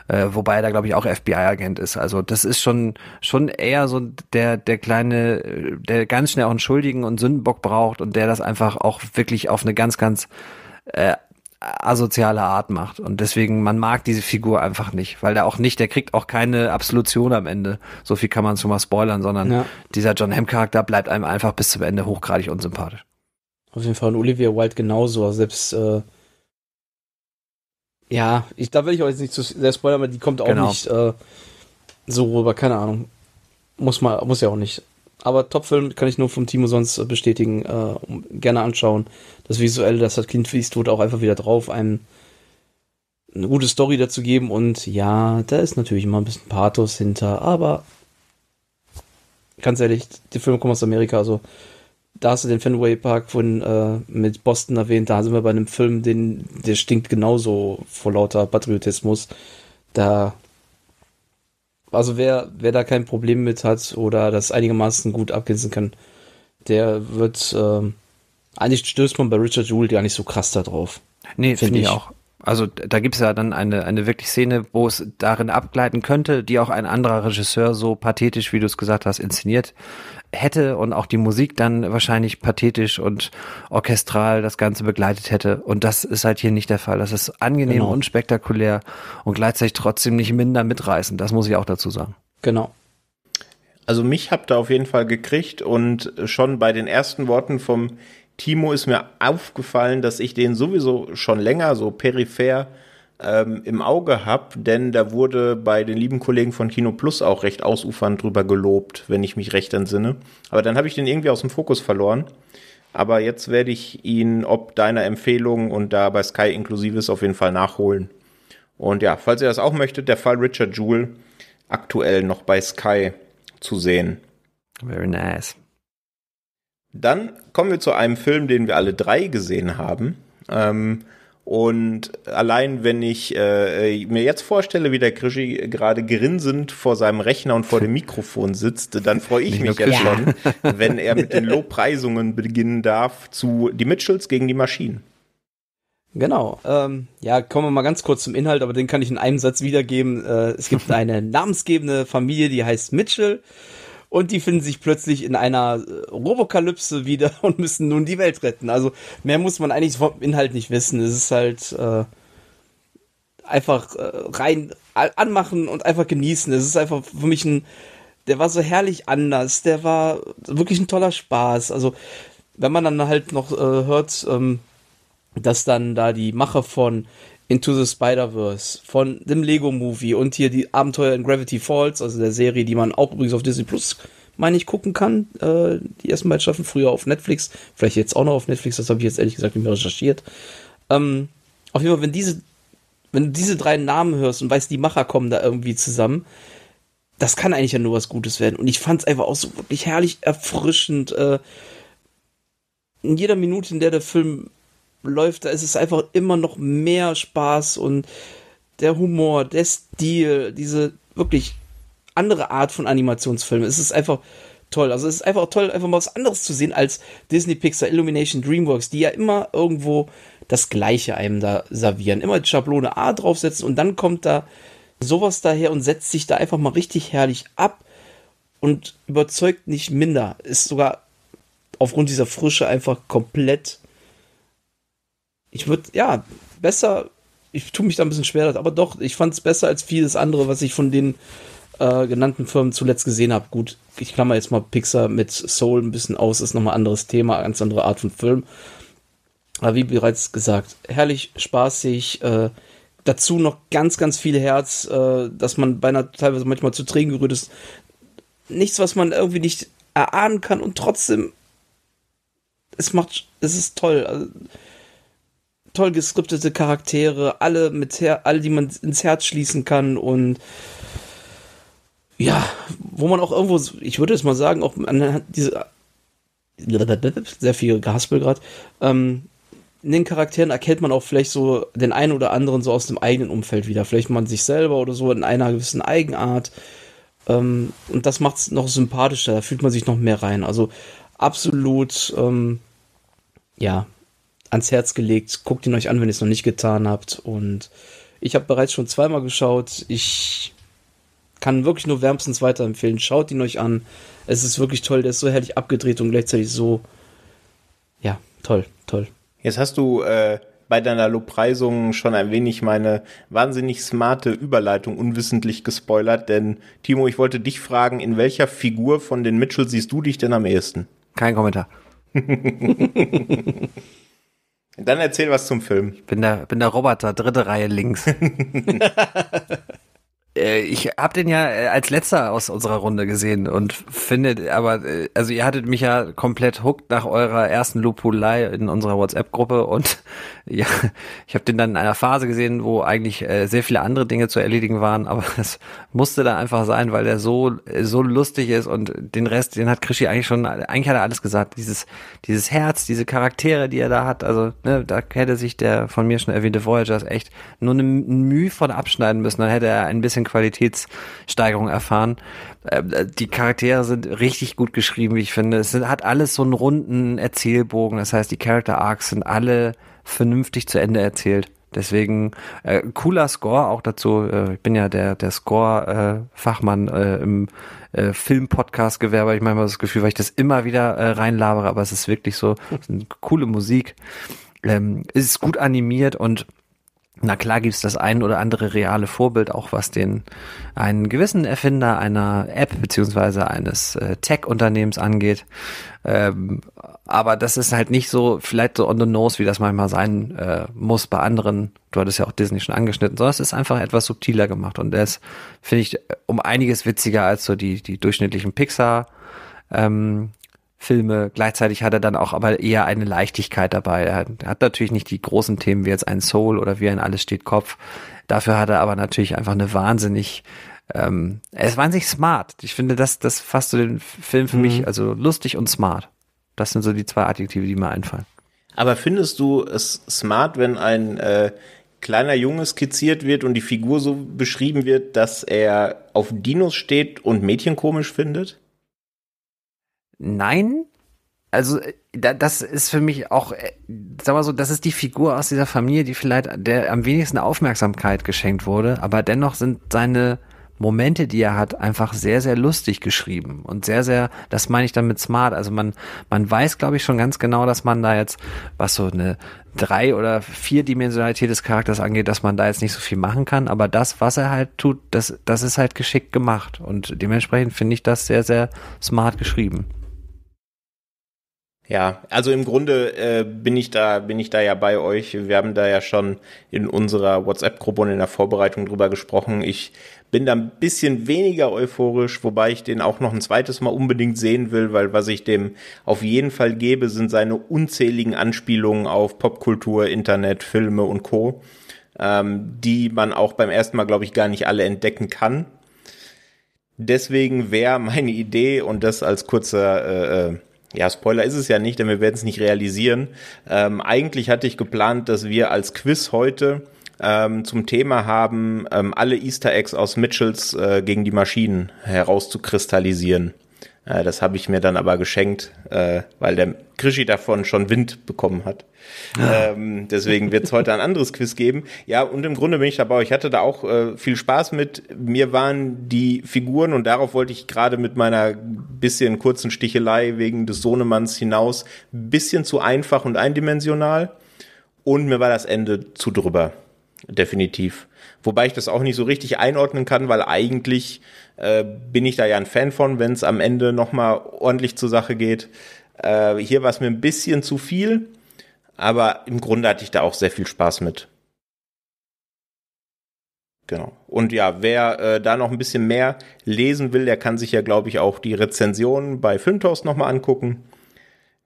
Äh, wobei er da, glaube ich, auch FBI-Agent ist. Also das ist schon, schon eher so der, der kleine, der ganz schnell auch einen Schuldigen und Sündenbock braucht und der das einfach auch wirklich auf eine ganz, ganz äh, asoziale Art macht. Und deswegen, man mag diese Figur einfach nicht, weil der auch nicht, der kriegt auch keine Absolution am Ende. So viel kann man schon mal spoilern, sondern Ja. dieser John Hamm-Charakter bleibt einem einfach bis zum Ende hochgradig unsympathisch. Auf jeden Fall. Und Olivia Wilde genauso. Also Selbst, äh, ja, ich, da will ich auch jetzt nicht zu sehr spoilern, aber die kommt auch Genau. nicht äh, so rüber. Keine Ahnung. Muss mal, muss ja auch nicht. Aber Top-Film kann ich nur vom Timo sonst äh, bestätigen. Äh, gerne anschauen. Das Visuelle, das hat Clint Eastwood auch einfach wieder drauf. Einen eine gute Story dazu geben und ja, da ist natürlich immer ein bisschen Pathos hinter, aber ganz ehrlich, die Filme kommen aus Amerika, also da hast du den Fenway Park von äh, mit Boston erwähnt, da sind wir bei einem Film, den der stinkt genauso vor lauter Patriotismus. Da also wer wer da kein Problem mit hat oder das einigermaßen gut abgrenzen kann, der wird äh, eigentlich stößt man bei Richard Jewell gar nicht so krass da drauf. Nee, finde find ich auch. Also da gibt es ja dann eine, eine wirklich Szene, wo es darin abgleiten könnte, die auch ein anderer Regisseur so pathetisch, wie du es gesagt hast, inszeniert hätte und auch die Musik dann wahrscheinlich pathetisch und orchestral das Ganze begleitet hätte. Und das ist halt hier nicht der Fall. Das ist angenehm genau. und spektakulär und gleichzeitig trotzdem nicht minder mitreißend. Das muss ich auch dazu sagen. Genau. Also mich habt ihr auf jeden Fall gekriegt und schon bei den ersten Worten vom Timo ist mir aufgefallen, dass ich den sowieso schon länger so peripher ähm, im Auge habe, denn da wurde bei den lieben Kollegen von Kino Plus auch recht ausufernd drüber gelobt, wenn ich mich recht entsinne. Aber dann habe ich den irgendwie aus dem Fokus verloren. Aber jetzt werde ich ihn ob deiner Empfehlung und da bei Sky inklusive ist auf jeden Fall nachholen. Und ja, falls ihr das auch möchtet, der Fall Richard Jewell aktuell noch bei Sky zu sehen. Very nice. Dann kommen wir zu einem Film, den wir alle drei gesehen haben. Ähm, und allein wenn ich äh, mir jetzt vorstelle, wie der Krischi gerade grinsend vor seinem Rechner und vor dem Mikrofon sitzt, dann freue ich mich jetzt schon, *laughs* wenn er mit den Lobpreisungen beginnen darf zu Die Mitchells gegen die Maschinen. Genau. Ähm, ja, kommen wir mal ganz kurz zum Inhalt, aber den kann ich in einem Satz wiedergeben. Äh, es gibt *laughs* eine namensgebende Familie, die heißt Mitchell und die finden sich plötzlich in einer äh, Robokalypse wieder *laughs* und müssen nun die Welt retten. Also mehr muss man eigentlich vom Inhalt nicht wissen. Es ist halt äh, einfach äh, rein anmachen und einfach genießen. Es ist einfach für mich ein, der war so herrlich anders. Der war wirklich ein toller Spaß. Also wenn man dann halt noch äh, hört, ähm, dass dann da die Macher von Into the Spider-Verse, von dem Lego-Movie und hier die Abenteuer in Gravity Falls, also der Serie, die man auch übrigens auf Disney Plus, meine ich, gucken kann. Äh, die ersten beiden Staffeln früher auf Netflix, vielleicht jetzt auch noch auf Netflix, das habe ich jetzt ehrlich gesagt nicht mehr recherchiert. Ähm, auf jeden Fall, wenn diese, wenn du diese drei Namen hörst und weißt, die Macher kommen da irgendwie zusammen, das kann eigentlich ja nur was Gutes werden. Und ich fand es einfach auch so wirklich herrlich erfrischend. Äh, in jeder Minute, in der der Film läuft, da ist es einfach immer noch mehr Spaß und der Humor, der Stil, diese wirklich andere Art von Animationsfilmen. Es ist einfach toll. Also es ist einfach toll, einfach mal was anderes zu sehen als Disney, Pixar, Illumination, DreamWorks, die ja immer irgendwo das Gleiche einem da servieren. Immer die Schablone A draufsetzen und dann kommt da sowas daher und setzt sich da einfach mal richtig herrlich ab und überzeugt nicht minder. Ist sogar aufgrund dieser Frische einfach komplett ich würde, ja, besser, ich tue mich da ein bisschen schwer, aber doch, ich fand es besser als vieles andere, was ich von den äh, genannten Firmen zuletzt gesehen habe. Gut, ich klammer jetzt mal Pixar mit Soul ein bisschen aus, ist nochmal ein anderes Thema, ganz andere Art von Film. Aber wie bereits gesagt, herrlich, spaßig, äh, dazu noch ganz, ganz viel Herz, äh, dass man beinahe teilweise manchmal zu Tränen gerührt ist. Nichts, was man irgendwie nicht erahnen kann und trotzdem, es macht, es ist toll. Also, toll geskriptete Charaktere, alle mit Her alle, die man ins Herz schließen kann und ja, wo man auch irgendwo, ich würde jetzt mal sagen, auch an diese sehr viel Gehaspel gerade, ähm, in den Charakteren erkennt man auch vielleicht so den einen oder anderen so aus dem eigenen Umfeld wieder. Vielleicht man sich selber oder so in einer gewissen Eigenart. Ähm, und das macht es noch sympathischer, da fühlt man sich noch mehr rein. Also absolut, ähm, ja, ans Herz gelegt. Guckt ihn euch an, wenn ihr es noch nicht getan habt. Und ich habe bereits schon zweimal geschaut. Ich kann wirklich nur wärmstens weiterempfehlen. Schaut ihn euch an. Es ist wirklich toll. Der ist so herrlich abgedreht und gleichzeitig so, ja, toll, toll. Jetzt hast du äh, bei deiner Lobpreisung schon ein wenig meine wahnsinnig smarte Überleitung unwissentlich gespoilert, denn Timo, ich wollte dich fragen, in welcher Figur von den Mitchell siehst du dich denn am ehesten? Kein Kommentar. *laughs* Dann erzähl was zum Film. Ich bin der, bin der Roboter, dritte Reihe links. *laughs* Äh, ich habe den ja äh, als letzter aus unserer Runde gesehen und finde, aber äh, also ihr hattet mich ja komplett hooked nach eurer ersten Lupulei in unserer WhatsApp-Gruppe und *laughs* ja, ich habe den dann in einer Phase gesehen, wo eigentlich sehr viele andere Dinge zu erledigen waren, aber *laughs* es musste dann einfach sein, weil der so so lustig ist und den Rest, den hat Krischi eigentlich schon, eigentlich hat er alles gesagt. Dieses dieses Herz, diese Charaktere, die er da hat, also ne, da hätte sich der von mir schon erwähnte Voyagers echt nur eine Mühe von abschneiden müssen, dann hätte er ein bisschen Qualitätssteigerung erfahren. Äh, die Charaktere sind richtig gut geschrieben, wie ich finde. Es hat alles so einen runden Erzählbogen. Das heißt, die Character Arcs sind alle vernünftig zu Ende erzählt. Deswegen äh, cooler Score auch dazu. Äh, ich bin ja der der Score-Fachmann äh, im äh, Film-Podcast-Gewerbe. Ich meine das Gefühl, weil ich das immer wieder äh, reinlabere, aber es ist wirklich so, es ist eine coole Musik. Ähm, ist gut animiert und na klar gibt's das ein oder andere reale Vorbild, auch was den einen gewissen Erfinder einer App beziehungsweise eines äh, Tech-Unternehmens angeht. Ähm, aber das ist halt nicht so, vielleicht so on the nose, wie das manchmal sein äh, muss bei anderen. Du hattest ja auch Disney schon angeschnitten, sondern es ist einfach etwas subtiler gemacht und das finde ich um einiges witziger als so die, die durchschnittlichen Pixar ähm, Filme. Gleichzeitig hat er dann auch aber eher eine Leichtigkeit dabei. Er hat, hat natürlich nicht die großen Themen wie jetzt ein Soul oder wie ein Alles steht Kopf. Dafür hat er aber natürlich einfach eine wahnsinnig ähm, er ist wahnsinnig smart. Ich finde, das, das fasst so den Film für mhm. mich, also lustig und smart. Das sind so die zwei Adjektive, die mir einfallen. Aber findest du es smart, wenn ein äh, kleiner Junge skizziert wird und die Figur so beschrieben wird, dass er auf Dinos steht und Mädchen komisch findet? Nein. Also äh, das ist für mich auch, äh, sag mal so, das ist die Figur aus dieser Familie, die vielleicht der am wenigsten Aufmerksamkeit geschenkt wurde, aber dennoch sind seine Momente, die er hat, einfach sehr, sehr lustig geschrieben und sehr, sehr, das meine ich dann mit smart. Also man, man weiß, glaube ich, schon ganz genau, dass man da jetzt, was so eine drei- oder vierdimensionalität des Charakters angeht, dass man da jetzt nicht so viel machen kann. Aber das, was er halt tut, das, das ist halt geschickt gemacht. Und dementsprechend finde ich das sehr, sehr smart geschrieben. Ja, also im Grunde äh, bin ich da, bin ich da ja bei euch. Wir haben da ja schon in unserer WhatsApp-Gruppe und in der Vorbereitung drüber gesprochen. Ich bin da ein bisschen weniger euphorisch, wobei ich den auch noch ein zweites Mal unbedingt sehen will, weil was ich dem auf jeden Fall gebe, sind seine unzähligen Anspielungen auf Popkultur, Internet, Filme und Co., ähm, die man auch beim ersten Mal, glaube ich, gar nicht alle entdecken kann. Deswegen wäre meine Idee und das als kurzer äh, äh ja, Spoiler ist es ja nicht, denn wir werden es nicht realisieren. Ähm, eigentlich hatte ich geplant, dass wir als Quiz heute ähm, zum Thema haben, ähm, alle Easter Eggs aus Mitchells äh, gegen die Maschinen herauszukristallisieren. Äh, das habe ich mir dann aber geschenkt, äh, weil der Krischi davon schon Wind bekommen hat. Ah. Ähm, deswegen wird es *laughs* heute ein anderes Quiz geben. Ja, und im Grunde bin ich dabei. Ich hatte da auch äh, viel Spaß mit. Mir waren die Figuren, und darauf wollte ich gerade mit meiner bisschen kurzen Stichelei wegen des Sohnemanns hinaus, bisschen zu einfach und eindimensional. Und mir war das Ende zu drüber. Definitiv. Wobei ich das auch nicht so richtig einordnen kann, weil eigentlich äh, bin ich da ja ein Fan von, wenn es am Ende nochmal ordentlich zur Sache geht. Äh, hier war es mir ein bisschen zu viel, aber im Grunde hatte ich da auch sehr viel Spaß mit. Genau. Und ja, wer äh, da noch ein bisschen mehr lesen will, der kann sich ja, glaube ich, auch die Rezension bei Filmtoast nochmal angucken.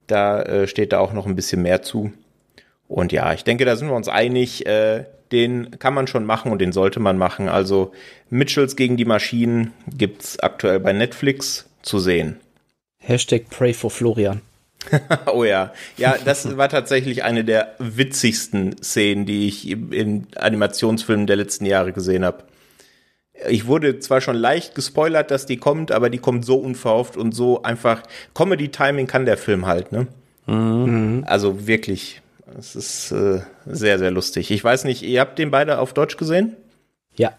Da äh, steht da auch noch ein bisschen mehr zu. Und ja, ich denke, da sind wir uns einig. Äh, den kann man schon machen und den sollte man machen. Also Mitchells gegen die Maschinen gibt's aktuell bei Netflix zu sehen. Hashtag Pray for Florian. *laughs* oh ja. Ja, das war tatsächlich eine der witzigsten Szenen, die ich in Animationsfilmen der letzten Jahre gesehen habe. Ich wurde zwar schon leicht gespoilert, dass die kommt, aber die kommt so unverhofft und so einfach. Comedy-Timing kann der Film halt, ne? Mhm. Also wirklich es ist äh, sehr, sehr lustig. Ich weiß nicht, ihr habt den beide auf Deutsch gesehen? Ja,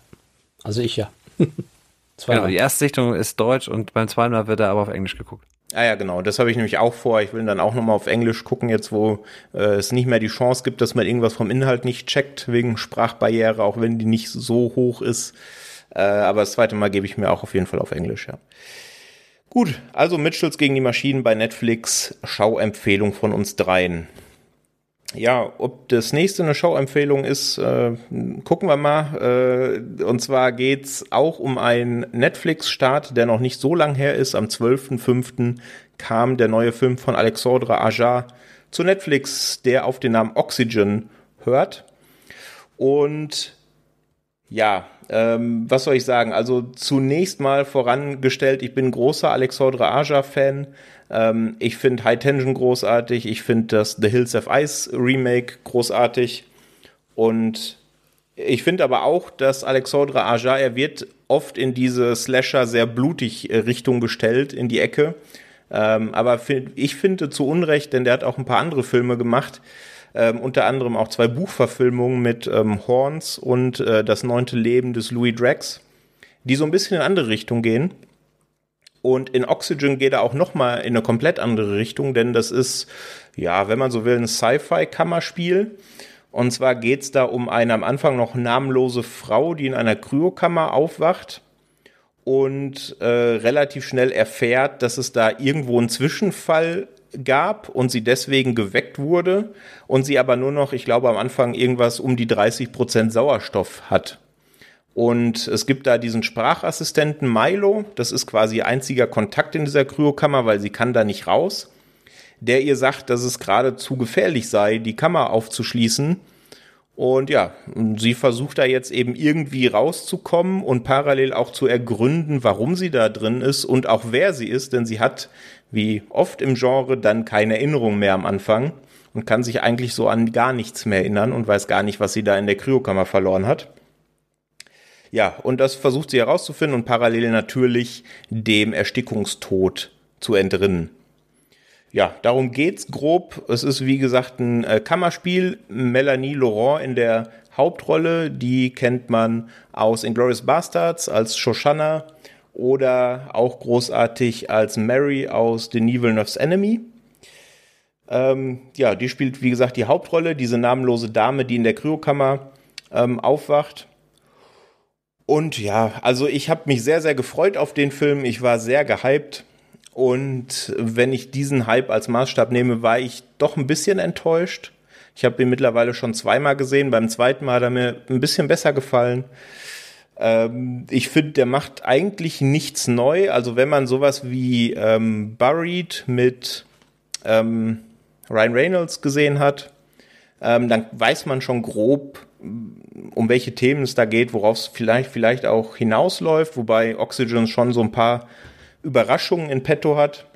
also ich ja. *laughs* genau, die erste Sichtung ist Deutsch und beim zweiten Mal wird er aber auf Englisch geguckt. Ah ja, genau. Das habe ich nämlich auch vor. Ich will dann auch nochmal auf Englisch gucken, jetzt wo äh, es nicht mehr die Chance gibt, dass man irgendwas vom Inhalt nicht checkt, wegen Sprachbarriere, auch wenn die nicht so hoch ist. Äh, aber das zweite Mal gebe ich mir auch auf jeden Fall auf Englisch, ja. Gut, also Mitchells gegen die Maschinen bei Netflix. Schauempfehlung von uns dreien. Ja, ob das nächste eine Showempfehlung ist, äh, gucken wir mal. Äh, und zwar geht's auch um einen Netflix-Start, der noch nicht so lang her ist. Am 12.05. kam der neue Film von Alexandre Aja zu Netflix, der auf den Namen Oxygen hört. Und ja, ähm, was soll ich sagen? Also zunächst mal vorangestellt, ich bin großer Alexandre Aja-Fan. Ähm, ich finde High Tension großartig. Ich finde das The Hills of Ice Remake großartig. Und ich finde aber auch, dass Alexandre Aja, er wird oft in diese Slasher sehr blutig äh, Richtung gestellt, in die Ecke. Ähm, aber ich finde zu Unrecht, denn der hat auch ein paar andere Filme gemacht, ähm, unter anderem auch zwei Buchverfilmungen mit ähm, Horns und äh, Das neunte Leben des Louis Drax, die so ein bisschen in andere Richtung gehen. Und in Oxygen geht er auch noch mal in eine komplett andere Richtung, denn das ist, ja, wenn man so will, ein Sci-Fi-Kammerspiel. Und zwar geht es da um eine am Anfang noch namenlose Frau, die in einer Kryokammer aufwacht und äh, relativ schnell erfährt, dass es da irgendwo einen Zwischenfall gab und sie deswegen geweckt wurde und sie aber nur noch, ich glaube am Anfang irgendwas um die 30 Prozent Sauerstoff hat. Und es gibt da diesen Sprachassistenten Milo, das ist quasi einziger Kontakt in dieser Kryokammer, weil sie kann da nicht raus, der ihr sagt, dass es gerade zu gefährlich sei, die Kammer aufzuschließen. Und ja, sie versucht da jetzt eben irgendwie rauszukommen und parallel auch zu ergründen, warum sie da drin ist und auch wer sie ist, denn sie hat, wie oft im Genre, dann keine Erinnerung mehr am Anfang und kann sich eigentlich so an gar nichts mehr erinnern und weiß gar nicht, was sie da in der Kryokammer verloren hat. Ja, und das versucht sie herauszufinden und parallel natürlich dem Erstickungstod zu entrinnen. Ja, darum geht's grob. Es ist wie gesagt ein äh, Kammerspiel. Melanie Laurent in der Hauptrolle, die kennt man aus Inglourious Bastards als Shoshana oder auch großartig als Mary aus Denis Villeneuve's Enemy. Ähm, ja, die spielt wie gesagt die Hauptrolle, diese namenlose Dame, die in der Kryokammer ähm, aufwacht und ja, also ich habe mich sehr, sehr gefreut auf den Film. Ich war sehr gehypt. Und wenn ich diesen Hype als Maßstab nehme, war ich doch ein bisschen enttäuscht. Ich habe ihn mittlerweile schon zweimal gesehen. Beim zweiten Mal hat er mir ein bisschen besser gefallen. Ähm, ich finde, der macht eigentlich nichts neu. Also wenn man sowas wie ähm, Buried mit ähm, Ryan Reynolds gesehen hat, ähm, dann weiß man schon grob, um welche Themen es da geht, worauf es vielleicht, vielleicht auch hinausläuft, wobei Oxygen schon so ein paar Überraschungen in petto hat.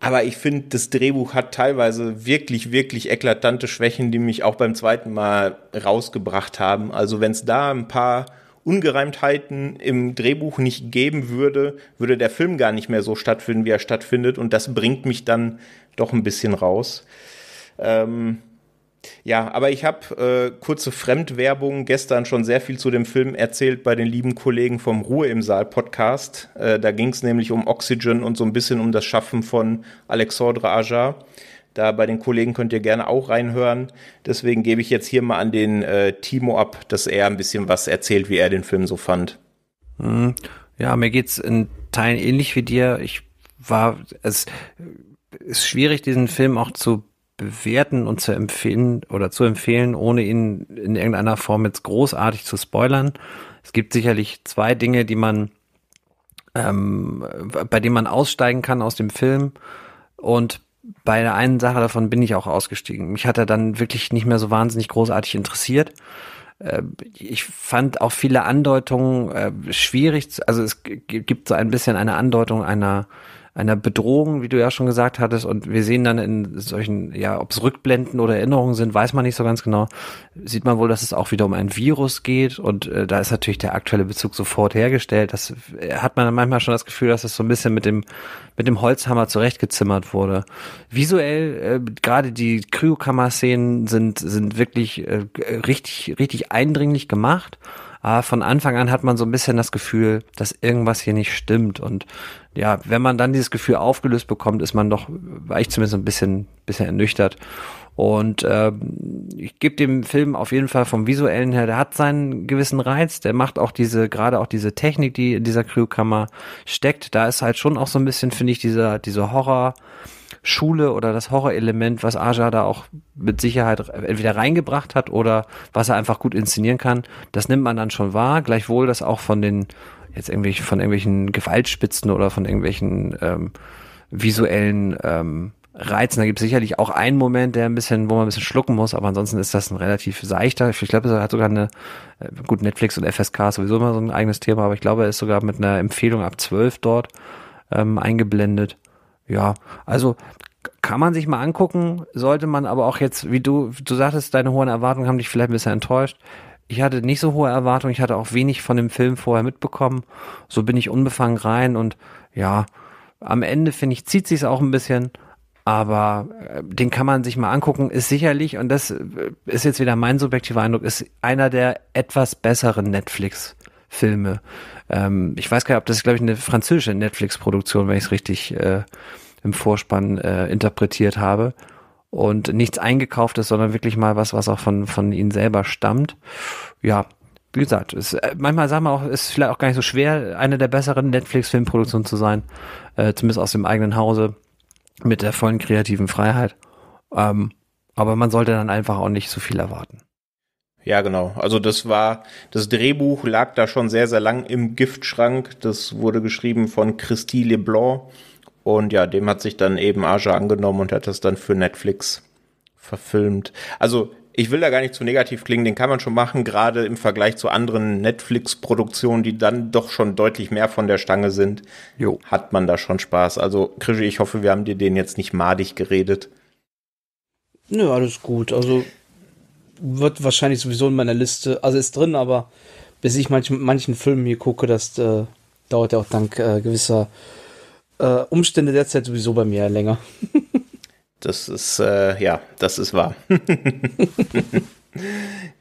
Aber ich finde, das Drehbuch hat teilweise wirklich, wirklich eklatante Schwächen, die mich auch beim zweiten Mal rausgebracht haben. Also wenn es da ein paar Ungereimtheiten im Drehbuch nicht geben würde, würde der Film gar nicht mehr so stattfinden, wie er stattfindet. Und das bringt mich dann doch ein bisschen raus. Ähm, ja, aber ich habe äh, kurze Fremdwerbung gestern schon sehr viel zu dem Film erzählt bei den lieben Kollegen vom Ruhe im Saal Podcast. Äh, da ging es nämlich um Oxygen und so ein bisschen um das Schaffen von Alexandre Aja. Da bei den Kollegen könnt ihr gerne auch reinhören. Deswegen gebe ich jetzt hier mal an den äh, Timo ab, dass er ein bisschen was erzählt, wie er den Film so fand. Hm. Ja, mir geht's in Teilen ähnlich wie dir. Ich war, es ist schwierig, diesen Film auch zu bewerten und zu empfehlen oder zu empfehlen, ohne ihn in irgendeiner Form jetzt großartig zu spoilern. Es gibt sicherlich zwei Dinge, die man, ähm, bei denen man aussteigen kann aus dem Film. Und bei der einen Sache davon bin ich auch ausgestiegen. Mich hat er dann wirklich nicht mehr so wahnsinnig großartig interessiert. Äh, ich fand auch viele Andeutungen äh, schwierig. Also es gibt so ein bisschen eine Andeutung einer einer Bedrohung, wie du ja schon gesagt hattest. Und wir sehen dann in solchen, ja, ob es Rückblenden oder Erinnerungen sind, weiß man nicht so ganz genau. Sieht man wohl, dass es auch wieder um ein Virus geht. Und äh, da ist natürlich der aktuelle Bezug sofort hergestellt. Das äh, hat man manchmal schon das Gefühl, dass es so ein bisschen mit dem, mit dem Holzhammer zurechtgezimmert wurde. Visuell, äh, gerade die Kryokammer-Szenen sind, sind wirklich äh, richtig, richtig eindringlich gemacht. Aber von Anfang an hat man so ein bisschen das Gefühl, dass irgendwas hier nicht stimmt. Und ja, wenn man dann dieses Gefühl aufgelöst bekommt, ist man doch, war ich zumindest ein bisschen, bisschen ernüchtert. Und äh, ich gebe dem Film auf jeden Fall vom visuellen her, der hat seinen gewissen Reiz, der macht auch diese, gerade auch diese Technik, die in dieser Crewkammer steckt. Da ist halt schon auch so ein bisschen, finde ich, dieser, diese Horror. Schule oder das Horrorelement, was Aja da auch mit Sicherheit entweder reingebracht hat oder was er einfach gut inszenieren kann, das nimmt man dann schon wahr. Gleichwohl das auch von den jetzt irgendwelchen von irgendwelchen Gewaltspitzen oder von irgendwelchen ähm, visuellen ähm, reizen. Da gibt es sicherlich auch einen Moment, der ein bisschen, wo man ein bisschen schlucken muss, aber ansonsten ist das ein relativ seichter. Ich glaube, er hat sogar eine, äh, gut, Netflix und FSK ist sowieso immer so ein eigenes Thema, aber ich glaube, er ist sogar mit einer Empfehlung ab 12 dort ähm, eingeblendet. Ja, also kann man sich mal angucken, sollte man aber auch jetzt, wie du, du sagtest, deine hohen Erwartungen haben dich vielleicht ein bisschen enttäuscht. Ich hatte nicht so hohe Erwartungen, ich hatte auch wenig von dem Film vorher mitbekommen. So bin ich unbefangen rein und ja, am Ende finde ich, zieht sich auch ein bisschen aber äh, den kann man sich mal angucken, ist sicherlich, und das äh, ist jetzt wieder mein subjektiver Eindruck, ist einer der etwas besseren Netflix-Filme. Ähm, ich weiß gar nicht, ob das, glaube ich, eine französische Netflix-Produktion, wenn ich es richtig äh, im Vorspann äh, interpretiert habe. Und nichts eingekauftes, sondern wirklich mal was, was auch von, von ihnen selber stammt. Ja, wie gesagt, ist, äh, manchmal sagen wir auch, ist vielleicht auch gar nicht so schwer, eine der besseren Netflix-Filmproduktionen zu sein, äh, zumindest aus dem eigenen Hause mit der vollen kreativen Freiheit. Ähm, aber man sollte dann einfach auch nicht so viel erwarten. Ja, genau. Also das war, das Drehbuch lag da schon sehr, sehr lang im Giftschrank. Das wurde geschrieben von Christy Leblanc. Und ja, dem hat sich dann eben Aja angenommen und hat das dann für Netflix verfilmt. Also ich will da gar nicht zu negativ klingen, den kann man schon machen, gerade im Vergleich zu anderen Netflix-Produktionen, die dann doch schon deutlich mehr von der Stange sind, jo. hat man da schon Spaß. Also, Krischi, ich hoffe, wir haben dir den jetzt nicht madig geredet. Nö, alles gut. Also wird wahrscheinlich sowieso in meiner Liste, also ist drin, aber bis ich manch, manchen Filmen hier gucke, das äh, dauert ja auch dank äh, gewisser äh, Umstände derzeit sowieso bei mir länger. *laughs* Das ist, äh, ja, das ist wahr. *laughs*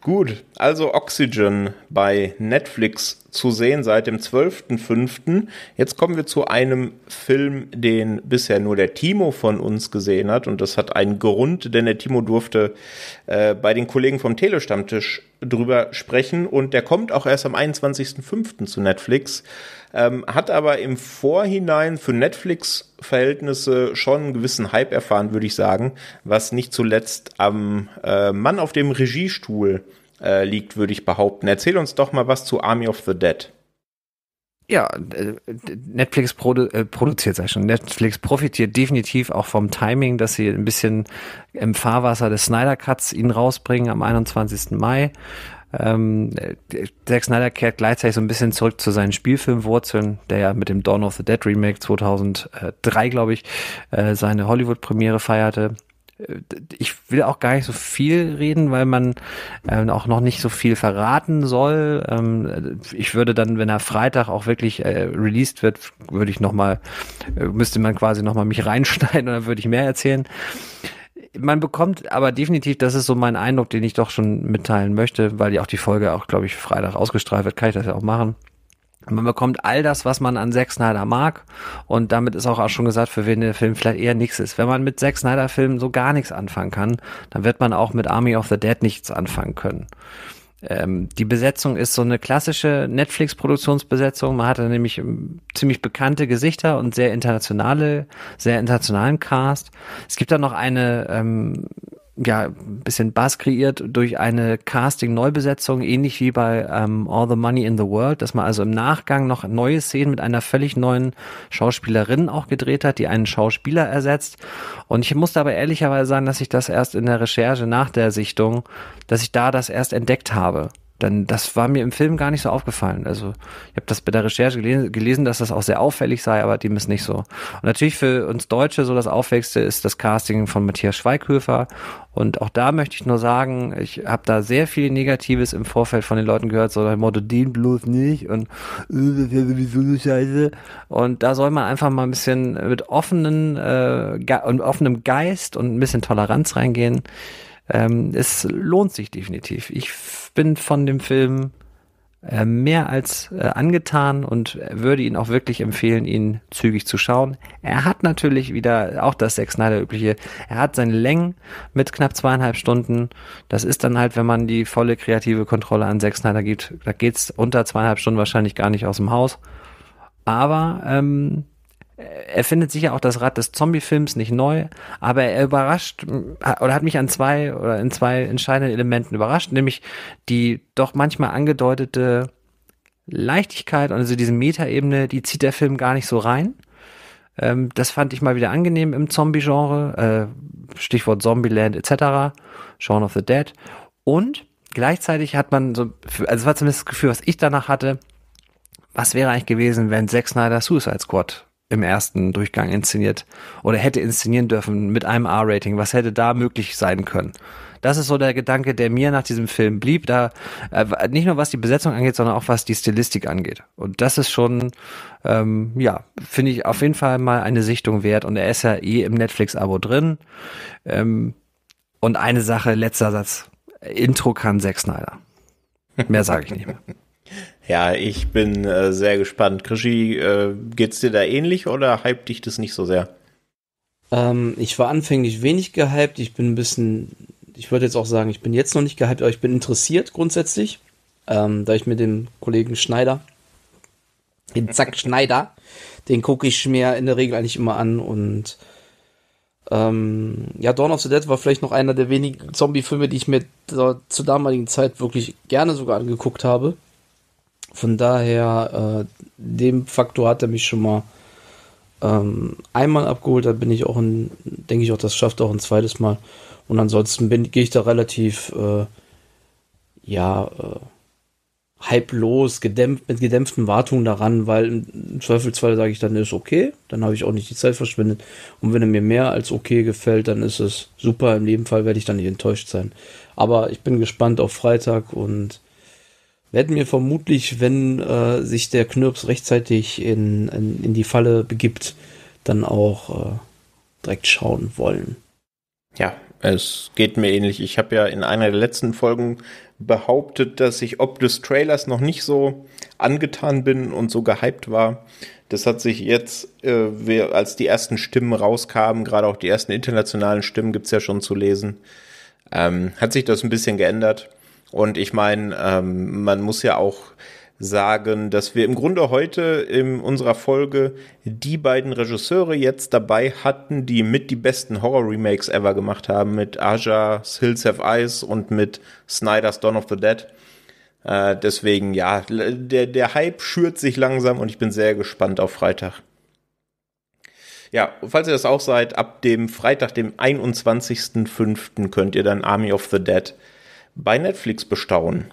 Gut, also Oxygen bei Netflix zu sehen seit dem 12.05. Jetzt kommen wir zu einem Film, den bisher nur der Timo von uns gesehen hat. Und das hat einen Grund, denn der Timo durfte äh, bei den Kollegen vom Telestammtisch drüber sprechen. Und der kommt auch erst am 21.05. zu Netflix ähm, hat aber im Vorhinein für Netflix-Verhältnisse schon einen gewissen Hype erfahren, würde ich sagen, was nicht zuletzt am äh, Mann auf dem Regiestuhl äh, liegt, würde ich behaupten. Erzähl uns doch mal was zu Army of the Dead. Ja, äh, Netflix produ äh, produziert, sag ich schon. Netflix profitiert definitiv auch vom Timing, dass sie ein bisschen im Fahrwasser des Snyder Cuts ihn rausbringen am 21. Mai. Ähm, Zack Snyder kehrt gleichzeitig so ein bisschen zurück zu seinen Spielfilmwurzeln, der ja mit dem Dawn of the Dead Remake 2003, glaube ich, äh, seine Hollywood-Premiere feierte. Äh, ich will auch gar nicht so viel reden, weil man äh, auch noch nicht so viel verraten soll. Ähm, ich würde dann, wenn er Freitag auch wirklich äh, released wird, würde ich noch mal, äh, müsste man quasi noch mal mich *laughs* reinschneiden und dann würde ich mehr erzählen man bekommt aber definitiv, das ist so mein Eindruck, den ich doch schon mitteilen möchte, weil ja auch die Folge auch, glaube ich, Freitag ausgestrahlt wird, kann ich das ja auch machen. Man bekommt all das, was man an Zack Snyder mag. Und damit ist auch, auch schon gesagt, für wen der Film vielleicht eher nichts ist. Wenn man mit Zack Snyder Filmen so gar nichts anfangen kann, dann wird man auch mit Army of the Dead nichts anfangen können. Ähm, die Besetzung ist so eine klassische Netflix-Produktionsbesetzung. Man hatte nämlich ähm, ziemlich bekannte Gesichter und sehr internationale, sehr internationalen Cast. Es gibt da noch eine ähm, ja, ein bisschen Bass kreiert durch eine Casting-Neubesetzung, ähnlich wie bei ähm, All the Money in the World, dass man also im Nachgang noch neue Szenen mit einer völlig neuen Schauspielerin auch gedreht hat, die einen Schauspieler ersetzt. Und ich musste aber ehrlicherweise sagen, dass ich das erst in der Recherche nach der Sichtung, dass ich da das erst entdeckt habe dann das war mir im Film gar nicht so aufgefallen. Also ich habe das bei der Recherche gelesen, dass das auch sehr auffällig sei, aber dem ist nicht so. Und natürlich für uns Deutsche so das Auffälligste ist das Casting von Matthias Schweighöfer. Und auch da möchte ich nur sagen, ich habe da sehr viel Negatives im Vorfeld von den Leuten gehört, so nach Motto, den bloß nicht und äh, das ist ja sowieso so scheiße. Und da soll man einfach mal ein bisschen mit offenen äh, und offenem Geist und ein bisschen Toleranz reingehen. Ähm, es lohnt sich definitiv. Ich bin von dem Film äh, mehr als äh, angetan und würde ihn auch wirklich empfehlen, ihn zügig zu schauen. Er hat natürlich wieder auch das Zack Snyder übliche. Er hat seine Längen mit knapp zweieinhalb Stunden. Das ist dann halt, wenn man die volle kreative Kontrolle an Zack Snyder gibt, da geht's unter zweieinhalb Stunden wahrscheinlich gar nicht aus dem Haus. Aber ähm, er findet sicher auch das Rad des Zombie-Films nicht neu, aber er überrascht oder hat mich an zwei oder in zwei entscheidenden Elementen überrascht, nämlich die doch manchmal angedeutete Leichtigkeit, also diese Metaebene, die zieht der Film gar nicht so rein. Ähm, das fand ich mal wieder angenehm im Zombie-Genre, äh, Stichwort Zombieland etc., Shaun of the Dead. Und gleichzeitig hat man so, also war zumindest das Gefühl, was ich danach hatte, was wäre eigentlich gewesen, wenn Zack Snyder Suicide Squad im ersten Durchgang inszeniert oder hätte inszenieren dürfen mit einem R-Rating? Was hätte da möglich sein können? Das ist so der Gedanke, der mir nach diesem Film blieb. Da äh, nicht nur was die Besetzung angeht, sondern auch was die Stilistik angeht. Und das ist schon, ähm, ja, finde ich auf jeden Fall mal eine Sichtung wert. Und er ist ja eh im Netflix-Abo drin. Ähm, und eine Sache, letzter Satz. Intro kann Zack Snyder. Mehr sage ich nicht mehr. *laughs* Ja, ich bin äh, sehr gespannt. Krischi, äh, geht's dir da ähnlich oder hypt dich das nicht so sehr? Ähm, ich war anfänglich wenig gehypt. Ich bin ein bisschen, ich würde jetzt auch sagen, ich bin jetzt noch nicht gehypt, aber ich bin interessiert grundsätzlich, ähm, da ich mit dem Kollegen Schneider, den Zack Schneider, den gucke ich mir in der Regel eigentlich immer an und ähm, ja, Dawn of the Dead war vielleicht noch einer der wenigen Zombie-Filme, die ich mir zur damaligen Zeit wirklich gerne sogar angeguckt habe. Von daher, äh, dem Faktor hat er mich schon mal ähm, einmal abgeholt. Da bin ich auch ein, denke ich auch, das schafft auch ein zweites Mal. Und ansonsten gehe ich da relativ, äh, ja, äh, halblos, gedämpft, mit gedämpften Wartungen daran, weil im Zweifelsfall sage ich dann, ist okay, dann habe ich auch nicht die Zeit verschwendet. Und wenn er mir mehr als okay gefällt, dann ist es super. In jedem Fall werde ich dann nicht enttäuscht sein. Aber ich bin gespannt auf Freitag und werde mir vermutlich, wenn äh, sich der Knirps rechtzeitig in, in, in, die Falle begibt, dann auch äh, direkt schauen wollen. Ja, es geht mir ähnlich. Ich habe ja in einer der letzten Folgen behauptet, dass ich ob des Trailers noch nicht so angetan bin und so gehypt war. Das hat sich jetzt, äh, als die ersten Stimmen rauskamen, gerade auch die ersten internationalen Stimmen gibt's ja schon zu lesen, ähm, hat sich das ein bisschen geändert. Und ich meine, ähm, man muss ja auch sagen, dass wir im Grunde heute in unserer Folge die beiden Regisseure jetzt dabei hatten, die mit die besten Horror-Remakes ever gemacht haben, mit Aja's Hills Have Eyes und mit Snyder's Dawn of the Dead. Äh, deswegen, ja, der, der Hype schürt sich langsam und ich bin sehr gespannt auf Freitag. Ja, falls ihr das auch seid, ab dem Freitag, dem 21.05. könnt ihr dann Army of the Dead bei Netflix bestaunen.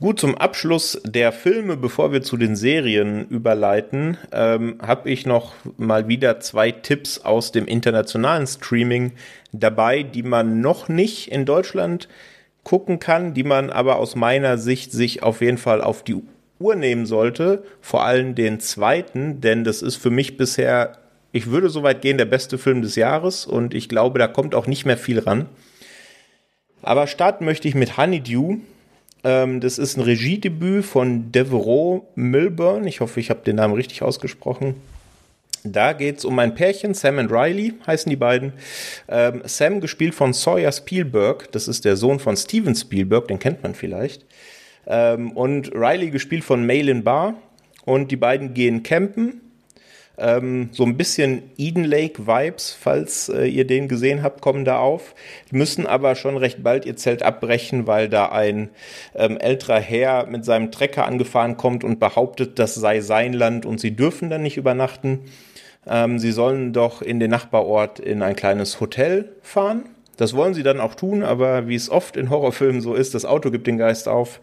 Gut, zum Abschluss der Filme, bevor wir zu den Serien überleiten, ähm, habe ich noch mal wieder zwei Tipps aus dem internationalen Streaming dabei, die man noch nicht in Deutschland gucken kann, die man aber aus meiner Sicht sich auf jeden Fall auf die Uhr nehmen sollte. Vor allem den zweiten, denn das ist für mich bisher, ich würde so weit gehen, der beste Film des Jahres und ich glaube, da kommt auch nicht mehr viel ran. Aber starten möchte ich mit Honeydew. Ähm, das ist ein Regiedebüt von Devereaux Milburn. Ich hoffe, ich habe den Namen richtig ausgesprochen. Da geht es um ein Pärchen, Sam und Riley heißen die beiden. Ähm, Sam gespielt von Sawyer Spielberg, das ist der Sohn von Steven Spielberg, den kennt man vielleicht. Ähm, und Riley gespielt von Malin Barr. Und die beiden gehen campen ähm, so ein bisschen Eden Lake Vibes, falls äh, ihr den gesehen habt, kommen da auf. Müssen aber schon recht bald ihr Zelt abbrechen, weil da ein ähm, älterer Herr mit seinem Trecker angefahren kommt und behauptet, das sei sein Land und sie dürfen dann nicht übernachten. Ähm, sie sollen doch in den Nachbarort in ein kleines Hotel fahren. Das wollen sie dann auch tun, aber wie es oft in Horrorfilmen so ist, das Auto gibt den Geist auf.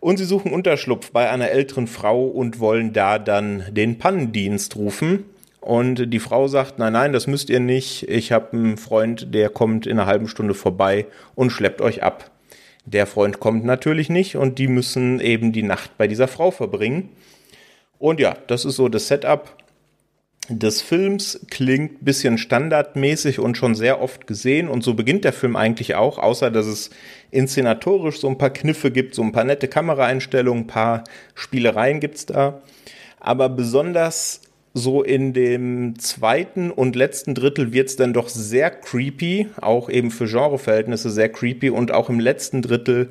Und sie suchen Unterschlupf bei einer älteren Frau und wollen da dann den Pannendienst rufen. Und die Frau sagt, nein, nein, das müsst ihr nicht. Ich habe einen Freund, der kommt in einer halben Stunde vorbei und schleppt euch ab. Der Freund kommt natürlich nicht und die müssen eben die Nacht bei dieser Frau verbringen. Und ja, das ist so das Setup des Films klingt bisschen standardmäßig und schon sehr oft gesehen und so beginnt der Film eigentlich auch, außer dass es inszenatorisch so ein paar Kniffe gibt, so ein paar nette Kameraeinstellungen, ein paar Spielereien gibt's da. Aber besonders so in dem zweiten und letzten Drittel wird's dann doch sehr creepy, auch eben für Genreverhältnisse sehr creepy und auch im letzten Drittel,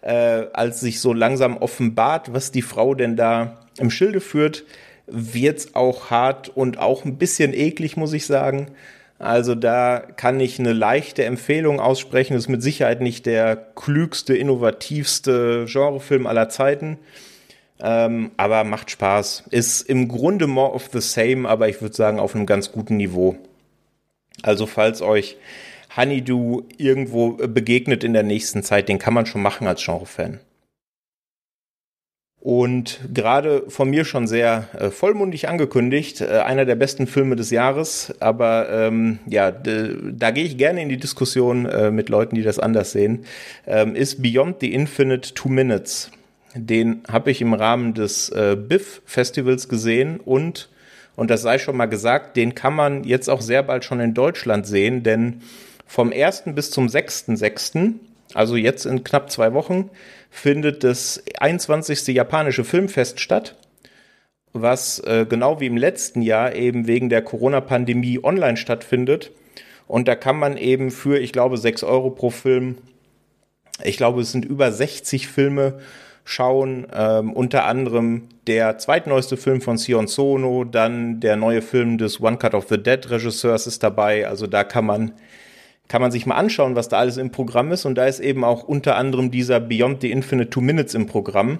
äh, als sich so langsam offenbart, was die Frau denn da im Schilde führt, wird's auch hart und auch ein bisschen eklig, muss ich sagen. Also da kann ich eine leichte Empfehlung aussprechen. Das ist mit Sicherheit nicht der klügste, innovativste Genrefilm aller Zeiten. Ähm, aber macht Spaß. Ist im Grunde more of the same, aber ich würde sagen auf einem ganz guten Niveau. Also falls euch Honeydew irgendwo begegnet in der nächsten Zeit, den kann man schon machen als Genrefan. Und gerade von mir schon sehr äh, vollmundig angekündigt, äh, einer der besten Filme des Jahres. Aber ähm, ja, da gehe ich gerne in die Diskussion äh, mit Leuten, die das anders sehen. Ähm, ist Beyond the Infinite Two Minutes. Den habe ich im Rahmen des äh, BIF Festivals gesehen und und das sei schon mal gesagt, den kann man jetzt auch sehr bald schon in Deutschland sehen, denn vom 1. bis zum 6.6., also jetzt in knapp zwei Wochen, findet das 21. japanische Filmfest statt, was äh, genau wie im letzten Jahr eben wegen der Corona-Pandemie online stattfindet. Und da kann man eben für, ich glaube, 6 Euro pro Film, ich glaube, es sind über 60 Filme schauen. Ähm, unter anderem der zweitneueste Film von Sion Sono, dann der neue Film des One Cut of the Dead Regisseurs ist dabei. Also da kann man kann man sich mal anschauen, was da alles im Programm ist. Und da ist eben auch unter anderem dieser Beyond the Infinite Two Minutes im Programm.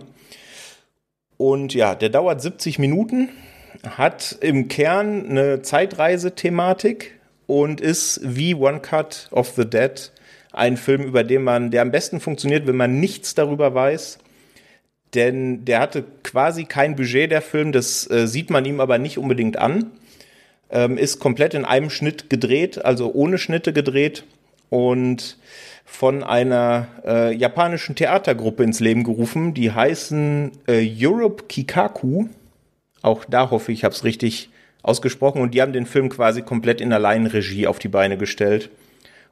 Und ja, der dauert 70 Minuten, hat im Kern eine Zeitreise-Thematik und ist wie One Cut of the Dead ein Film, über den man, der am besten funktioniert, wenn man nichts darüber weiß denn der hatte quasi kein Budget, der Film, das äh, sieht man ihm aber nicht unbedingt an. Ähm, ist komplett in einem Schnitt gedreht, also ohne Schnitte gedreht und von einer äh, japanischen Theatergruppe ins Leben gerufen. Die heißen äh, Europe Kikaku. Auch da hoffe ich, ich habe es richtig ausgesprochen. Und die haben den Film quasi komplett in Alleinregie auf die Beine gestellt.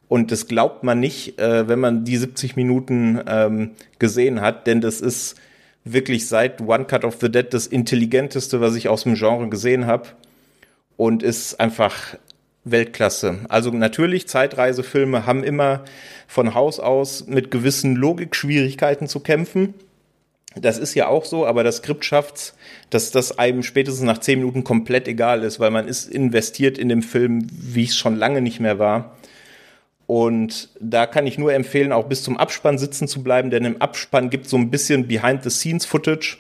Und das glaubt man nicht, äh, wenn man die 70 Minuten ähm, gesehen hat, denn das ist wirklich seit One Cut of the Dead das intelligenteste, was ich aus dem Genre gesehen habe. Und ist einfach Weltklasse. Also natürlich, Zeitreisefilme haben immer von Haus aus mit gewissen Logikschwierigkeiten zu kämpfen. Das ist ja auch so, aber das Skript schafft's, dass das einem spätestens nach zehn Minuten komplett egal ist, weil man ist investiert in dem Film, wie es schon lange nicht mehr war. Und da kann ich nur empfehlen, auch bis zum Abspann sitzen zu bleiben, denn im Abspann gibt es so ein bisschen Behind-the-Scenes-Footage,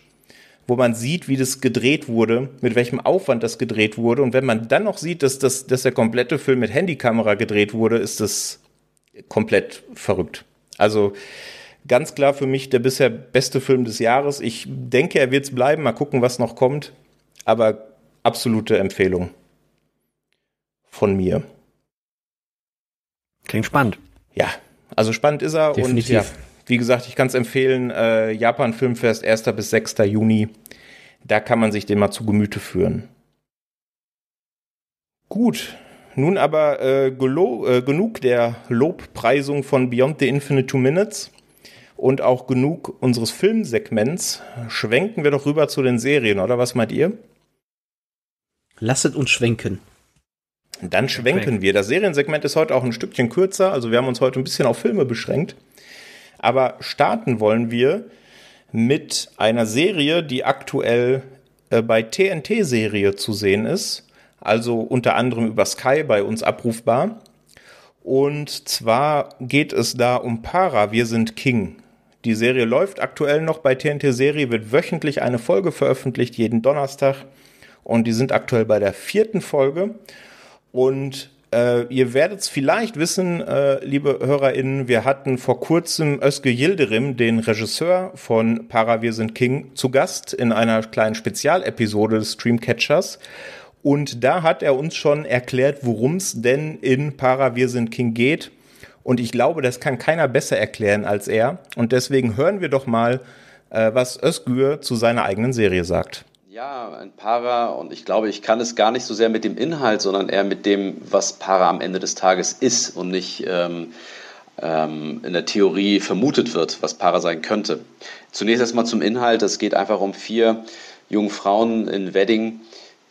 wo man sieht, wie das gedreht wurde, mit welchem Aufwand das gedreht wurde. Und wenn man dann noch sieht, dass, das, dass der komplette Film mit Handykamera gedreht wurde, ist das komplett verrückt. Also ganz klar für mich der bisher beste Film des Jahres. Ich denke, er wird es bleiben. Mal gucken, was noch kommt. Aber absolute Empfehlung von mir. Klingt spannend. Ja, also spannend ist er Definitiv. und ja, wie gesagt, ich kann es empfehlen, äh, Japan Filmfest 1. bis 6. Juni. Da kann man sich den mal zu Gemüte führen. Gut, nun aber äh, äh, genug der Lobpreisung von Beyond the Infinite Two Minutes und auch genug unseres Filmsegments. Schwenken wir doch rüber zu den Serien, oder was meint ihr? Lasset uns schwenken. Dann schwenken wir. Das Seriensegment ist heute auch ein Stückchen kürzer, also wir haben uns heute ein bisschen auf Filme beschränkt. Aber starten wollen wir mit einer Serie, die aktuell äh, bei TNT-Serie zu sehen ist, also unter anderem über Sky bei uns abrufbar. Und zwar geht es da um Para, wir sind King. Die Serie läuft aktuell noch bei TNT-Serie, wird wöchentlich eine Folge veröffentlicht, jeden Donnerstag. Und die sind aktuell bei der vierten Folge. Und äh, ihr werdet es vielleicht wissen, äh, liebe HörerInnen, wir hatten vor kurzem Özge Yildirim, den Regisseur von Para Wir sind King, zu Gast in einer kleinen Spezialepisode des Streamcatchers. Und da hat er uns schon erklärt, worum es denn in Para Wir sind King geht. Und ich glaube, das kann keiner besser erklären als er. Und deswegen hören wir doch mal, äh, was Özgür zu seiner eigenen Serie sagt. Ja, ein Para und ich glaube, ich kann es gar nicht so sehr mit dem Inhalt, sondern eher mit dem, was Para am Ende des Tages ist und nicht ähm, ähm, in der Theorie vermutet wird, was Para sein könnte. Zunächst erstmal zum Inhalt. Es geht einfach um vier junge Frauen in Wedding,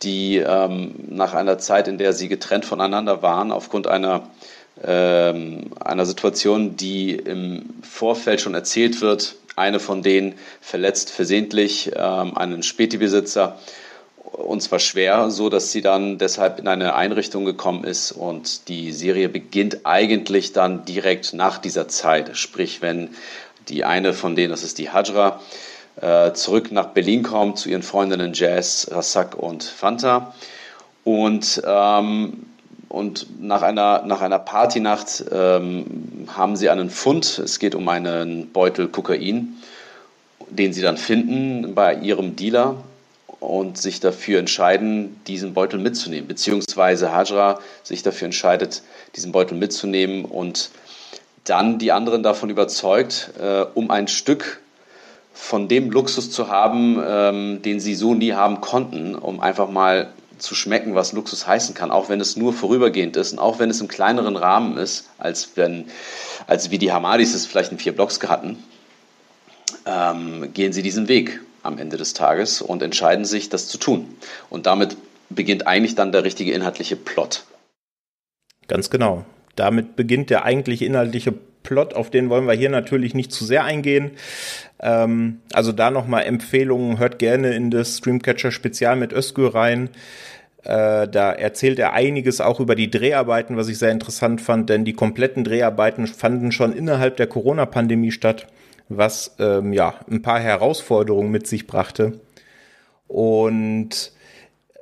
die ähm, nach einer Zeit, in der sie getrennt voneinander waren, aufgrund einer, ähm, einer Situation, die im Vorfeld schon erzählt wird, eine von denen verletzt versehentlich ähm, einen Späti-Besitzer. Und zwar schwer, so dass sie dann deshalb in eine Einrichtung gekommen ist. Und die Serie beginnt eigentlich dann direkt nach dieser Zeit. Sprich, wenn die eine von denen, das ist die Hajra, äh, zurück nach Berlin kommt zu ihren Freundinnen Jazz, Rassak und Fanta. Und ähm, und nach einer, nach einer Partynacht ähm, haben sie einen Fund. Es geht um einen Beutel Kokain, den sie dann finden bei ihrem Dealer und sich dafür entscheiden, diesen Beutel mitzunehmen, beziehungsweise Hajra sich dafür entscheidet, diesen Beutel mitzunehmen und dann die anderen davon überzeugt, äh, um ein Stück von dem Luxus zu haben, ähm, den sie so nie haben konnten, um einfach mal zu schmecken, was Luxus heißen kann, auch wenn es nur vorübergehend ist und auch wenn es im kleineren Rahmen ist, als wenn, als wie die Hamadis es vielleicht in vier Blocks hatten, ähm, gehen sie diesen Weg am Ende des Tages und entscheiden sich, das zu tun. Und damit beginnt eigentlich dann der richtige inhaltliche Plot. Ganz genau. Damit beginnt der eigentliche inhaltliche Plot, auf den wollen wir hier natürlich nicht zu sehr eingehen. Ähm, also da nochmal Empfehlungen, hört gerne in das Streamcatcher Spezial mit Özgür rein. Äh, da erzählt er einiges auch über die Dreharbeiten, was ich sehr interessant fand, denn die kompletten Dreharbeiten fanden schon innerhalb der Corona-Pandemie statt was ähm, ja ein paar Herausforderungen mit sich brachte. Und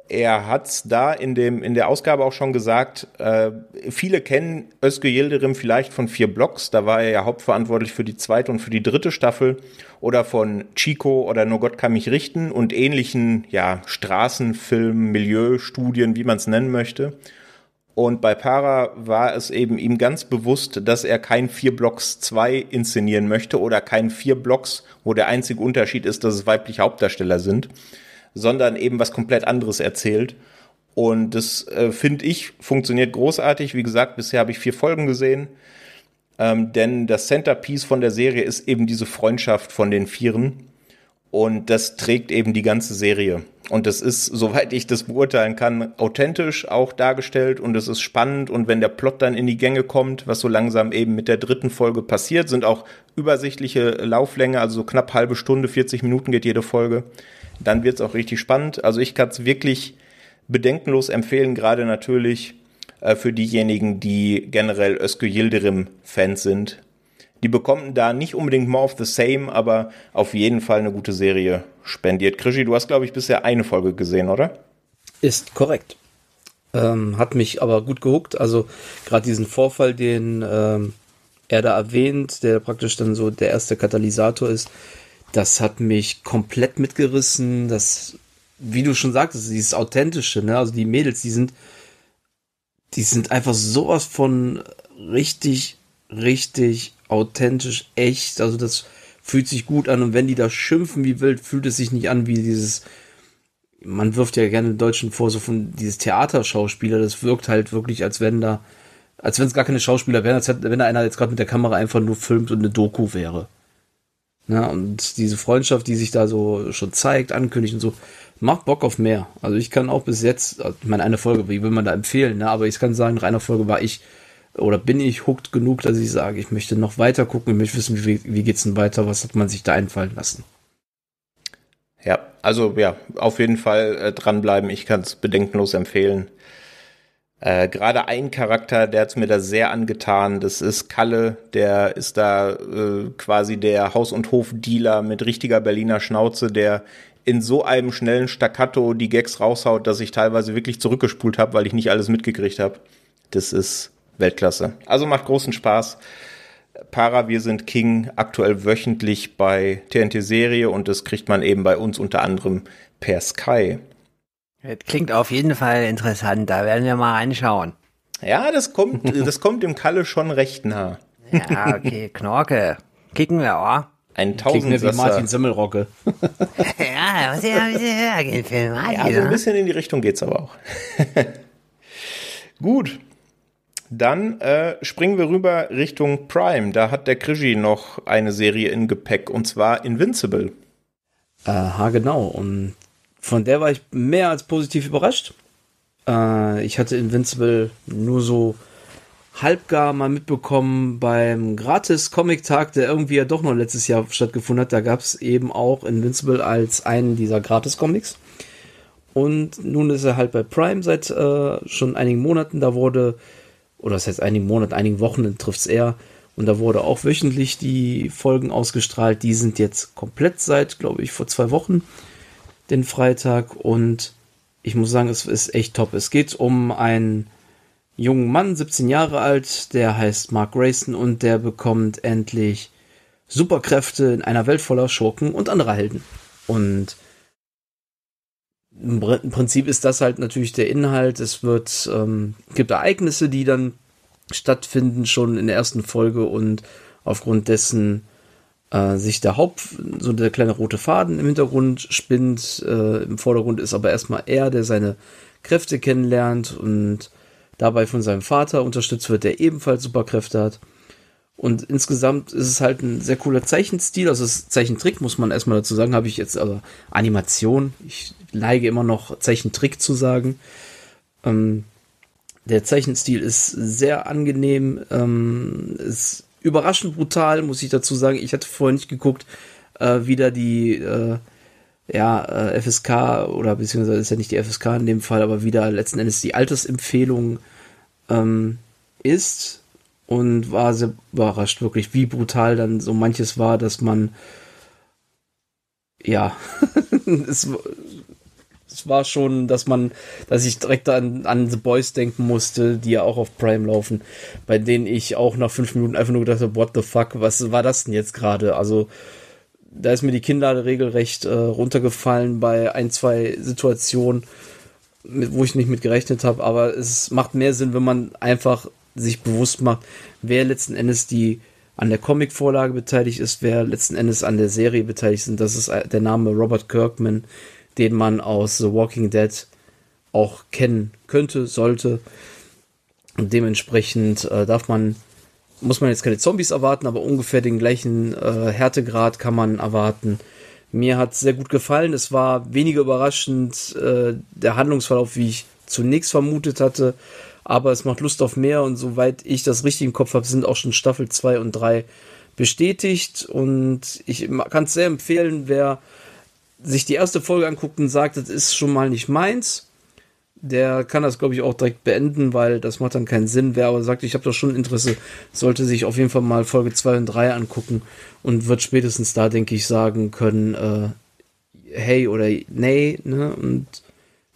er hat da in, dem, in der Ausgabe auch schon gesagt, äh, viele kennen Özge Yildirim vielleicht von vier Blocks, da war er ja hauptverantwortlich für die zweite und für die dritte Staffel. Oder von Chico oder Nur Gott kann mich richten und ähnlichen ja, Straßenfilmen, Milieustudien, wie man es nennen möchte. Und bei Para war es eben ihm ganz bewusst, dass er kein vier Blocks 2 inszenieren möchte oder kein vier Blocks, wo der einzige Unterschied ist, dass es weibliche Hauptdarsteller sind, sondern eben was komplett anderes erzählt. Und das äh, finde ich funktioniert großartig. Wie gesagt, bisher habe ich vier Folgen gesehen. Ähm, denn das Centerpiece von der Serie ist eben diese Freundschaft von den Vieren. Und das trägt eben die ganze Serie. Und das ist, soweit ich das beurteilen kann, authentisch auch dargestellt und es ist spannend. Und wenn der Plot dann in die Gänge kommt, was so langsam eben mit der dritten Folge passiert, sind auch übersichtliche Lauflänge, also so knapp halbe Stunde, 40 Minuten geht jede Folge, dann wird es auch richtig spannend. Also ich kann es wirklich bedenkenlos empfehlen, gerade natürlich äh, für diejenigen, die generell Özgür Yildirim-Fans sind die bekommen da nicht unbedingt more of the same, aber auf jeden Fall eine gute Serie spendiert. Krischi, du hast, glaube ich, bisher eine Folge gesehen, oder? Ist korrekt. Ähm, hat mich aber gut gehuckt. Also gerade diesen Vorfall, den ähm, er da erwähnt, der praktisch dann so der erste Katalysator ist, das hat mich komplett mitgerissen. Das, wie du schon sagtest, dieses Authentische, ne? Also die Mädels, die sind, die sind einfach sowas von richtig, richtig authentisch, echt. Also das fühlt sich gut an. Und wenn die da schimpfen wie wild, fühlt es sich nicht an wie dieses. Man wirft ja gerne den Deutschen vor, so von dieses Theaterschauspieler. Das wirkt halt wirklich, als wenn da, als wenn es gar keine Schauspieler wären, als wenn da einer jetzt gerade mit der Kamera einfach nur filmt und eine Doku wäre. Ja, und diese Freundschaft, die sich da so schon zeigt, ankündigt und so, macht Bock auf mehr. Also ich kann auch bis jetzt, also ich meine, eine Folge, wie will man da empfehlen, ne? aber ich kann sagen, nach einer Folge war ich oder bin ich hooked genug, dass ich sage, ich möchte noch weiter gucken, ich möchte wissen, wie, wie geht's denn weiter, was hat man sich da einfallen lassen. Ja, also ja, auf jeden Fall äh, dranbleiben. Ich kann es bedenkenlos empfehlen. Äh, Gerade ein Charakter, der hat's mir da sehr angetan. Das ist Kalle, der ist da äh, quasi der Haus- und Hofdealer mit richtiger Berliner Schnauze, der in so einem schnellen Staccato die Gags raushaut, dass ich teilweise wirklich zurückgespult habe, weil ich nicht alles mitgekriegt habe. Das ist Weltklasse. Also macht großen Spaß. Para, wir sind King, aktuell wöchentlich bei TNT Serie und das kriegt man eben bei uns unter anderem per Sky. Das klingt auf jeden Fall interessant, da werden wir mal reinschauen. Ja, das kommt, *laughs* das kommt dem Kalle schon recht nah. Ja, okay, Knorke. Kicken wir, oh. Ein Tausendsasser. wie Martin Semmelrocke. *laughs* ja, da muss ja ein bisschen höher gehen für Martin. Ja, so ein bisschen in die Richtung geht's aber auch. *laughs* Gut, dann äh, springen wir rüber Richtung Prime. Da hat der Krischi noch eine Serie in Gepäck und zwar Invincible. Aha, genau. Und von der war ich mehr als positiv überrascht. Äh, ich hatte Invincible nur so halbgar mal mitbekommen beim Gratis-Comic-Tag, der irgendwie ja doch noch letztes Jahr stattgefunden hat. Da gab es eben auch Invincible als einen dieser Gratis-Comics. Und nun ist er halt bei Prime seit äh, schon einigen Monaten. Da wurde, oder das heißt einigen Monaten, einigen Wochen trifft es eher. Und da wurde auch wöchentlich die Folgen ausgestrahlt. Die sind jetzt komplett seit, glaube ich, vor zwei Wochen, den Freitag. Und ich muss sagen, es ist echt top. Es geht um einen jungen Mann, 17 Jahre alt, der heißt Mark Grayson und der bekommt endlich Superkräfte in einer Welt voller Schurken und anderer Helden. Und im Prinzip ist das halt natürlich der Inhalt. Es wird, ähm, gibt Ereignisse, die dann stattfinden schon in der ersten Folge und aufgrund dessen äh, sich der Haupt, so der kleine rote Faden im Hintergrund spinnt. Äh, Im Vordergrund ist aber erstmal er, der seine Kräfte kennenlernt und dabei von seinem Vater unterstützt wird, der ebenfalls Superkräfte hat. Und insgesamt ist es halt ein sehr cooler Zeichenstil. Also das Zeichentrick, muss man erstmal dazu sagen, habe ich jetzt, also Animation. Ich neige immer noch Zeichentrick zu sagen. Ähm, der Zeichenstil ist sehr angenehm, ähm, ist überraschend brutal, muss ich dazu sagen. Ich hatte vorher nicht geguckt, äh, wie da die äh, ja, äh, FSK oder beziehungsweise ist ja nicht die FSK in dem Fall, aber wieder letzten Endes die Altersempfehlung ähm, ist und war sehr überrascht, wirklich, wie brutal dann so manches war, dass man ja, *laughs* es, war schon, dass man, dass ich direkt an, an The Boys denken musste, die ja auch auf Prime laufen, bei denen ich auch nach fünf Minuten einfach nur gedacht habe, what the fuck, was war das denn jetzt gerade? Also, da ist mir die Kinnlade regelrecht äh, runtergefallen bei ein, zwei Situationen, mit, wo ich nicht mit gerechnet habe, aber es macht mehr Sinn, wenn man einfach sich bewusst macht, wer letzten Endes die an der Comicvorlage beteiligt ist, wer letzten Endes an der Serie beteiligt ist. Das ist äh, der Name Robert Kirkman, den man aus The Walking Dead auch kennen könnte, sollte. Und dementsprechend äh, darf man, muss man jetzt keine Zombies erwarten, aber ungefähr den gleichen äh, Härtegrad kann man erwarten. Mir hat sehr gut gefallen. Es war weniger überraschend äh, der Handlungsverlauf, wie ich zunächst vermutet hatte aber es macht Lust auf mehr und soweit ich das richtig im Kopf habe, sind auch schon Staffel 2 und 3 bestätigt und ich kann es sehr empfehlen, wer sich die erste Folge anguckt und sagt, das ist schon mal nicht meins, der kann das, glaube ich, auch direkt beenden, weil das macht dann keinen Sinn. Wer aber sagt, ich habe doch schon Interesse, sollte sich auf jeden Fall mal Folge 2 und 3 angucken und wird spätestens da, denke ich, sagen können, äh, hey oder nee, ne? Und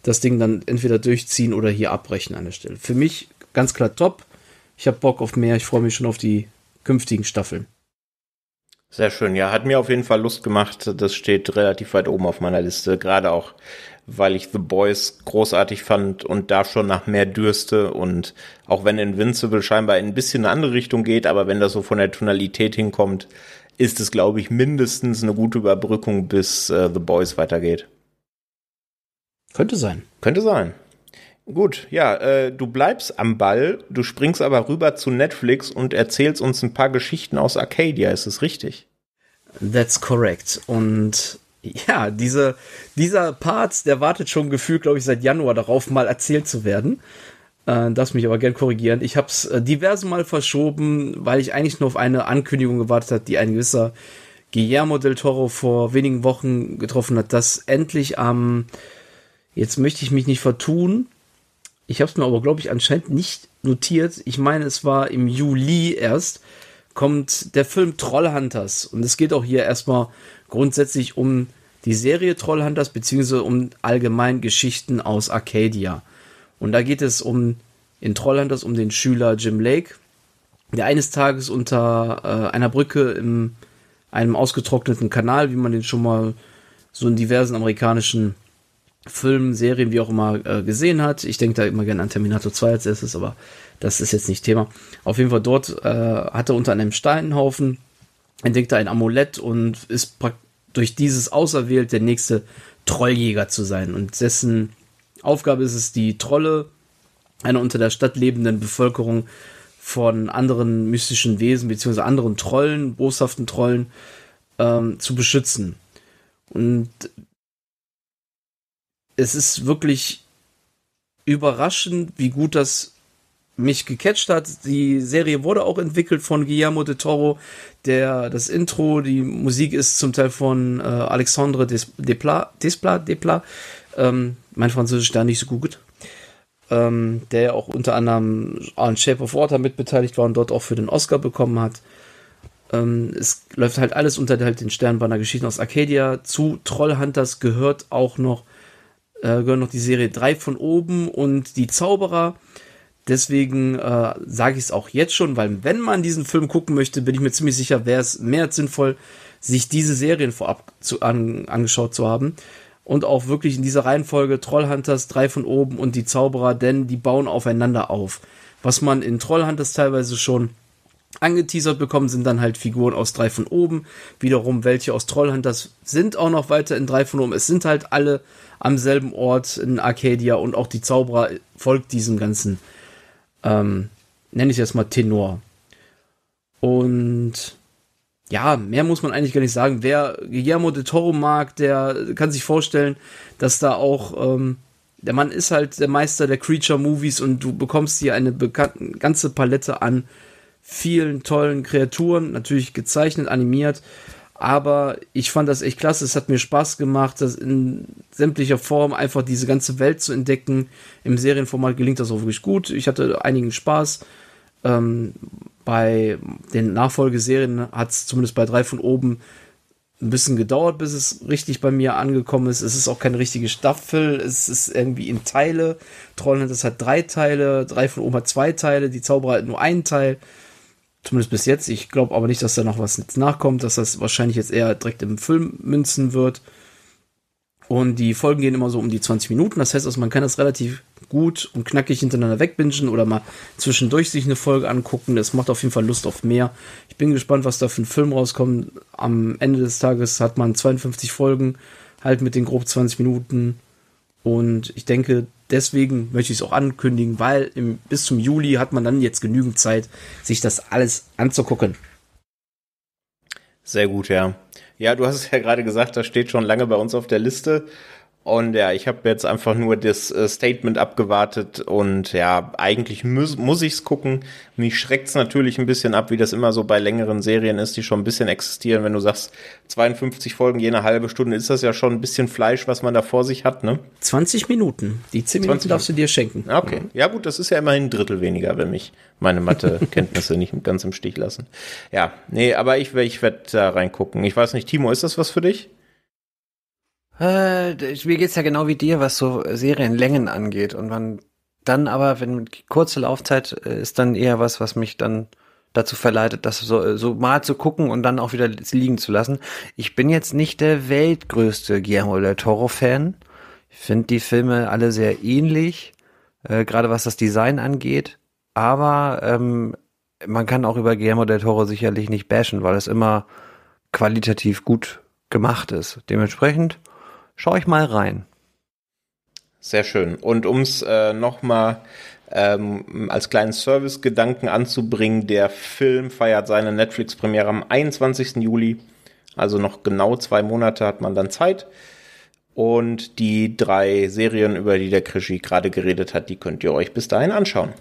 das Ding dann entweder durchziehen oder hier abbrechen an der Stelle. Für mich ganz klar top. Ich habe Bock auf mehr. Ich freue mich schon auf die künftigen Staffeln. Sehr schön. Ja, hat mir auf jeden Fall Lust gemacht. Das steht relativ weit oben auf meiner Liste. Gerade auch, weil ich The Boys großartig fand und da schon nach mehr dürste. Und auch wenn Invincible scheinbar in ein bisschen eine andere Richtung geht, aber wenn das so von der Tonalität hinkommt, ist es, glaube ich, mindestens eine gute Überbrückung, bis äh, The Boys weitergeht. Könnte sein. Könnte sein. Gut, ja, äh, du bleibst am Ball, du springst aber rüber zu Netflix und erzählst uns ein paar Geschichten aus Arcadia, ist es richtig? That's correct. Und ja, diese, dieser Part, der wartet schon gefühlt, glaube ich, seit Januar darauf, mal erzählt zu werden. Äh, darf mich aber gern korrigieren. Ich habe es äh, diverse Mal verschoben, weil ich eigentlich nur auf eine Ankündigung gewartet habe, die ein gewisser Guillermo del Toro vor wenigen Wochen getroffen hat, dass endlich am ähm, Jetzt möchte ich mich nicht vertun. Ich habe es mir aber, glaube ich, anscheinend nicht notiert. Ich meine, es war im Juli erst, kommt der Film Trollhunters. Und es geht auch hier erstmal grundsätzlich um die Serie Trollhunters, beziehungsweise um allgemein Geschichten aus Arcadia. Und da geht es um in Trollhunters um den Schüler Jim Lake, der eines Tages unter äh, einer Brücke in einem ausgetrockneten Kanal, wie man den schon mal so in diversen amerikanischen Filmen, Serien, wie auch immer, äh, gesehen hat. Ich denke da immer gerne an Terminator 2 als erstes, aber das ist jetzt nicht Thema. Auf jeden Fall dort äh, hat er unter einem Steinhaufen entdeckt er ein Amulett und ist durch dieses auserwählt, der nächste Trolljäger zu sein. Und dessen Aufgabe ist es, die Trolle, einer unter der Stadt lebenden Bevölkerung, von anderen mystischen Wesen beziehungsweise anderen Trollen, boshaften Trollen, ähm, zu beschützen. Und es ist wirklich überraschend, wie gut das mich gecatcht hat. Die Serie wurde auch entwickelt von Guillermo de Toro. Der, das Intro, die Musik ist zum Teil von äh, Alexandre Desplat, Desplat, Desplat. Ähm, mein Französisch da nicht so gut. Ähm, der ja auch unter anderem an Shape of Water mitbeteiligt war und dort auch für den Oscar bekommen hat. Ähm, es läuft halt alles unter halt den Sternbanner Geschichten aus Arcadia. Zu Trollhunters gehört auch noch, äh, gehört noch die Serie 3 von oben und die Zauberer. Deswegen äh, sage ich es auch jetzt schon, weil wenn man diesen Film gucken möchte, bin ich mir ziemlich sicher, wäre es mehr sinnvoll, sich diese Serien vorab zu, an, angeschaut zu haben. Und auch wirklich in dieser Reihenfolge Trollhunters, drei von oben und die Zauberer, denn die bauen aufeinander auf. Was man in Trollhunters teilweise schon angeteasert bekommen, sind dann halt Figuren aus drei von oben. Wiederum welche aus Trollhunters sind auch noch weiter in drei von oben. Es sind halt alle am selben Ort in Arcadia und auch die Zauberer folgt diesem ganzen, ähm, nenne ich es jetzt mal Tenor. Und ja, mehr muss man eigentlich gar nicht sagen. Wer Guillermo de Toro mag, der kann sich vorstellen, dass da auch ähm, der Mann ist halt der Meister der Creature Movies und du bekommst hier eine ganze Palette an vielen tollen Kreaturen, natürlich gezeichnet, animiert. Aber ich fand das echt klasse. Es hat mir Spaß gemacht, das in sämtlicher Form einfach diese ganze Welt zu entdecken. Im Serienformat gelingt das auch wirklich gut. Ich hatte einigen Spaß. Ähm, bei den Nachfolgeserien hat es zumindest bei drei von oben ein bisschen gedauert, bis es richtig bei mir angekommen ist. Es ist auch keine richtige Staffel. Es ist irgendwie in Teile. Trollhand das hat drei Teile. Drei von oben hat zwei Teile. Die Zauberer hat nur einen Teil. Zumindest bis jetzt. Ich glaube aber nicht, dass da noch was jetzt nachkommt, dass das wahrscheinlich jetzt eher direkt im Film münzen wird. Und die Folgen gehen immer so um die 20 Minuten. Das heißt also, man kann das relativ gut und knackig hintereinander wegbingen oder mal zwischendurch sich eine Folge angucken. Das macht auf jeden Fall Lust auf mehr. Ich bin gespannt, was da für ein Film rauskommt. Am Ende des Tages hat man 52 Folgen, halt mit den grob 20 Minuten. Und ich denke, deswegen möchte ich es auch ankündigen, weil im, bis zum Juli hat man dann jetzt genügend Zeit, sich das alles anzugucken. Sehr gut, ja. Ja, du hast es ja gerade gesagt, das steht schon lange bei uns auf der Liste. Und ja, ich habe jetzt einfach nur das äh, Statement abgewartet und ja, eigentlich muss, muss ich es gucken. Mich schreckt's natürlich ein bisschen ab, wie das immer so bei längeren Serien ist, die schon ein bisschen existieren. Wenn du sagst, 52 Folgen je eine halbe Stunde, ist das ja schon ein bisschen Fleisch, was man da vor sich hat, ne? 20 Minuten. Die 10 Minuten darfst du dir schenken. Okay. Ja gut, das ist ja immerhin ein Drittel weniger, wenn mich meine Mathekenntnisse *laughs* nicht ganz im Stich lassen. Ja, nee, aber ich, ich werde da reingucken. Ich weiß nicht, Timo, ist das was für dich? Äh, mir geht's ja genau wie dir, was so Serienlängen angeht. Und man dann aber, wenn kurze Laufzeit äh, ist dann eher was, was mich dann dazu verleitet, das so, so mal zu gucken und dann auch wieder liegen zu lassen. Ich bin jetzt nicht der weltgrößte Guillermo del Toro-Fan. Ich finde die Filme alle sehr ähnlich, äh, gerade was das Design angeht. Aber ähm, man kann auch über Guillermo del Toro sicherlich nicht bashen, weil es immer qualitativ gut gemacht ist. Dementsprechend Schau ich mal rein. Sehr schön. Und um es äh, nochmal ähm, als kleinen Service-Gedanken anzubringen, der Film feiert seine Netflix-Premiere am 21. Juli. Also noch genau zwei Monate hat man dann Zeit. Und die drei Serien, über die der Krischi gerade geredet hat, die könnt ihr euch bis dahin anschauen.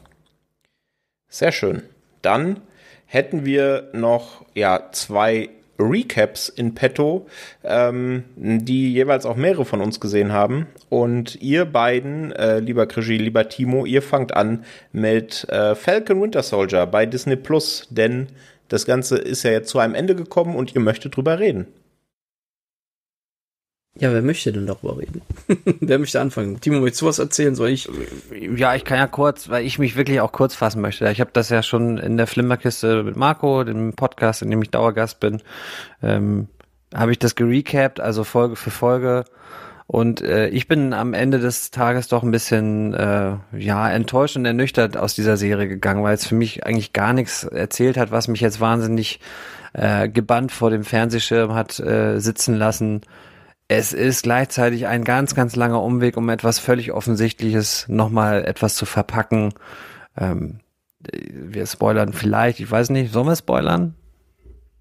Sehr schön. Dann hätten wir noch ja zwei Recaps in petto, ähm, die jeweils auch mehrere von uns gesehen haben. Und ihr beiden, äh, lieber Krigi, lieber Timo, ihr fangt an mit äh, Falcon Winter Soldier bei Disney Plus, denn das Ganze ist ja jetzt zu einem Ende gekommen und ihr möchtet drüber reden. Ja, wer möchte denn darüber reden? *laughs* wer möchte anfangen? Timo, willst du was erzählen? Soll ich? Ja, ich kann ja kurz, weil ich mich wirklich auch kurz fassen möchte. Ich habe das ja schon in der Flimmerkiste mit Marco, dem Podcast, in dem ich Dauergast bin, ähm, habe ich das gerecapt, also Folge für Folge. Und äh, ich bin am Ende des Tages doch ein bisschen äh, ja enttäuscht und ernüchtert aus dieser Serie gegangen, weil es für mich eigentlich gar nichts erzählt hat, was mich jetzt wahnsinnig äh, gebannt vor dem Fernsehschirm hat äh, sitzen lassen es ist gleichzeitig ein ganz, ganz langer Umweg, um etwas völlig Offensichtliches nochmal etwas zu verpacken. Ähm, wir spoilern vielleicht, ich weiß nicht, sollen wir spoilern?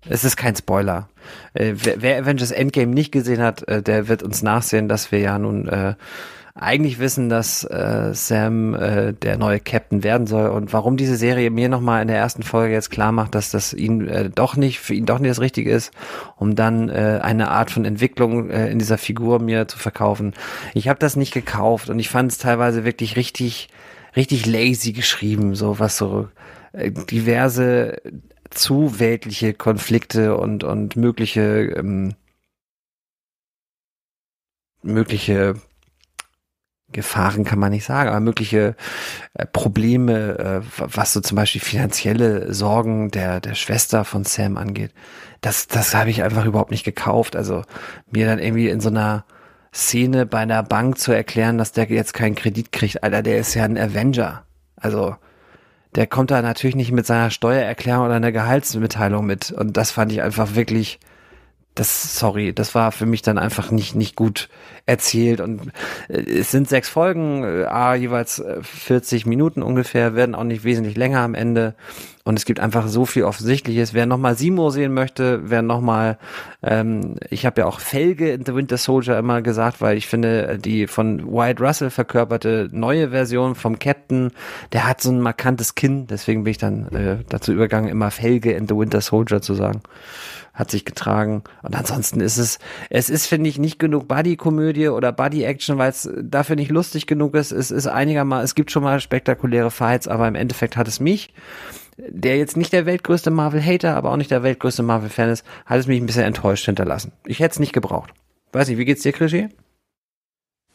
Es ist kein Spoiler. Äh, wer, wer Avengers Endgame nicht gesehen hat, äh, der wird uns nachsehen, dass wir ja nun äh, eigentlich wissen, dass äh, Sam äh, der neue Captain werden soll und warum diese Serie mir nochmal in der ersten Folge jetzt klar macht, dass das ihn äh, doch nicht, für ihn doch nicht das Richtige ist, um dann äh, eine Art von Entwicklung äh, in dieser Figur mir zu verkaufen. Ich habe das nicht gekauft und ich fand es teilweise wirklich richtig, richtig lazy geschrieben, so was so äh, diverse zu weltliche Konflikte und, und mögliche, ähm, mögliche Gefahren kann man nicht sagen, aber mögliche äh, Probleme, äh, was so zum Beispiel finanzielle Sorgen der, der Schwester von Sam angeht, das, das habe ich einfach überhaupt nicht gekauft. Also mir dann irgendwie in so einer Szene bei einer Bank zu erklären, dass der jetzt keinen Kredit kriegt, Alter, der ist ja ein Avenger. Also der kommt da natürlich nicht mit seiner Steuererklärung oder einer Gehaltsmitteilung mit. Und das fand ich einfach wirklich, das, sorry, das war für mich dann einfach nicht, nicht gut erzählt. Und äh, es sind sechs Folgen, äh, jeweils 40 äh, Minuten ungefähr, werden auch nicht wesentlich länger am Ende. Und es gibt einfach so viel Offensichtliches. Wer nochmal Simo sehen möchte, wer nochmal, ähm, ich habe ja auch Felge in The Winter Soldier immer gesagt, weil ich finde, die von Wyatt Russell verkörperte neue Version vom Captain, der hat so ein markantes Kinn, deswegen bin ich dann äh, dazu übergegangen, immer Felge in The Winter Soldier zu sagen hat sich getragen. Und ansonsten ist es, es ist, finde ich, nicht genug Buddy-Komödie oder Buddy-Action, weil es dafür nicht lustig genug ist. Es ist einigermaßen, es gibt schon mal spektakuläre Fights, aber im Endeffekt hat es mich, der jetzt nicht der weltgrößte Marvel-Hater, aber auch nicht der weltgrößte Marvel-Fan ist, hat es mich ein bisschen enttäuscht hinterlassen. Ich hätte es nicht gebraucht. Weiß nicht, wie geht's dir, Krischi?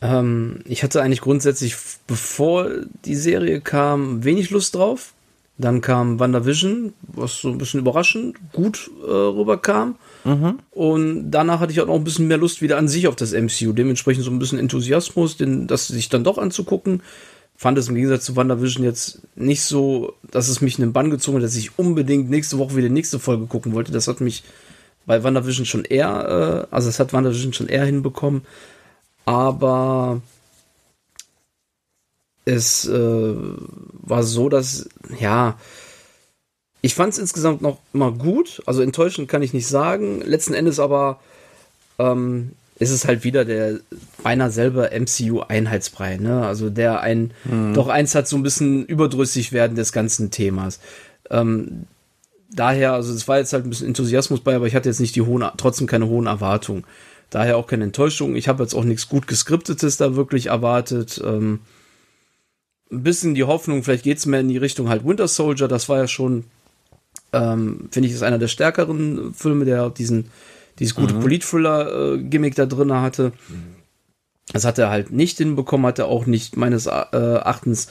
Ähm, ich hatte eigentlich grundsätzlich, bevor die Serie kam, wenig Lust drauf. Dann kam WandaVision, was so ein bisschen überraschend gut äh, rüberkam. Mhm. Und danach hatte ich auch noch ein bisschen mehr Lust wieder an sich auf das MCU. Dementsprechend so ein bisschen Enthusiasmus, den, das sich dann doch anzugucken. Fand es im Gegensatz zu WandaVision jetzt nicht so, dass es mich in den Bann gezogen hat, dass ich unbedingt nächste Woche wieder die nächste Folge gucken wollte. Das hat mich bei WandaVision schon eher, äh, also es hat WandaVision schon eher hinbekommen. Aber es äh, war so, dass, ja, ich fand es insgesamt noch immer gut. Also enttäuschend kann ich nicht sagen. Letzten Endes aber ähm, ist es halt wieder der beinahe selber MCU-Einheitsbrei, ne? Also der ein mhm. doch eins hat so ein bisschen überdrüssig werden des ganzen Themas. Ähm, daher, also es war jetzt halt ein bisschen Enthusiasmus bei, aber ich hatte jetzt nicht die hohen, trotzdem keine hohen Erwartungen. Daher auch keine Enttäuschung. Ich habe jetzt auch nichts gut geskriptetes da wirklich erwartet. Ähm, ein bisschen die Hoffnung, vielleicht geht es mehr in die Richtung halt Winter Soldier. Das war ja schon, ähm, finde ich, ist einer der stärkeren Filme, der diesen, dieses gute mhm. Polit-Thriller-Gimmick da drin hatte. Das hat er halt nicht hinbekommen, hat er auch nicht meines äh, Erachtens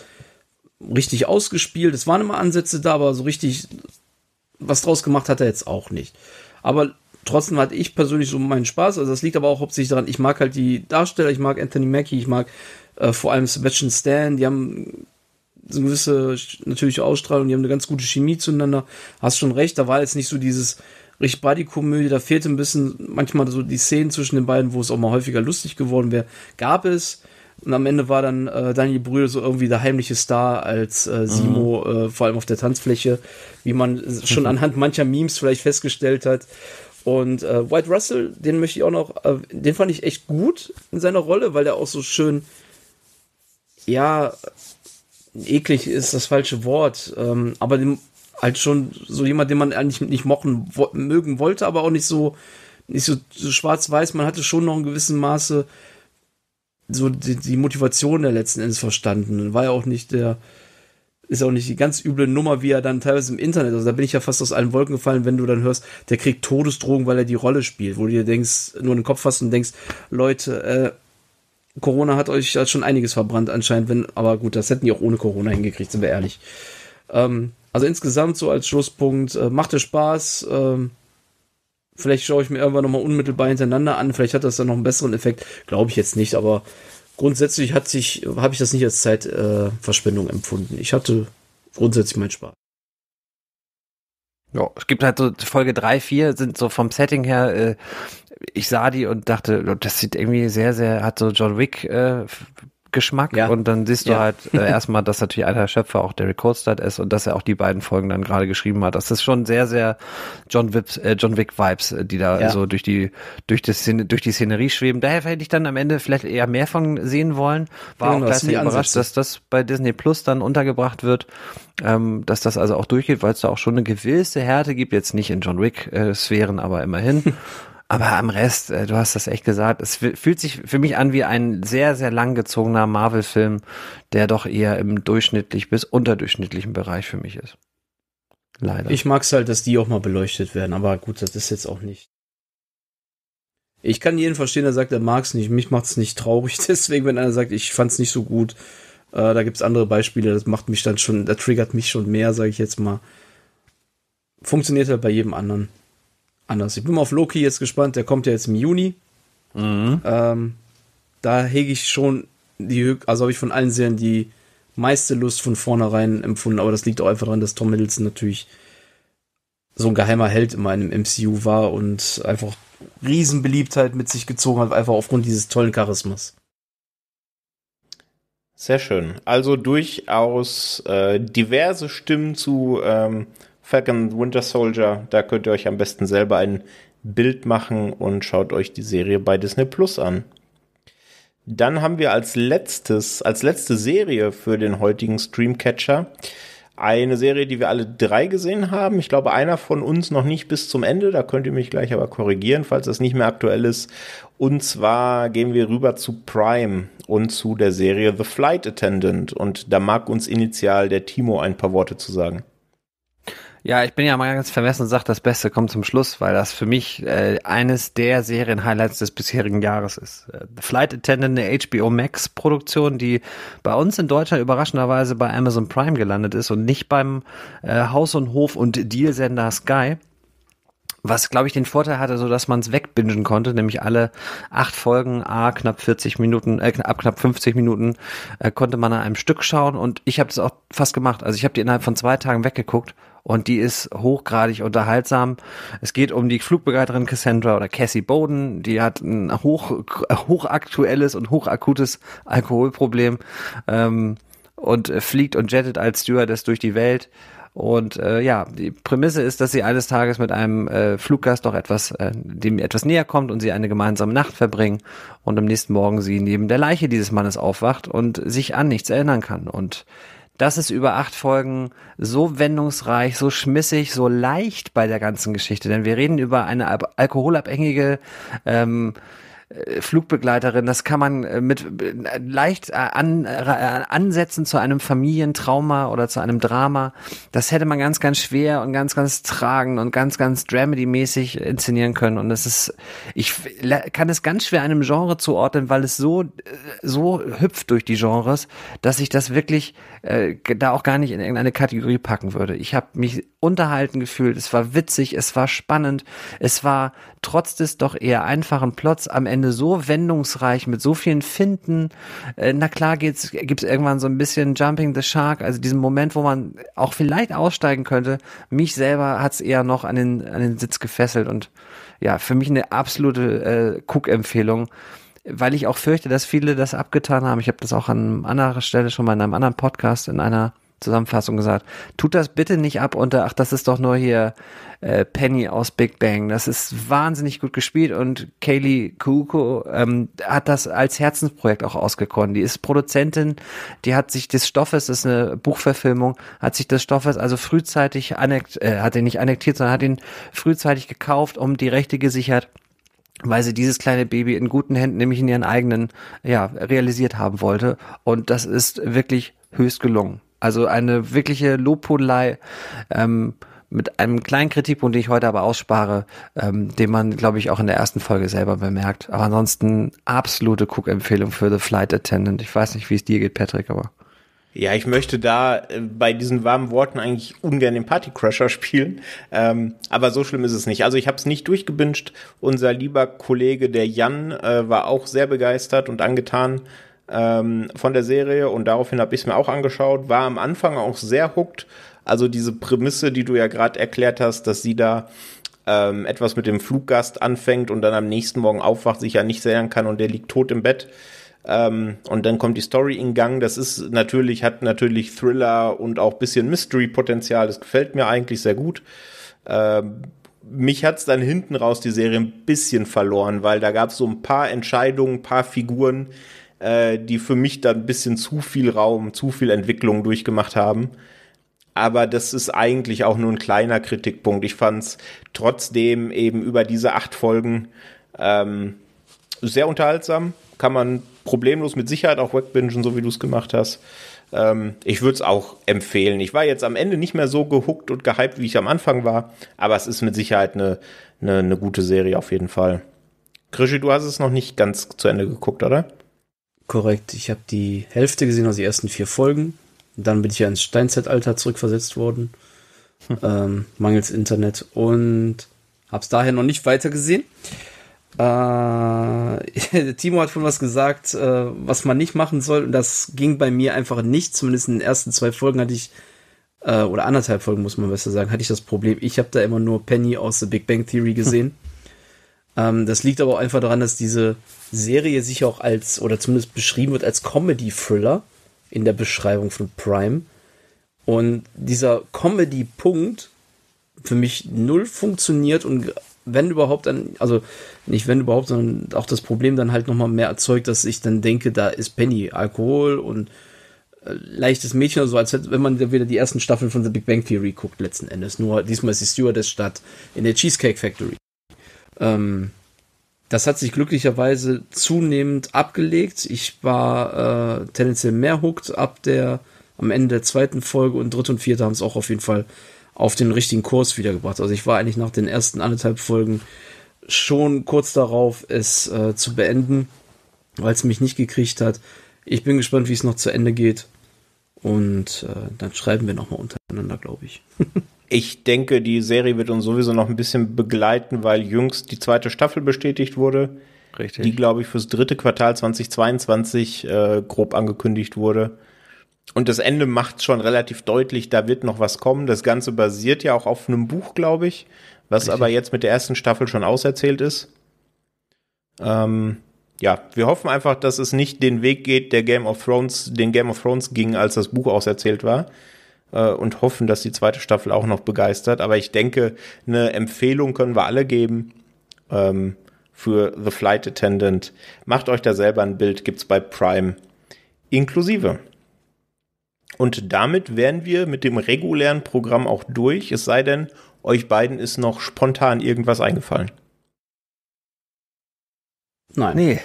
richtig ausgespielt. Es waren immer Ansätze da, aber so richtig was draus gemacht hat er jetzt auch nicht. Aber trotzdem hatte ich persönlich so meinen Spaß. Also das liegt aber auch hauptsächlich daran, ich mag halt die Darsteller, ich mag Anthony Mackie, ich mag äh, vor allem Sebastian Stan, die haben so eine gewisse natürliche Ausstrahlung, die haben eine ganz gute Chemie zueinander. Hast schon recht, da war jetzt nicht so dieses richtig Buddy-Komödie, da fehlte ein bisschen manchmal so die Szenen zwischen den beiden, wo es auch mal häufiger lustig geworden wäre. Gab es. Und am Ende war dann äh, Daniel Brühl so irgendwie der heimliche Star als äh, Simo, mhm. äh, vor allem auf der Tanzfläche, wie man *laughs* schon anhand mancher Memes vielleicht festgestellt hat. Und äh, White Russell, den möchte ich auch noch, äh, den fand ich echt gut in seiner Rolle, weil der auch so schön ja, eklig ist das falsche Wort, ähm, aber dem, halt schon so jemand, den man eigentlich nicht mochen, wo, mögen wollte, aber auch nicht so, nicht so, so schwarz-weiß. Man hatte schon noch in gewissem Maße so die, die Motivation der letzten Endes verstanden. War ja auch nicht der, ist auch nicht die ganz üble Nummer, wie er dann teilweise im Internet, also da bin ich ja fast aus allen Wolken gefallen, wenn du dann hörst, der kriegt Todesdrogen, weil er die Rolle spielt, wo du dir denkst, nur den Kopf fasst und denkst, Leute, äh, Corona hat euch schon einiges verbrannt anscheinend, wenn, aber gut, das hätten die auch ohne Corona hingekriegt, sind wir ehrlich. Ähm, also insgesamt so als Schlusspunkt, äh, machte Spaß. Ähm, vielleicht schaue ich mir irgendwann nochmal unmittelbar hintereinander an, vielleicht hat das dann noch einen besseren Effekt, glaube ich jetzt nicht, aber grundsätzlich hat sich, habe ich das nicht als Zeitverschwendung äh, empfunden. Ich hatte grundsätzlich meinen Spaß. Ja, es gibt halt so Folge drei, vier sind so vom Setting her äh, ich sah die und dachte, das sieht irgendwie sehr, sehr, hat so John Wick äh, Geschmack Ja. und dann siehst du Ja. halt äh, *laughs* erstmal, dass natürlich einer der Schöpfer auch Derek Kolstad ist und dass er auch die beiden Folgen dann gerade geschrieben hat. Das ist schon sehr, sehr John, Wips, äh, John Wick Vibes, äh, die da Ja. so durch die durch die Szene, durch die Szenerie schweben. Daher hätte ich dann am Ende vielleicht eher mehr von sehen wollen. War auch genau, das die gleichzeitig überrascht, Ansätze. dass das bei Disney Plus dann untergebracht wird, ähm, dass das also auch durchgeht, weil es da auch schon eine gewisse Härte gibt. Jetzt nicht in John Wick äh, Sphären, aber immerhin. *laughs* Aber am Rest, äh, du hast das echt gesagt, es fü- fühlt sich für mich an wie ein sehr, sehr langgezogener Marvel-Film, der doch eher im durchschnittlich bis unterdurchschnittlichen Bereich für mich ist. Leider. Ich mag's halt, dass die auch mal beleuchtet werden, aber gut, das ist jetzt auch nicht. Ich kann jeden verstehen, der sagt, er mag's nicht. Mich macht's nicht traurig. *laughs* Deswegen, wenn einer sagt, ich fand's nicht so gut, äh, da gibt's andere Beispiele, das macht mich dann schon, das triggert mich schon mehr, sage ich jetzt mal. Funktioniert halt bei jedem anderen anders. Ich bin mal auf Loki jetzt gespannt, der kommt ja jetzt im Juni. mhm. Ähm, da hege ich schon die, also habe ich von allen Serien die meiste Lust von vornherein empfunden, aber das liegt auch einfach daran, dass Tom Hiddleston natürlich so ein geheimer Held in meinem MCU war und einfach Riesenbeliebtheit mit sich gezogen hat, einfach aufgrund dieses tollen Charismas. Sehr schön. Also durchaus äh, diverse Stimmen zu ähm, Falcon Winter Soldier. Da könnt ihr euch am besten selber ein Bild machen und schaut euch die Serie bei Disney Plus an. Dann haben wir als letztes, als letzte Serie für den heutigen Streamcatcher eine Serie, die wir alle drei gesehen haben. Ich glaube, einer von uns noch nicht bis zum Ende. Da könnt ihr mich gleich aber korrigieren, falls das nicht mehr aktuell ist. Und zwar gehen wir rüber zu Prime und zu der Serie The Flight Attendant. Und da mag uns initial der Timo ein paar Worte zu sagen. Ja, ich bin ja mal ganz vermessen und sage, das Beste kommt zum Schluss, weil das für mich äh, eines der Serien-Highlights des bisherigen Jahres ist. Äh, The Flight Attendant, eine HBO Max-Produktion, die bei uns in Deutschland überraschenderweise bei Amazon Prime gelandet ist und nicht beim äh, Haus- und Hof- und Dealsender Sky. Was, glaube ich, den Vorteil hatte, so dass man es wegbingen konnte, nämlich alle acht Folgen, a knapp 40 Minuten, äh, ab knapp 50 Minuten, äh, konnte man an einem Stück schauen und ich habe das auch fast gemacht. Also ich habe die innerhalb von zwei Tagen weggeguckt und die ist hochgradig unterhaltsam. Es geht um die Flugbegleiterin Cassandra oder Cassie Bowden, die hat ein hoch, hochaktuelles und hochakutes Alkoholproblem ähm, und fliegt und jettet als Stewardess durch die Welt. Und äh, ja, die Prämisse ist, dass sie eines Tages mit einem äh, Fluggast doch etwas, äh, dem etwas näher kommt und sie eine gemeinsame Nacht verbringen und am nächsten Morgen sie neben der Leiche dieses Mannes aufwacht und sich an nichts erinnern kann. Und das ist über acht Folgen so wendungsreich, so schmissig, so leicht bei der ganzen Geschichte. Denn wir reden über eine al- alkoholabhängige ähm, äh, Flugbegleiterin, das kann man äh, mit äh, leicht äh, an, äh, ansetzen zu einem Familientrauma oder zu einem Drama. Das hätte man ganz, ganz schwer und ganz, ganz tragend und ganz, ganz Dramedy-mäßig inszenieren können. Und das ist, ich kann es ganz schwer einem Genre zuordnen, weil es so, äh, so hüpft durch die Genres, dass ich das wirklich äh, da auch gar nicht in irgendeine Kategorie packen würde. Ich habe mich unterhalten gefühlt, es war witzig, es war spannend, es war trotz des doch eher einfachen Plots am Ende so wendungsreich mit so vielen Finden. Äh, na klar geht's, gibt's irgendwann so ein bisschen Jumping the Shark, also diesen Moment, wo man auch vielleicht aussteigen könnte. Mich selber hat's eher noch an den, an den Sitz gefesselt und ja, für mich eine absolute äh, Cook-Empfehlung weil ich auch fürchte, dass viele das abgetan haben. Ich habe das auch an anderer Stelle schon mal in einem anderen Podcast in einer Zusammenfassung gesagt. Tut das bitte nicht ab unter, ach, das ist doch nur hier äh, Penny aus Big Bang. Das ist wahnsinnig gut gespielt und Kaylee Kuko ähm, hat das als Herzensprojekt auch ausgekonnen. Die ist Produzentin, die hat sich des Stoffes, das ist eine Buchverfilmung, hat sich des Stoffes also frühzeitig annekt, äh, hat ihn nicht annektiert, sondern hat ihn frühzeitig gekauft, um die Rechte gesichert weil sie dieses kleine Baby in guten Händen, nämlich in ihren eigenen, ja, realisiert haben wollte. Und das ist wirklich höchst gelungen. Also eine wirkliche Lobhudelei ähm, mit einem kleinen Kritikpunkt, den ich heute aber ausspare, ähm, den man, glaube ich, auch in der ersten Folge selber bemerkt. Aber ansonsten absolute Cook-Empfehlung für The Flight Attendant. Ich weiß nicht, wie es dir geht, Patrick, aber. Ja, ich möchte da äh, bei diesen warmen Worten eigentlich ungern den Partycrasher *laughs* spielen, ähm, aber so schlimm ist es nicht. Also ich habe es nicht durchgebinged. Unser lieber Kollege, der Jan, äh, war auch sehr begeistert und angetan ähm, von der Serie und daraufhin habe ich es mir auch angeschaut. War am Anfang auch sehr hooked. Also diese Prämisse, die du ja gerade erklärt hast, dass sie da ähm, etwas mit dem Fluggast anfängt und dann am nächsten Morgen aufwacht, sich ja nicht erinnern kann und der liegt tot im Bett Ähm, und dann kommt die Story in Gang. Das ist natürlich, hat natürlich Thriller und auch bisschen Mystery-Potenzial. Das gefällt mir eigentlich sehr gut. Ähm, mich hat's dann hinten raus die Serie ein bisschen verloren, weil da gab's so ein paar Entscheidungen, ein paar Figuren, äh, die für mich dann ein bisschen zu viel Raum, zu viel Entwicklung durchgemacht haben. Aber das ist eigentlich auch nur ein kleiner Kritikpunkt. Ich fand's trotzdem eben über diese acht Folgen ähm, sehr unterhaltsam. Kann man problemlos mit Sicherheit auch wegbingen, so wie du es gemacht hast. Ähm, ich würde es auch empfehlen. Ich war jetzt am Ende nicht mehr so gehuckt und gehypt, wie ich am Anfang war, aber es ist mit Sicherheit eine, eine, eine gute Serie auf jeden Fall. Krischi, du hast es noch nicht ganz zu Ende geguckt, oder? Korrekt. Ich habe die Hälfte gesehen, also die ersten vier Folgen. Dann bin ich ja ins Steinzeitalter zurückversetzt worden, hm. ähm, mangels Internet und habe es daher noch nicht weiter gesehen. Äh, *laughs* Timo hat von was gesagt, äh, was man nicht machen soll. Und das ging bei mir einfach nicht. Zumindest in den ersten zwei Folgen hatte ich, äh, oder anderthalb Folgen muss man besser sagen, hatte ich das Problem. Ich habe da immer nur Penny aus The Big Bang Theory gesehen. Ähm, das liegt aber auch einfach daran, dass diese Serie sich auch als, oder zumindest beschrieben wird als Comedy-Thriller in der Beschreibung von Prime. Und dieser Comedy-Punkt für mich null funktioniert und wenn überhaupt dann, also nicht wenn überhaupt, sondern auch das Problem dann halt nochmal mehr erzeugt, dass ich dann denke, da ist Penny Alkohol und äh, leichtes Mädchen oder so, als wenn man wieder die ersten Staffeln von The Big Bang Theory guckt, letzten Endes. Nur diesmal ist die Stewardess statt in der Cheesecake Factory. Ähm, das hat sich glücklicherweise zunehmend abgelegt. Ich war äh, tendenziell mehr hooked ab der, am Ende der zweiten Folge und dritte und vierte haben es auch auf jeden Fall auf den richtigen Kurs wiedergebracht. Also ich war eigentlich nach den ersten anderthalb Folgen schon kurz darauf, es äh, zu beenden, weil es mich nicht gekriegt hat. Ich bin gespannt, wie es noch zu Ende geht. Und äh, dann schreiben wir nochmal untereinander, glaube ich. *laughs* Ich denke, die Serie wird uns sowieso noch ein bisschen begleiten, weil jüngst die zweite Staffel bestätigt wurde. Richtig. Die, glaube ich, fürs dritte Quartal 2022 äh, grob angekündigt wurde. Und das Ende macht schon relativ deutlich, da wird noch was kommen. Das Ganze basiert ja auch auf einem Buch, glaube ich, was Richtig. aber jetzt mit der ersten Staffel schon auserzählt ist. Ähm, ja, wir hoffen einfach, dass es nicht den Weg geht, der Game of Thrones, den Game of Thrones ging, als das Buch auserzählt war und hoffen, dass die zweite Staffel auch noch begeistert. Aber ich denke, eine Empfehlung können wir alle geben ähm, für The Flight Attendant. Macht euch da selber ein Bild, gibt's bei Prime inklusive. Und damit wären wir mit dem regulären Programm auch durch, es sei denn, euch beiden ist noch spontan irgendwas eingefallen. Nein. Nee.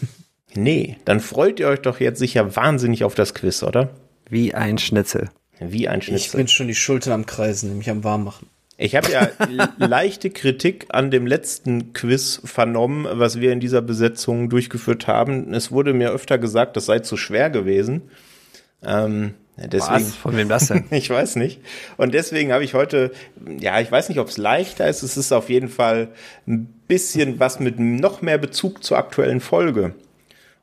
*laughs* nee, dann freut ihr euch doch jetzt sicher wahnsinnig auf das Quiz, oder? Wie ein Schnitzel. Wie ein Schnitzel. Ich bin schon die Schultern am Kreisen, nämlich am Warmmachen. Ich habe ja *laughs* leichte Kritik an dem letzten Quiz vernommen, was wir in dieser Besetzung durchgeführt haben. Es wurde mir öfter gesagt, das sei zu schwer gewesen. Ähm, deswegen, was? Von wem das denn? *laughs* ich weiß nicht. Und deswegen habe ich heute, ja, ich weiß nicht, ob es leichter ist. Es ist auf jeden Fall ein bisschen was mit noch mehr Bezug zur aktuellen Folge.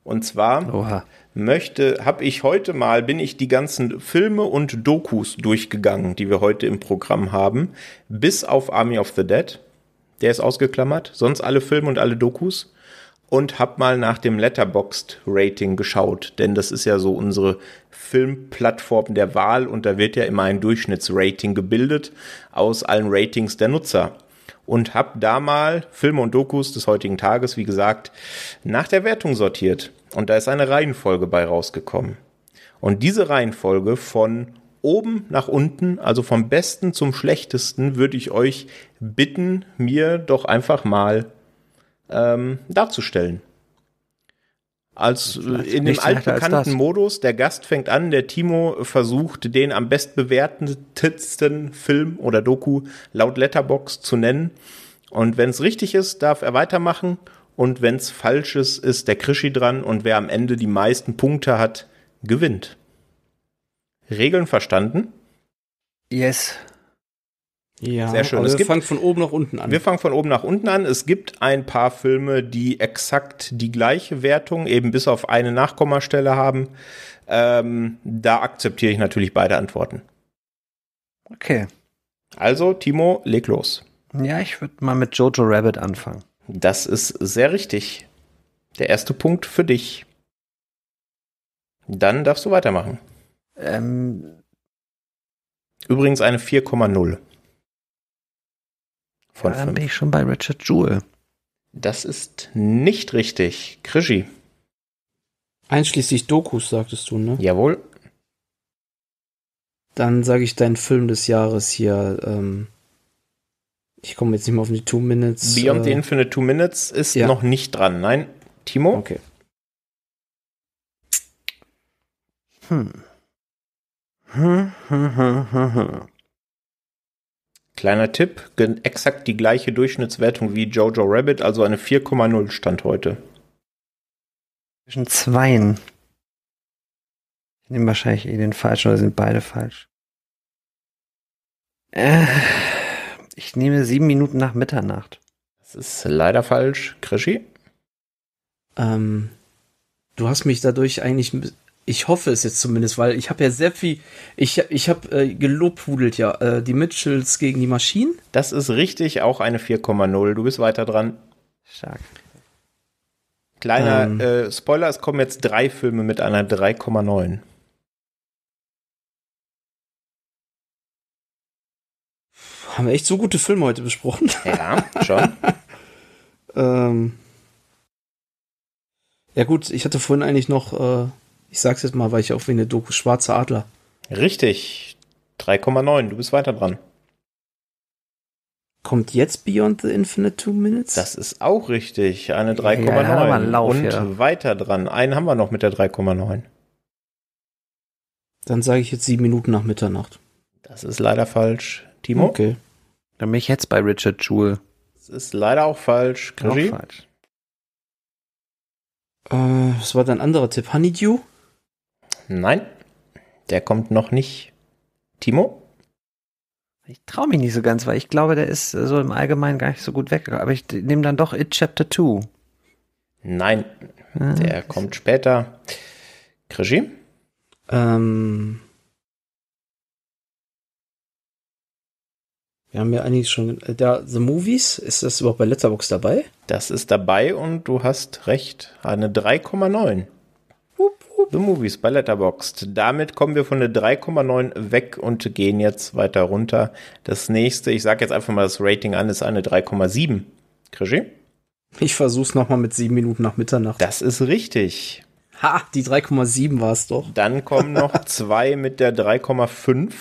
Und zwar Oha möchte, habe ich heute mal, bin ich die ganzen Filme und Dokus durchgegangen, die wir heute im Programm haben, bis auf Army of the Dead. Der ist ausgeklammert, sonst alle Filme und alle Dokus. Und hab mal nach dem Letterboxd Rating geschaut, denn das ist ja so unsere Filmplattform der Wahl und da wird ja immer ein Durchschnittsrating gebildet aus allen Ratings der Nutzer und hab da mal Filme und Dokus des heutigen Tages, wie gesagt, nach der Wertung sortiert. Und da ist eine Reihenfolge bei rausgekommen. Und diese Reihenfolge von oben nach unten, also vom besten zum schlechtesten, würde ich euch bitten, mir doch einfach mal ähm, darzustellen. Als in dem altbekannten Modus, der Gast fängt an, der Timo versucht, den am bestbewertetsten Film oder Doku laut Letterbox zu nennen. Und wenn es richtig ist, darf er weitermachen und wenn es falsch ist, ist der Krischi dran und wer am Ende die meisten Punkte hat, gewinnt. Regeln verstanden? Yes. Ja, sehr schön. wir fangen von oben nach unten an. Wir fangen von oben nach unten an. Es gibt ein paar Filme, die exakt die gleiche Wertung, eben bis auf eine Nachkommastelle haben. Ähm, da akzeptiere ich natürlich beide Antworten. Okay. Also, Timo, leg los. Ja, ich würde mal mit Jojo Rabbit anfangen. Das ist sehr richtig. Der erste Punkt für dich. Dann darfst du weitermachen. Ähm, Übrigens eine 4,0 von dann bin 5. ich schon bei Richard Jewell. Das ist nicht richtig. Krischi. Einschließlich Dokus, sagtest du, ne? Jawohl. Dann sage ich deinen Film des Jahres hier. Ähm, ich komme jetzt nicht mehr auf die Two Minutes. Beyond äh, the Infinite Two Minutes ist ja. noch nicht dran. Nein. Timo? Okay. Hm. Hm, hm, hm, hm, hm. Kleiner Tipp, exakt die gleiche Durchschnittswertung wie Jojo Rabbit, also eine 4,0 Stand heute. Zwischen zweien. Ich nehme wahrscheinlich eh den falschen oder sind beide falsch. Äh, ich nehme sieben Minuten nach Mitternacht. Das ist leider falsch. Krischi? Ähm, du hast mich dadurch eigentlich, ich hoffe es jetzt zumindest, weil ich habe ja sehr viel, ich, ich habe äh, gelobhudelt ja, äh, die Mitchells gegen die Maschinen. Das ist richtig, auch eine 4,0. Du bist weiter dran. Stark. Kleiner Ähm. äh, Spoiler, es kommen jetzt drei Filme mit einer 3,9. Haben wir echt so gute Filme heute besprochen. Ja, schon. *laughs* ähm, ja gut, ich hatte vorhin eigentlich noch, äh, ich sag's jetzt mal, weil ich auch wie eine Doku Schwarze Adler. Richtig. 3,9. Du bist weiter dran. Kommt jetzt Beyond the Infinite Two Minutes? Das ist auch richtig. Eine 3,9. Ja, Und hier. weiter dran. Einen haben wir noch mit der 3,9. Dann sage ich jetzt sieben Minuten nach Mitternacht. Das ist leider falsch. Timo? Okay. Dann bin ich jetzt bei Richard Jewell. Das ist leider auch falsch. Auch Krischi? falsch. Äh, was war dein anderer Tipp? Honeydew? Nein. Der kommt noch nicht. Timo? Ich traue mich nicht so ganz, weil ich glaube, der ist so im Allgemeinen gar nicht so gut weg. Aber ich nehme dann doch It Chapter 2. Nein. Ja, Der kommt später. Krischi? Ähm, wir haben ja eigentlich schon. Äh, da, The Movies, ist das überhaupt bei Letterbox dabei? Das ist dabei und du hast recht. Eine 3,9. The Movies bei Letterboxd. Damit kommen wir von der 3,9 weg und gehen jetzt weiter runter. Das nächste, ich sage jetzt einfach mal das Rating an, ist eine 3,7. Krischi? Ich versuch's nochmal mit sieben Minuten nach Mitternacht. Das ist richtig. Ha, die 3,7 war es doch. Dann kommen noch *laughs* zwei mit der 3,5.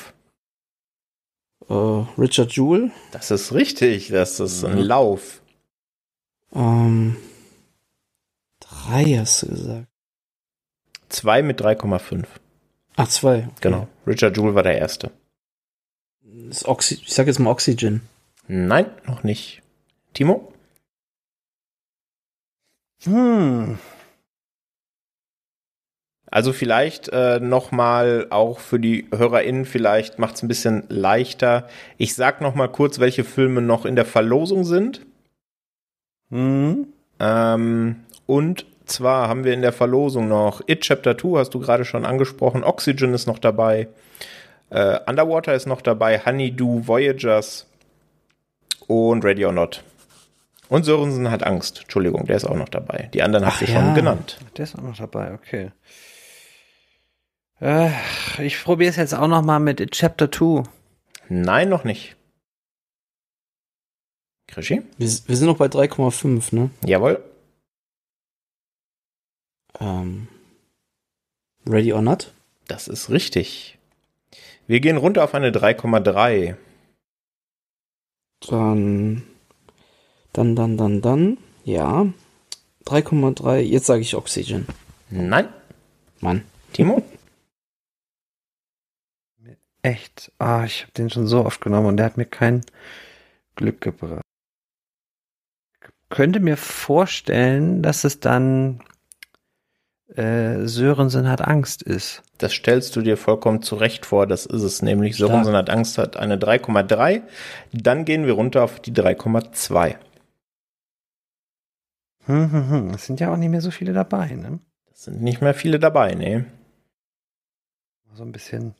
Äh, Richard Jewell. Das ist richtig. Das ist ein Lauf. Ähm, drei hast du gesagt. Zwei mit 3,5. Ach, zwei. Okay. Genau. Richard Jewell war der erste. Das Oxy ich sag jetzt mal Oxygen. Nein, noch nicht. Timo? Hm. Also vielleicht äh, nochmal auch für die HörerInnen, vielleicht macht es ein bisschen leichter. Ich sag nochmal kurz, welche Filme noch in der Verlosung sind. Hm. Ähm, und zwar haben wir in der Verlosung noch It Chapter 2, hast du gerade schon angesprochen. Oxygen ist noch dabei. Äh, Underwater ist noch dabei. Honeydew, Voyagers und Ready or Not. Und Sörensen hat Angst. Entschuldigung, der ist auch noch dabei. Die anderen habt ihr ja. schon genannt. Der ist auch noch dabei, okay. Äh, ich probiere es jetzt auch noch mal mit It Chapter 2. Nein, noch nicht. Krischi? Wir, wir sind noch bei 3,5, ne? Jawohl. Ähm, Ready or Not? Das ist richtig. Wir gehen runter auf eine 3,3. Dann, dann, dann, dann, dann, ja. 3,3, jetzt sage ich Oxygen. Nein. Mann. Timo? *laughs* Echt? Ah, ich habe den schon so oft genommen und der hat mir kein Glück gebracht. Könnte mir vorstellen, dass es dann äh, Sörensen hat Angst ist. Das stellst du dir vollkommen zu Recht vor. Das ist es nämlich. Stark. Sörensen hat Angst, hat eine 3,3. Dann gehen wir runter auf die 3,2. Hm, hm, hm. Es sind ja auch nicht mehr so viele dabei, ne? Das sind nicht mehr viele dabei, ne? So ein bisschen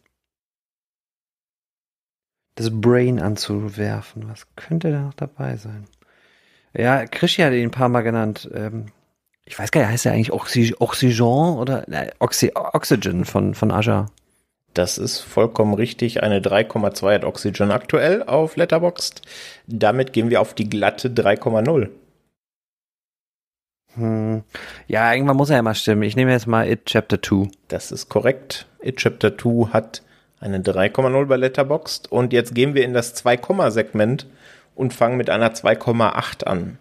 das Brain anzuwerfen. Was könnte da noch dabei sein? Ja, Krischi hat ihn ein paar Mal genannt. Ähm, ich weiß gar nicht, heißt der eigentlich Oxy Oxygen oder ne, Oxy Oxygen von, von Aja? Das ist vollkommen richtig. Eine 3,2 hat Oxygen aktuell auf Letterboxd. Damit gehen wir auf die glatte 3,0. Hm. Ja, irgendwann muss er ja mal stimmen. Ich nehme jetzt mal It Chapter 2. Das ist korrekt. It Chapter 2 hat eine 3,0 bei Letterboxd. Und jetzt gehen wir in das 2,segment und fangen mit einer 2,8 an.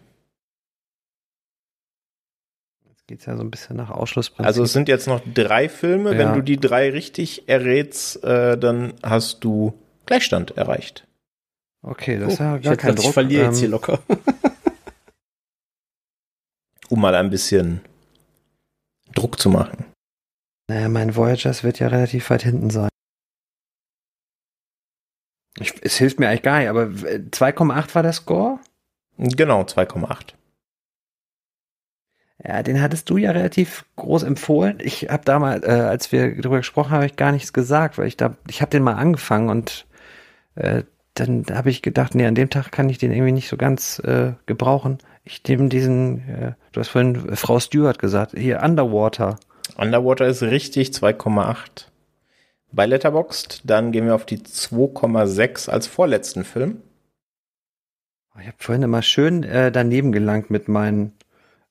Jetzt geht's ja so ein bisschen nach Ausschlussprinzip. Also es sind jetzt noch drei Filme. Ja. Wenn du die drei richtig errätst, äh, dann hast du Gleichstand erreicht. okay, das ist Oh, ja ich gar hätte kein Druck. ich verliere jetzt Ähm, hier locker. *laughs* Um mal ein bisschen Druck zu machen. Naja, mein Voyagers wird ja relativ weit hinten sein. Ich, es hilft mir eigentlich gar nicht, aber äh, 2,8 war der Score? Genau, 2,8. Ja, den hattest du ja relativ groß empfohlen. Ich habe damals, äh, als wir darüber gesprochen haben, habe ich gar nichts gesagt, weil ich da, ich habe den mal angefangen und äh, dann habe ich gedacht, nee, an dem Tag kann ich den irgendwie nicht so ganz äh, gebrauchen. Ich nehme diesen, äh, du hast vorhin äh, Frau Stewart gesagt, hier Underwater. Underwater ist richtig, 2,8. Bei Letterboxd, dann gehen wir auf die 2,6 als vorletzten Film. Ich habe vorhin immer schön äh, daneben gelangt mit meinen,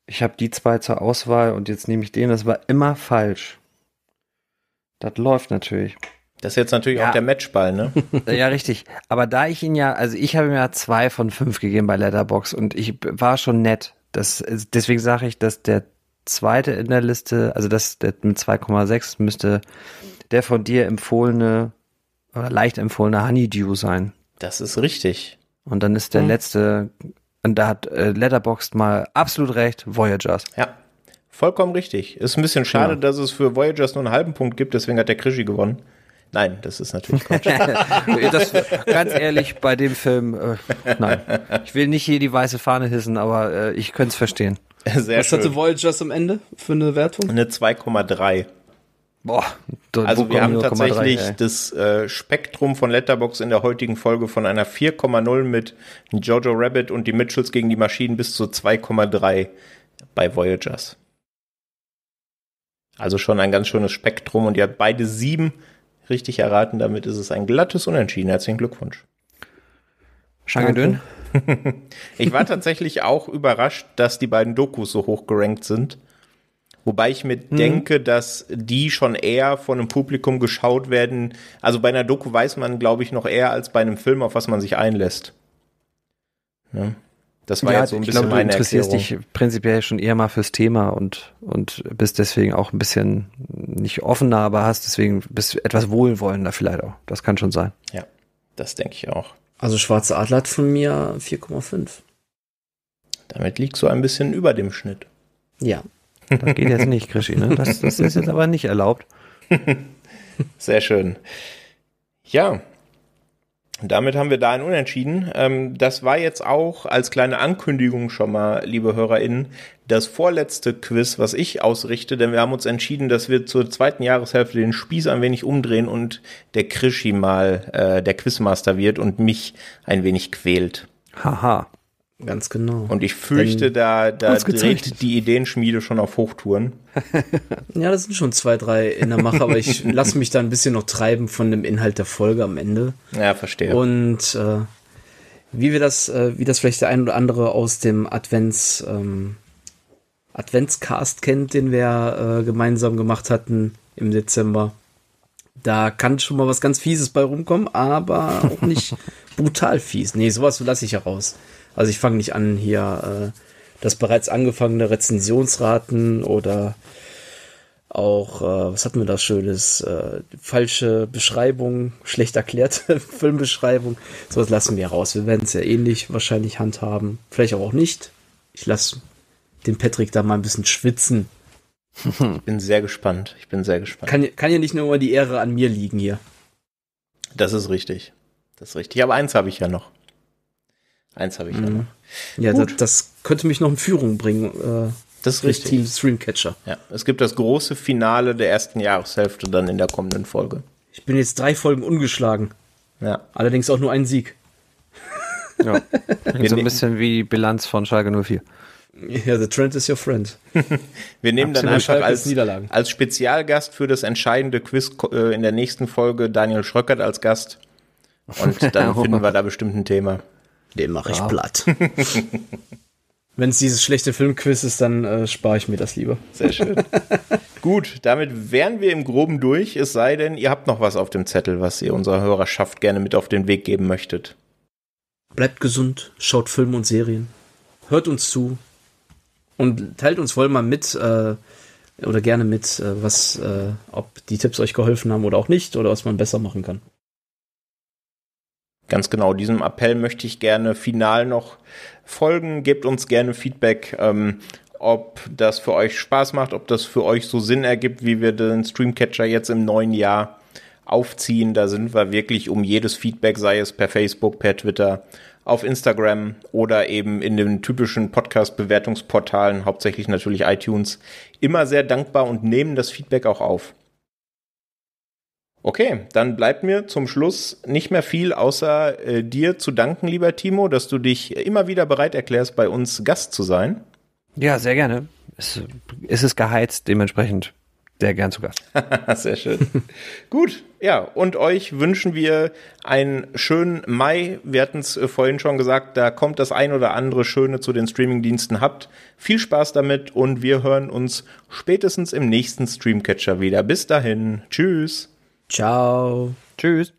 ich habe die zwei zur Auswahl und jetzt nehme ich den, das war immer falsch. Das läuft natürlich. Das ist jetzt natürlich Ja. auch der Matchball, ne? *laughs* Ja, richtig. Aber da ich ihn ja, also ich habe ihm ja zwei von fünf gegeben bei Letterbox und ich war schon nett. Das, deswegen sage ich, dass der zweite in der Liste, also das der mit 2,6 müsste der von dir empfohlene oder leicht empfohlene Honeydew sein. Das ist richtig. Und dann ist der Hm. letzte, und da hat äh, Letterboxd mal absolut recht, Voyagers. Ja, vollkommen richtig. Ist ein bisschen schade, Ja. dass es für Voyagers nur einen halben Punkt gibt, deswegen hat der Krischi gewonnen. Nein, das ist natürlich Quatsch. *laughs* das, ganz ehrlich, bei dem Film, äh, nein. Ich will nicht hier die weiße Fahne hissen, aber äh, ich könnte es verstehen. Sehr Was hatte schön. Voyagers am Ende für eine Wertung? Eine 2,3. Boah, da- Also wir haben 0,3, tatsächlich ey? das äh, Spektrum von Letterbox in der heutigen Folge von einer 4,0 mit Jojo Rabbit und die Mitchells gegen die Maschinen bis zu 2,3 bei Voyagers. Also schon ein ganz schönes Spektrum und ihr habt beide sieben richtig erraten. Damit ist es ein glattes Unentschieden. Herzlichen Glückwunsch. Schangedön? *laughs* Ich war tatsächlich auch überrascht, dass die beiden Dokus so hoch gerankt sind. Wobei ich mir denke, dass die schon eher von einem Publikum geschaut werden. Also bei einer Doku weiß man, glaube ich, noch eher als bei einem Film, auf was man sich einlässt. Ne? Das war jetzt so ein ich bisschen glaube, du meine interessierst Erklärung. dich prinzipiell schon eher mal fürs Thema und, und bist deswegen auch ein bisschen nicht offener, aber hast deswegen bist etwas wohlwollender vielleicht auch. Das kann schon sein. Ja, das denke ich auch. Also Schwarze Adler hat von mir 4,5. Damit liegst du ein bisschen über dem Schnitt. Ja. Das geht jetzt nicht, Krischi, ne? Das, das ist jetzt aber nicht erlaubt. *laughs* Sehr schön. Ja, damit haben wir da ein Unentschieden. Ähm, das war jetzt auch als kleine Ankündigung schon mal, liebe HörerInnen, das vorletzte Quiz, was ich ausrichte, denn wir haben uns entschieden, dass wir zur zweiten Jahreshälfte den Spieß ein wenig umdrehen und der Krischi mal äh, der Quizmaster wird und mich ein wenig quält. Haha. Ganz genau. Und ich fürchte, da, da Ausgezeichnet. dreht die Ideenschmiede schon auf Hochtouren. *laughs* Ja, das sind schon zwei, drei in der Mache, aber ich *laughs* lasse mich da ein bisschen noch treiben von dem Inhalt der Folge am Ende. Ja, verstehe. Und äh, wie wir das, äh, wie das vielleicht der ein oder andere aus dem Advents, ähm, Adventscast kennt, den wir äh, gemeinsam gemacht hatten im Dezember. Da kann schon mal was ganz Fieses bei rumkommen, aber auch nicht *laughs* brutal fies. Nee, sowas lasse ich ja raus. Also ich fange nicht an, hier äh, das bereits angefangene Rezensionsraten oder auch, äh, was hatten wir da Schönes? Äh, falsche Beschreibung, schlecht erklärte *laughs* Filmbeschreibung. Sowas lassen wir raus. Wir werden es ja ähnlich wahrscheinlich handhaben. Vielleicht aber auch nicht. Ich lasse den Patrick da mal ein bisschen schwitzen. Ich *laughs* bin sehr gespannt. Ich bin sehr gespannt. Kann, kann ja nicht nur immer die Ehre an mir liegen hier. Das ist richtig. Das ist richtig. Aber eins habe ich ja noch. Eins habe ich ja Mhm. noch. Ja, das, das könnte mich noch in Führung bringen. Äh, Das ist durch richtig. Team Streamcatcher. Ja. Es gibt das große Finale der ersten Jahreshälfte dann in der kommenden Folge. Ich bin jetzt drei Folgen ungeschlagen. Ja. Allerdings auch nur ein Sieg. Ja. *laughs* so ein bisschen wie die Bilanz von Schalke 04. Ja, the trend is your friend. *laughs* Wir nehmen dann Absolut. einfach Schalkes als, Niederlagen. als Spezialgast für das entscheidende Quiz äh, in der nächsten Folge Daniel Schröckert als Gast. Und *laughs* dann finden wir da bestimmt ein Thema. Den mache ich platt. *laughs* Wenn es dieses schlechte Filmquiz ist, dann äh, spare ich mir das lieber. Sehr schön. *laughs* Gut, damit wären wir im Groben durch, es sei denn, ihr habt noch was auf dem Zettel, was ihr unserer Hörerschaft gerne mit auf den Weg geben möchtet. Bleibt gesund, schaut Filme und Serien, hört uns zu und teilt uns wohl mal mit äh, oder gerne mit, äh, was, äh, ob die Tipps euch geholfen haben oder auch nicht oder was man besser machen kann. Ganz genau, diesem Appell möchte ich gerne final noch folgen. Gebt uns gerne Feedback, ähm, ob das für euch Spaß macht, ob das für euch so Sinn ergibt, wie wir den Streamcatcher jetzt im neuen Jahr aufziehen. Da sind wir wirklich um jedes Feedback, sei es per Facebook, per Twitter, auf Instagram oder eben in den typischen Podcast-Bewertungsportalen, hauptsächlich natürlich iTunes, immer sehr dankbar und nehmen das Feedback auch auf. Okay, dann bleibt mir zum Schluss nicht mehr viel, außer äh, dir zu danken, lieber Timo, dass du dich immer wieder bereit erklärst, bei uns Gast zu sein. Ja, sehr gerne. Es, es ist geheizt, dementsprechend sehr gern zu Gast. *laughs* Sehr schön. Gut, ja, und euch wünschen wir einen schönen Mai. Wir hatten es äh, vorhin schon gesagt, da kommt das ein oder andere Schöne zu den Streamingdiensten. Habt viel Spaß damit und wir hören uns spätestens im nächsten Streamcatcher wieder. Bis dahin, tschüss. Ciao. Tschüss.